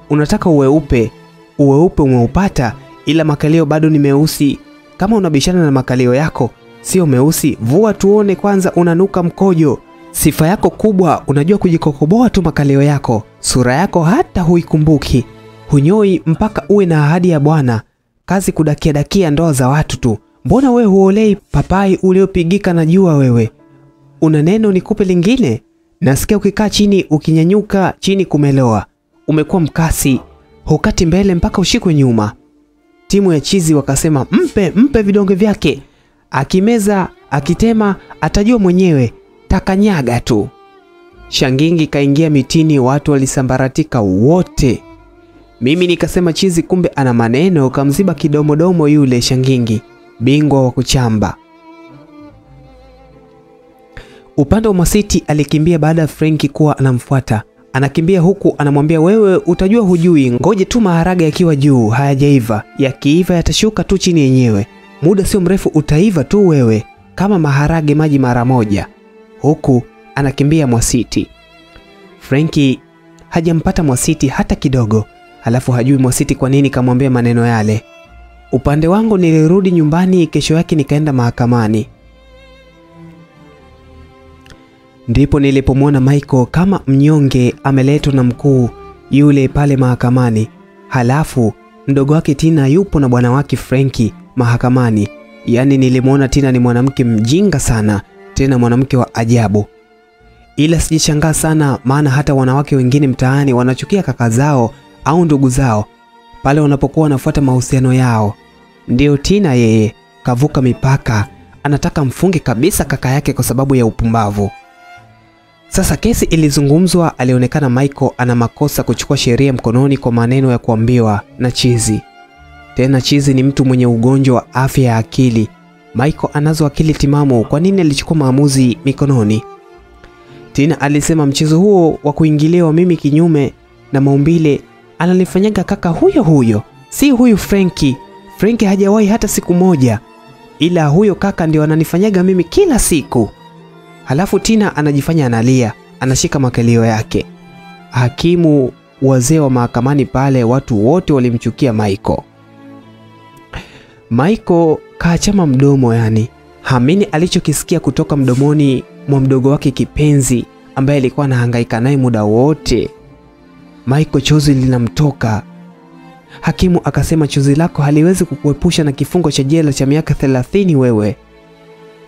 Unataka uweupe, uweupe umeupata, ila makalio bado ni meusi. Kama unabishana na makalio yako sio meusi, vua tuone kwanza, unanuka mkojo. Sifa yako kubwa, unajua kujikokoboa tu makalio yako. Sura yako hata huikumbuki, hunyoi mpaka uwe na ahadi ya Bwana. Kazi kudakia dakia ndoa za watu tu. Mbona wewe huolei papai uliopigika na jua? Wewe una neno nikupe lingine? Nasikia ukikaa chini ukinyanyuka chini kumeloa. Umekuwa mkasi, hukati mbele mpaka ushikwe nyuma. Timu ya chizi wakasema mpe, mpe vidonge vyake, akimeza akitema atajua mwenyewe, takanyaga tu. Shangingi kaingia mitini, watu walisambaratika wote. Mimi nikasema chizi kumbe ana maneno, kamziba kidomodomo yule Shangingi, bingwa wa kuchamba. Upande wa Mwasiti alikimbia baada ya Frenki kuwa anamfuata. Anakimbia huku anamwambia wewe utajua hujui, ngoje tu maharage yakiwa juu hayajaiva, yakiiva yatashuka tu chini yenyewe, muda sio mrefu utaiva tu wewe kama maharage maji mara moja. Huku anakimbia Mwasiti. Frenki hajampata Mwasiti hata kidogo, alafu hajui Mwasiti kwa nini kamwambia maneno yale. Upande wangu nilirudi nyumbani, kesho yake nikaenda mahakamani. Ndipo nilipomwona Michael kama mnyonge ameletwa na mkuu yule pale mahakamani, halafu mdogo wake Tina yupo na bwana wake Frenki mahakamani. Yaani nilimwona Tina ni mwanamke mjinga sana, tena mwanamke wa ajabu. Ila sijishangaa sana, maana hata wanawake wengine mtaani wanachukia kaka zao au ndugu zao pale wanapokuwa wanafuata mahusiano yao. Ndiyo Tina yeye kavuka mipaka, anataka mfunge kabisa kaka yake kwa sababu ya upumbavu. Sasa kesi ilizungumzwa, alionekana Michael ana makosa kuchukua sheria mkononi kwa maneno ya kuambiwa na Chizi. Tena Chizi ni mtu mwenye ugonjwa wa afya ya akili. Michael anazo akili timamu, kwa nini alichukua maamuzi mikononi? Tina alisema mchezo huo wa kuingiliwa mimi kinyume na maumbile ananifanyaga kaka huyo huyo, si huyu Frenki. Frenki hajawahi hata siku moja, ila huyo kaka ndio ananifanyaga mimi kila siku. Halafu Tina anajifanya analia, anashika makalio yake. Hakimu, wazee wa mahakamani pale, watu wote walimchukia Michael. Michael kaachama mdomo, yani hamini alichokisikia kutoka mdomoni mwa mdogo wake kipenzi ambaye alikuwa anahangaika naye muda wote. Michael chozi linamtoka. Hakimu akasema chozi lako haliwezi kukuepusha na kifungo cha jela cha miaka 30 wewe.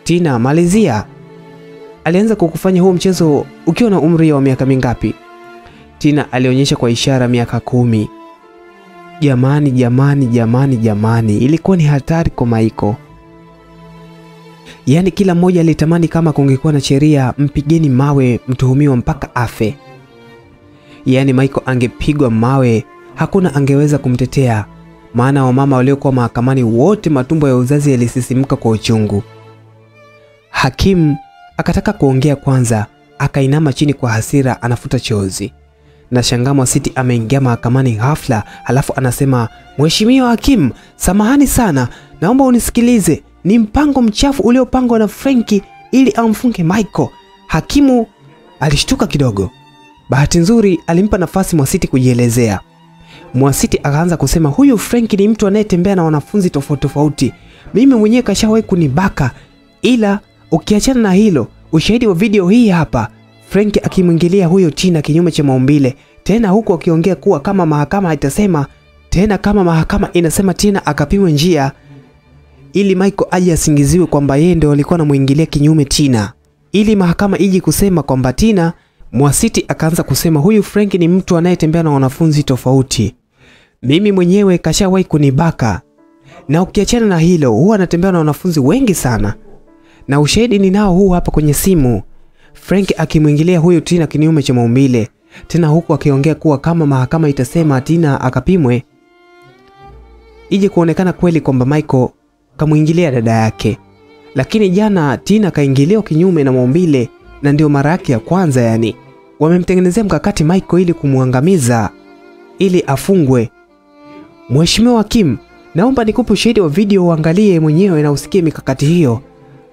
Tina, malizia. Alianza kukufanya huo mchezo ukiwa na umri wa miaka mingapi? Tina alionyesha kwa ishara miaka kumi. Jamani, jamani, jamani, jamani, ilikuwa ni hatari kwa Maiko. Yaani kila mmoja alitamani kama kungekuwa na sheria, mpigeni mawe mtuhumiwa mpaka afe. Yaani Maiko angepigwa mawe, hakuna angeweza kumtetea, maana wamama waliokuwa mahakamani wote matumbo ya uzazi yalisisimka kwa uchungu. Hakimu akataka kuongea kwanza, akainama chini kwa hasira, anafuta chozi. Na shangaa Mwasiti ameingia mahakamani ghafla, halafu anasema, Mheshimiwa hakimu, samahani sana, naomba unisikilize, ni mpango mchafu uliopangwa na Frenki ili amfunge Michael. Hakimu alishtuka kidogo. Bahati nzuri alimpa nafasi Mwasiti kujielezea. Mwasiti akaanza kusema, huyu Frenki ni mtu anayetembea na wanafunzi tofauti tofauti, mimi mwenyewe kashawahi kunibaka, ila ukiachana na hilo, ushahidi wa video hii hapa, Frank akimwingilia huyo Tina kinyume cha maumbile, tena huku akiongea kuwa kama mahakama itasema, tena kama mahakama inasema Tina akapimwe njia ili Michael aje asingiziwe kwamba yeye ndio alikuwa anamuingilia kinyume Tina, ili mahakama iji kusema kwamba Tina. Mwasiti akaanza kusema huyu Frank ni mtu anayetembea na wanafunzi tofauti, mimi mwenyewe kashawahi kunibaka, na ukiachana na hilo, huwa anatembea na wanafunzi wengi sana, na ushahidi ninao huu hapa kwenye simu, Frank akimwingilia huyu Tina kinyume cha maumbile, tena huku akiongea kuwa kama mahakama itasema Tina akapimwe, ije kuonekana kweli kwamba Michael kamwingilia dada yake. Lakini jana Tina kaingiliwa kinyume na maumbile na ndio mara yake ya kwanza yani. Wamemtengenezea mkakati Michael ili kumwangamiza ili afungwe. Mheshimiwa Kim, naomba nikupe ushahidi wa video uangalie mwenyewe na usikie mikakati hiyo.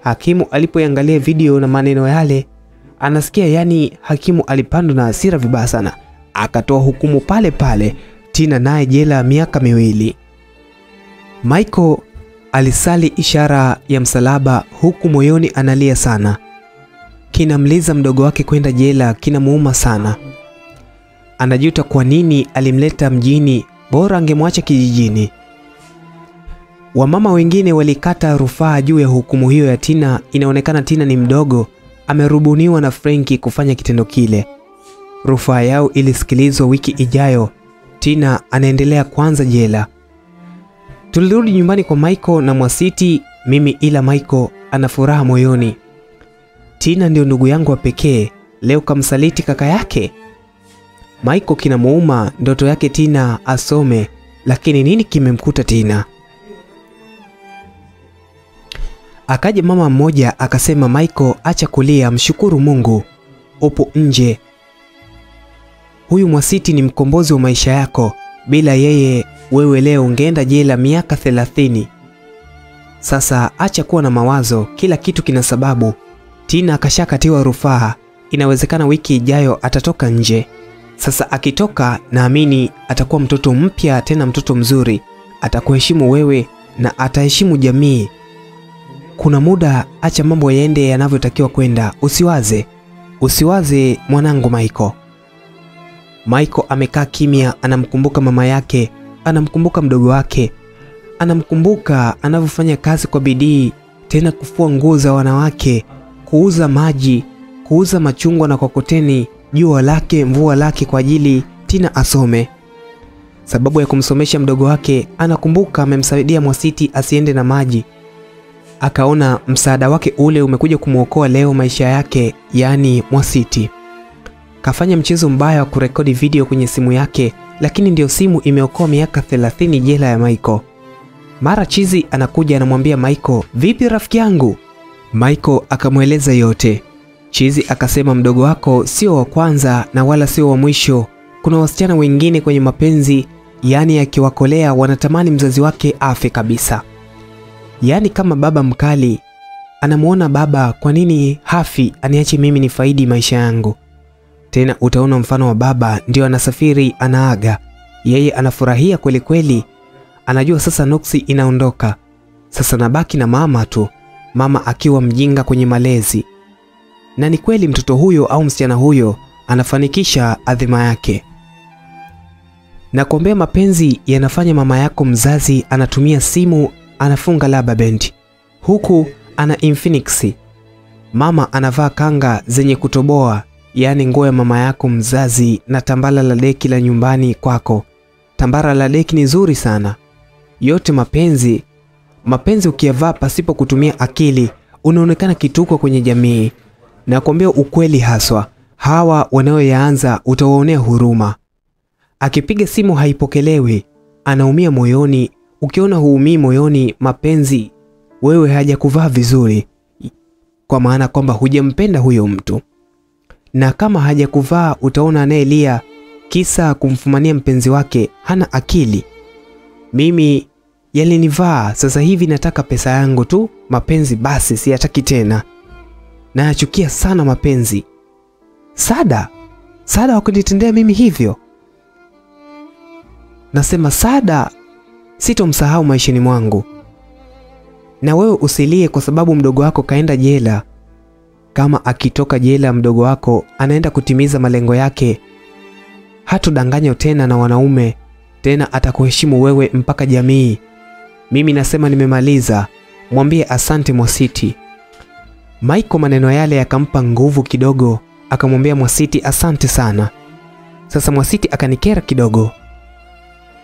Hakimu alipoiangalia video na maneno yale, anasikia yani hakimu alipandwa na hasira vibaya sana, akatoa hukumu pale pale, Tina naye jela miaka miwili. Michael alisali ishara ya msalaba huku moyoni analia sana. Kinamliza mdogo wake kwenda jela kinamuuma sana. Anajuta kwa nini alimleta mjini, bora angemwacha kijijini. Wamama wengine walikata rufaa juu ya hukumu hiyo ya Tina. Inaonekana Tina ni mdogo, amerubuniwa na Frenki kufanya kitendo kile. Rufaa yao ilisikilizwa wiki ijayo. Tina anaendelea kwanza jela. Tulirudi nyumbani kwa Michael na Mwasiti, mimi ila Michael ana furaha moyoni. Tina ndio ndugu yangu wa pekee, leo kamsaliti kaka yake. Michael kinamuuma ndoto yake Tina asome, lakini nini kimemkuta Tina? Akaja mama mmoja akasema, Michael, acha kulia, mshukuru Mungu, upo nje. Huyu Mwasiti ni mkombozi wa maisha yako, bila yeye wewe leo ungeenda jela miaka thelathini. Sasa acha kuwa na mawazo, kila kitu kina sababu. Tina akashakatiwa rufaa, inawezekana wiki ijayo atatoka nje. Sasa akitoka, naamini atakuwa mtoto mpya, tena mtoto mzuri, atakuheshimu wewe na ataheshimu jamii. Kuna muda, acha mambo yaende yanavyotakiwa kwenda, usiwaze, usiwaze mwanangu Michael. Michael amekaa kimya, anamkumbuka mama yake, anamkumbuka mdogo wake, anamkumbuka anavyofanya kazi kwa bidii, tena kufua nguo za wanawake, kuuza maji, kuuza machungwa na kokoteni, jua lake, mvua lake kwa ajili Tina asome. Sababu ya kumsomesha mdogo wake, anakumbuka amemsaidia Mwasiti asiende na maji. Akaona msaada wake ule umekuja kumwokoa leo maisha yake, yaani Mwasiti. Kafanya mchezo mbaya wa kurekodi video kwenye simu yake, lakini ndio simu imeokoa miaka 30 jela ya Michael. Mara chizi anakuja anamwambia Michael, vipi rafiki yangu? Michael akamweleza yote. Chizi akasema, mdogo wako sio wa kwanza na wala sio wa mwisho. Kuna wasichana wengine kwenye mapenzi, yaani akiwakolea wanatamani mzazi wake afe kabisa. Yaani kama baba mkali anamwona baba, kwa nini hafi aniache mimi ni faidi maisha yangu? Tena utaona mfano wa baba ndio anasafiri anaaga, yeye anafurahia kweli kweli, anajua sasa Noksi inaondoka, sasa nabaki na mama tu, mama akiwa mjinga kwenye malezi. Na ni kweli mtoto huyo au msichana huyo anafanikisha adhima yake. Na kuombea mapenzi yanafanya mama yako mzazi anatumia simu, anafunga laba band, huku ana Infinix. Mama anavaa kanga zenye kutoboa yaani nguo ya mama yako mzazi na tambara la deki la nyumbani kwako. Tambara la deki ni zuri sana. Yote mapenzi, mapenzi ukiyavaa pasipo kutumia akili, unaonekana kituko kwenye jamii. Na kuambia ukweli haswa, hawa wanayoyaanza utawaonea huruma. Akipiga simu haipokelewi, anaumia moyoni. Ukiona huumii moyoni, mapenzi wewe hajakuvaa vizuri, kwa maana kwamba hujampenda huyo mtu na kama hajakuvaa utaona anayelia kisa kumfumania mpenzi wake hana akili. Mimi yalinivaa, sasa hivi nataka pesa yangu tu, mapenzi basi siyataki tena. Nayachukia sana mapenzi. Sada, Sada wakunitendea mimi hivyo. Nasema Sada, sitomsahau maishani mwangu. Na wewe usilie kwa sababu mdogo wako kaenda jela kama akitoka jela mdogo wako anaenda kutimiza malengo yake, hatudanganywa tena na wanaume, tena atakuheshimu wewe mpaka jamii. Mimi nasema nimemaliza, mwambie asante Mwasiti. Maiko maneno yale yakampa nguvu kidogo, akamwambia Mwasiti asante sana. Sasa Mwasiti akanikera kidogo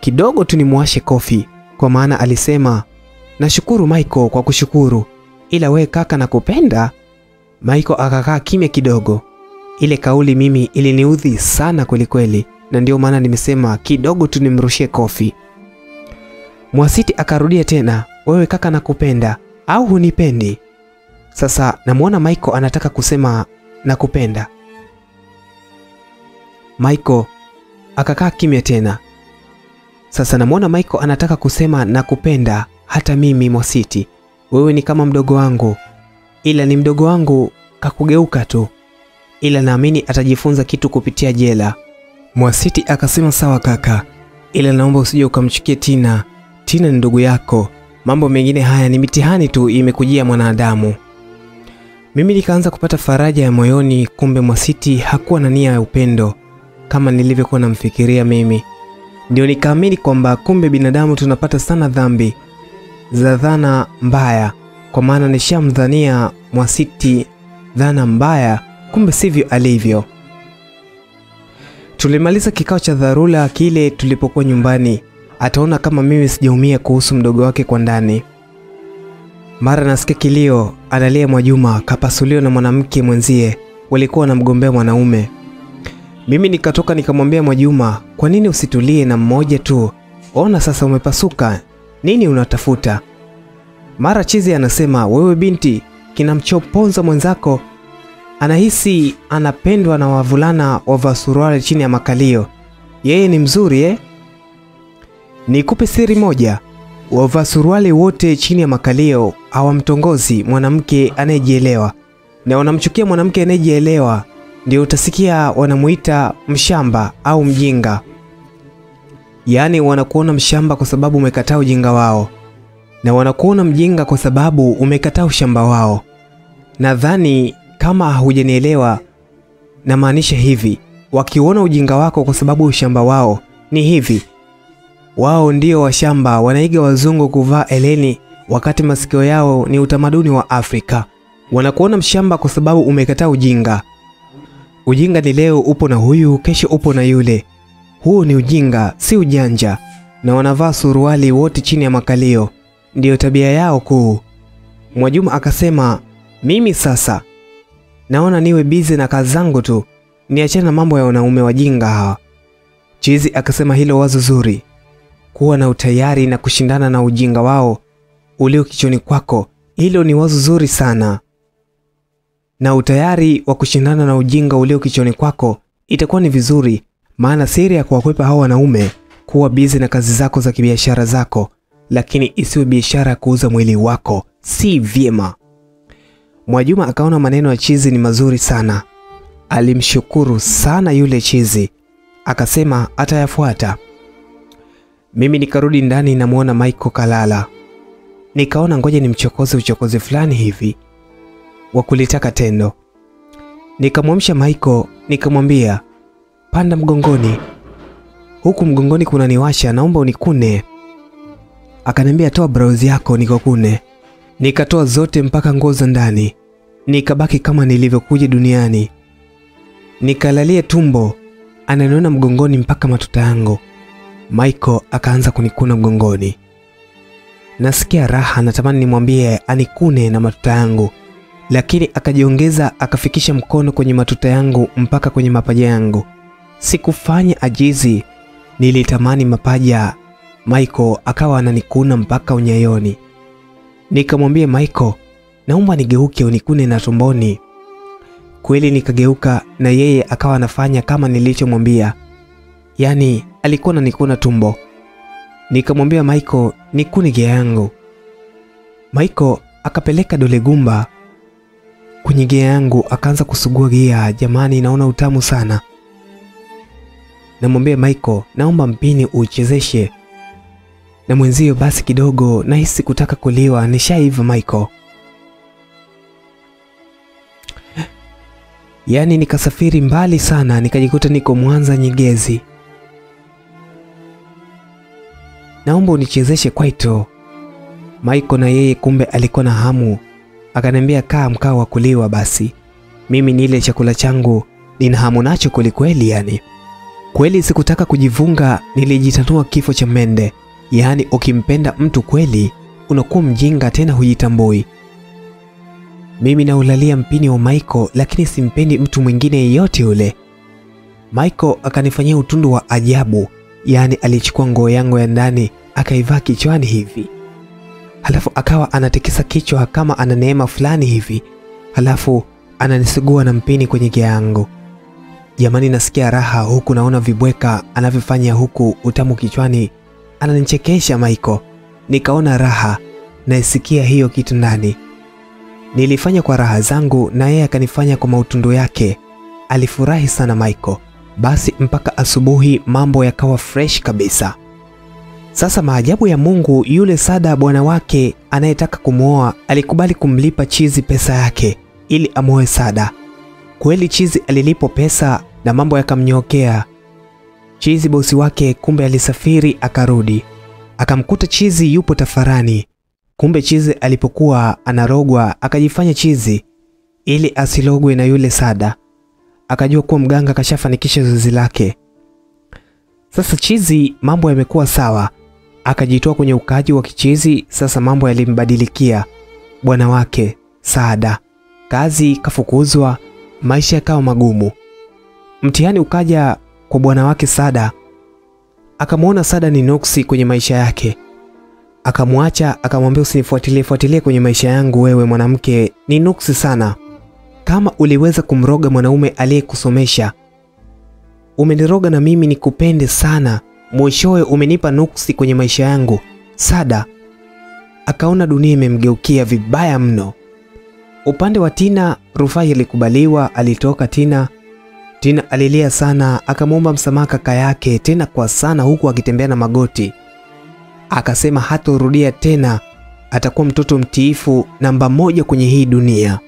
kidogo tu nimwashe kofi, kwa maana alisema nashukuru Michael kwa kushukuru, ila we kaka nakupenda. Michael akakaa kimya kidogo. Ile kauli mimi iliniudhi sana kwelikweli, kweli, na ndio maana nimesema kidogo tu nimrushie kofi. Mwasiti akarudia tena, wewe kaka nakupenda au hunipendi? Sasa namwona Michael anataka kusema nakupenda. Michael akakaa kimya tena. Sasa namwona Michael anataka kusema na kupenda hata mimi Mwasiti, wewe ni kama mdogo wangu ila ni mdogo wangu kakugeuka tu. ila naamini atajifunza kitu kupitia jela. Mwasiti akasema sawa kaka, ila naomba usije ukamchukia Tina. Tina ni ndugu yako, mambo mengine haya ni mitihani tu imekujia mwanadamu. Mimi nikaanza kupata faraja ya moyoni, kumbe Mwasiti hakuwa na nia ya upendo kama nilivyokuwa namfikiria mimi. Ndio nikaamini kwamba kumbe binadamu tunapata sana dhambi za dhana mbaya, kwa maana nishamdhania Mwasiti dhana mbaya, kumbe sivyo alivyo. Tulimaliza kikao cha dharura kile tulipokuwa nyumbani, ataona kama mimi sijaumia kuhusu mdogo wake kwa ndani. Mara nasikia kilio, analia Mwajuma kapasuliwa na mwanamke mwenzie, walikuwa wanamgombea mwanaume. Mimi nikatoka nikamwambia Mwajuma, kwa nini usitulie na mmoja tu? Ona sasa umepasuka, nini unatafuta? Mara chizi anasema, wewe binti, kinamchoponza mwenzako anahisi anapendwa na wavulana wavaa suruali chini ya makalio. Yeye ni mzuri eh? Nikupe siri moja, wavaa suruali wote chini ya makalio hawamtongozi mwanamke anayejielewa, na wanamchukia mwanamke anayejielewa. Ndio utasikia wanamuita mshamba au mjinga, yaani wanakuona mshamba kwa sababu umekataa ujinga wao, na wanakuona mjinga kwa sababu umekataa ushamba wao. Nadhani kama hujanielewa, namaanisha hivi: wakiona ujinga wako kwa sababu ushamba wao ni hivi, wao ndio washamba, wanaiga wazungu kuvaa eleni wakati masikio yao ni utamaduni wa Afrika. Wanakuona mshamba kwa sababu umekataa ujinga. Ujinga ni leo upo na huyu, kesho upo na yule. Huo ni ujinga, si ujanja. Na wanavaa suruali wote chini ya makalio, ndiyo tabia yao kuu. Mwajuma akasema, mimi sasa naona niwe bize na kazi zangu tu, niachane na mambo ya wanaume wajinga hawa. Chizi akasema hilo wazo zuri, kuwa na utayari na kushindana na ujinga wao ulio kichoni kwako, hilo ni wazo zuri sana. Na utayari wa kushindana na ujinga ulio kichwani kwako itakuwa ni vizuri, maana siri ya kuwakwepa hao wanaume kuwa bizi na kazi zako za kibiashara zako, lakini isiwe biashara ya kuuza mwili wako, si vyema. Mwajuma akaona maneno ya Chizi ni mazuri sana, alimshukuru sana yule Chizi, akasema atayafuata. Mimi nikarudi ndani, namwona Michael kalala, nikaona ngoja nimchokoze uchokozi fulani hivi wa kulitaka tendo. Nikamwamsha Michael, nikamwambia panda mgongoni, huku mgongoni kuna niwasha, naomba unikune. Akaniambia toa brauzi yako nikokune. Nikatoa zote mpaka nguo za ndani, nikabaki kama nilivyokuja duniani. Nikalalia tumbo, ananiona mgongoni mpaka matuta yangu. Michael akaanza kunikuna mgongoni, nasikia raha, natamani nimwambie anikune na matuta yangu, lakini akajiongeza akafikisha mkono kwenye matuta yangu mpaka kwenye mapaja yangu. Sikufanya ajizi, nilitamani mapaja. Michael akawa ananikuna mpaka unyayoni. Nikamwambia Michael, naomba nigeuke unikune na tumboni. Kweli nikageuka na yeye akawa anafanya kama nilichomwambia, yaani alikuwa ananikuna tumbo. Nikamwambia Michael, nikune gea yangu. Michael akapeleka dole gumba kwenye gia yangu akaanza kusugua gia. Jamani, naona utamu sana. Namwambia Michael, naomba mpini uchezeshe na mwenzio basi kidogo, nahisi kutaka kuliwa, nishaiva Michael. Yaani nikasafiri mbali sana, nikajikuta niko Mwanza Nyegezi. Naomba unichezeshe kwaito. Michael na yeye kumbe alikuwa na hamu, akaniambia kaa mkao wa kuliwa. Basi mimi nile chakula changu, nina hamu nacho kwelikweli. Yani kweli sikutaka kujivunga, nilijitanua kifo cha mende. Yaani ukimpenda mtu kweli unakuwa mjinga tena hujitambui. Mimi naulalia mpini wa Michael, lakini simpendi mtu mwingine yeyote yule. Michael akanifanyia utundu wa ajabu, yaani alichukua nguo yangu ya ndani akaivaa kichwani hivi, halafu akawa anatikisa kichwa kama ana neema fulani hivi, halafu ananisugua na mpini kwenye gia yangu. Jamani, nasikia raha huku naona vibweka anavyofanya huku utamu kichwani ananichekesha Maiko. Nikaona raha naisikia hiyo kitu ndani. Nilifanya kwa raha zangu na yeye akanifanya kwa mautundu yake. alifurahi sana Maiko. Basi mpaka asubuhi mambo yakawa fresh kabisa. Sasa maajabu ya Mungu, yule Sada bwana wake anayetaka kumwoa alikubali kumlipa Chizi pesa yake ili amwoe Sada. Kweli Chizi alilipo pesa na mambo yakamnyokea. Chizi bosi wake kumbe alisafiri akarudi, akamkuta Chizi yupo tafarani. Kumbe Chizi alipokuwa anarogwa akajifanya chizi ili asilogwe na yule Sada. Akajua kuwa mganga kashafanikisha zoezi lake. Sasa Chizi mambo yamekuwa sawa, akajitoa kwenye ukaji wa kichizi. Sasa mambo yalimbadilikia bwana wake Saada, kazi kafukuzwa, maisha yakawa magumu. Mtihani ukaja kwa bwana wake Sada, akamwona Sada ni noksi kwenye maisha yake, akamwacha akamwambia, usinifuatilie fuatilie kwenye maisha yangu, wewe mwanamke ni noksi sana. Kama uliweza kumroga mwanaume aliyekusomesha, umeniroga na mimi nikupende sana, mwishowe umenipa nuksi kwenye maisha yangu. Sada akaona dunia imemgeukia vibaya mno. Upande wa Tina, rufaa ilikubaliwa, alitoka Tina. Tina alilia sana, akamwomba msamaha kaka yake tena kwa sana, huku akitembea na magoti. Akasema hatorudia tena, atakuwa mtoto mtiifu namba moja kwenye hii dunia.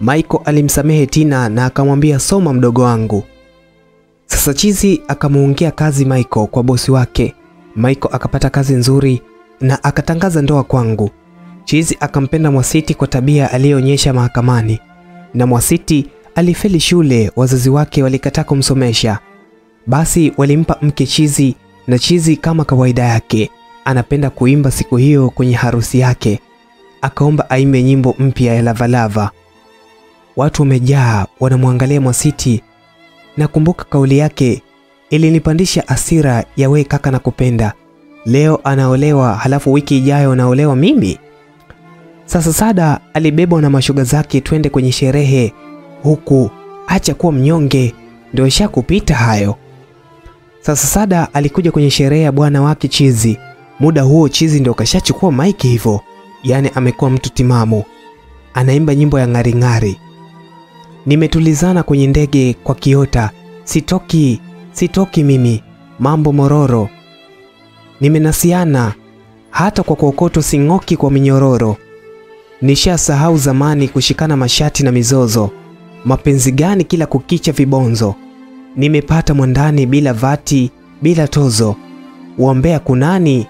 Michael alimsamehe Tina na akamwambia soma mdogo wangu. Sasa Chizi akamuongea kazi Michael kwa bosi wake. Michael akapata kazi nzuri na akatangaza ndoa kwangu. Chizi akampenda Mwasiti kwa tabia aliyoonyesha mahakamani, na Mwasiti alifeli shule, wazazi wake walikataa kumsomesha. Basi walimpa mke Chizi, na Chizi kama kawaida yake anapenda kuimba siku hiyo kwenye harusi yake, akaomba aimbe nyimbo mpya ya Lavalava. Watu wamejaa wanamwangalia Mwasiti. Nakumbuka kauli yake ilinipandisha asira ya we kaka na kupenda. Leo anaolewa halafu wiki ijayo naolewa mimi. Sasa Sada alibebwa na mashoga zake twende kwenye sherehe huku, acha kuwa mnyonge, ndio ishakupita hayo. Sasa Sada alikuja kwenye sherehe ya bwana wake Chizi. Muda huo Chizi ndio kashachukua maiki hivyo, yaani amekuwa mtu timamu, anaimba nyimbo ya ng'aring'ari. Nimetulizana kwenye ndege kwa kiota, sitoki, sitoki mimi, mambo mororo. Nimenasiana hata kwa kokoto, sing'oki kwa minyororo. Nishasahau zamani kushikana mashati na mizozo, mapenzi gani kila kukicha vibonzo. Nimepata mwandani bila vati, bila tozo, uombea kunani,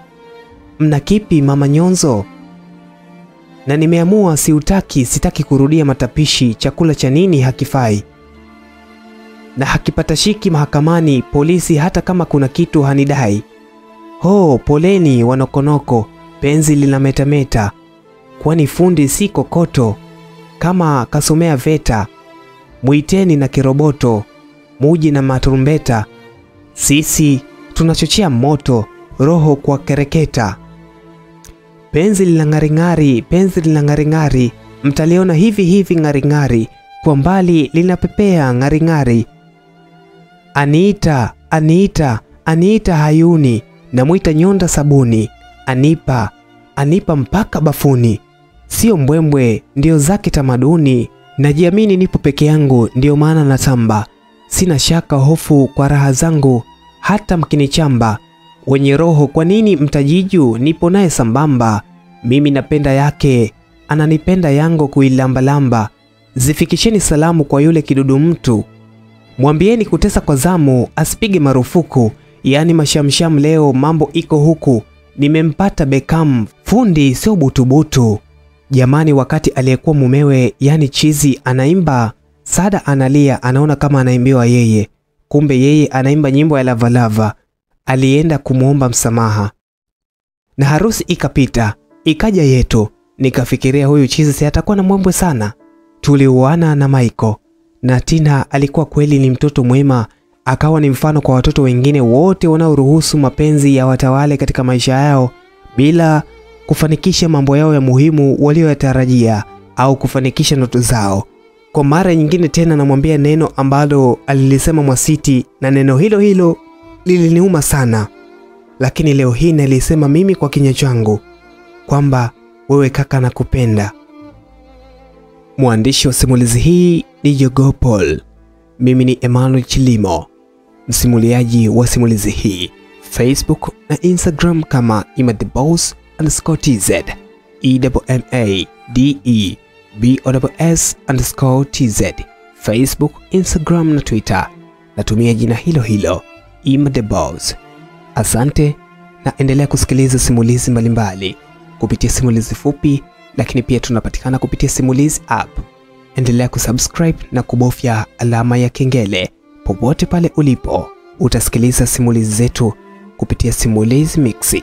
mna kipi mama nyonzo? Na nimeamua siutaki, sitaki kurudia matapishi. Chakula cha nini hakifai na hakipatashiki mahakamani, polisi hata kama kuna kitu hanidai. Ho, poleni wanokonoko, penzi linametameta, kwani fundi si kokoto, kama kasomea VETA. Mwiteni na kiroboto, muji na maturumbeta, sisi tunachochea moto, roho kwa kereketa. Penzi lina ng'aring'ari, penzi lina ng'aring'ari, mtaliona hivi hivi ng'aring'ari, kwa mbali linapepea ng'aring'ari. Aniita, aniita, aniita hayuni, namwita nyonda sabuni, anipa, anipa mpaka bafuni. Sio mbwembwe, ndio zake tamaduni, najiamini nipo peke yangu, ndio maana natamba. Sina shaka hofu kwa raha zangu, hata mkinichamba wenye roho kwa nini mtajiju? Nipo naye sambamba, mimi napenda yake, ananipenda yango kuilambalamba. Zifikisheni salamu kwa yule kidudu mtu, mwambieni kutesa kwa zamu, asipige marufuku. Yaani mashamsham leo mambo iko huku, nimempata Beckham, fundi sio butubutu. Jamani, wakati aliyekuwa mumewe yani Chizi anaimba, Sada analia, anaona kama anaimbiwa yeye, kumbe yeye anaimba nyimbo ya Lavalava alienda kumwomba msamaha na harusi ikapita, ikaja yetu. Nikafikiria huyu Chizi atakuwa na mwembwe sana. Tuliuana na Michael na Tina alikuwa kweli ni mtoto mwema, akawa ni mfano kwa watoto wengine wote wanaoruhusu mapenzi ya watawale katika maisha yao bila kufanikisha mambo yao ya muhimu walioyatarajia au kufanikisha ndoto zao. Kwa mara nyingine tena namwambia neno ambalo alilisema Mwasiti, na neno hilo hilo liliniuma sana, lakini leo hii nalisema mimi kwa kinywa changu kwamba wewe kaka nakupenda. Mwandishi wa simulizi hii ni Jogoo Paul. Mimi ni Emmanuel Chilimo, msimuliaji wa simulizi hii. Facebook na Instagram kama imadtheboss underscore tz ewma de boss underscore tz. Facebook, Instagram na Twitter natumia jina hilo hilo imadtheboss. Asante na endelea kusikiliza simulizi mbalimbali kupitia simulizi fupi, lakini pia tunapatikana kupitia simulizi app. Endelea kusubscribe na kubofya alama ya kengele popote pale ulipo. Utasikiliza simulizi zetu kupitia Simulizi Mixi.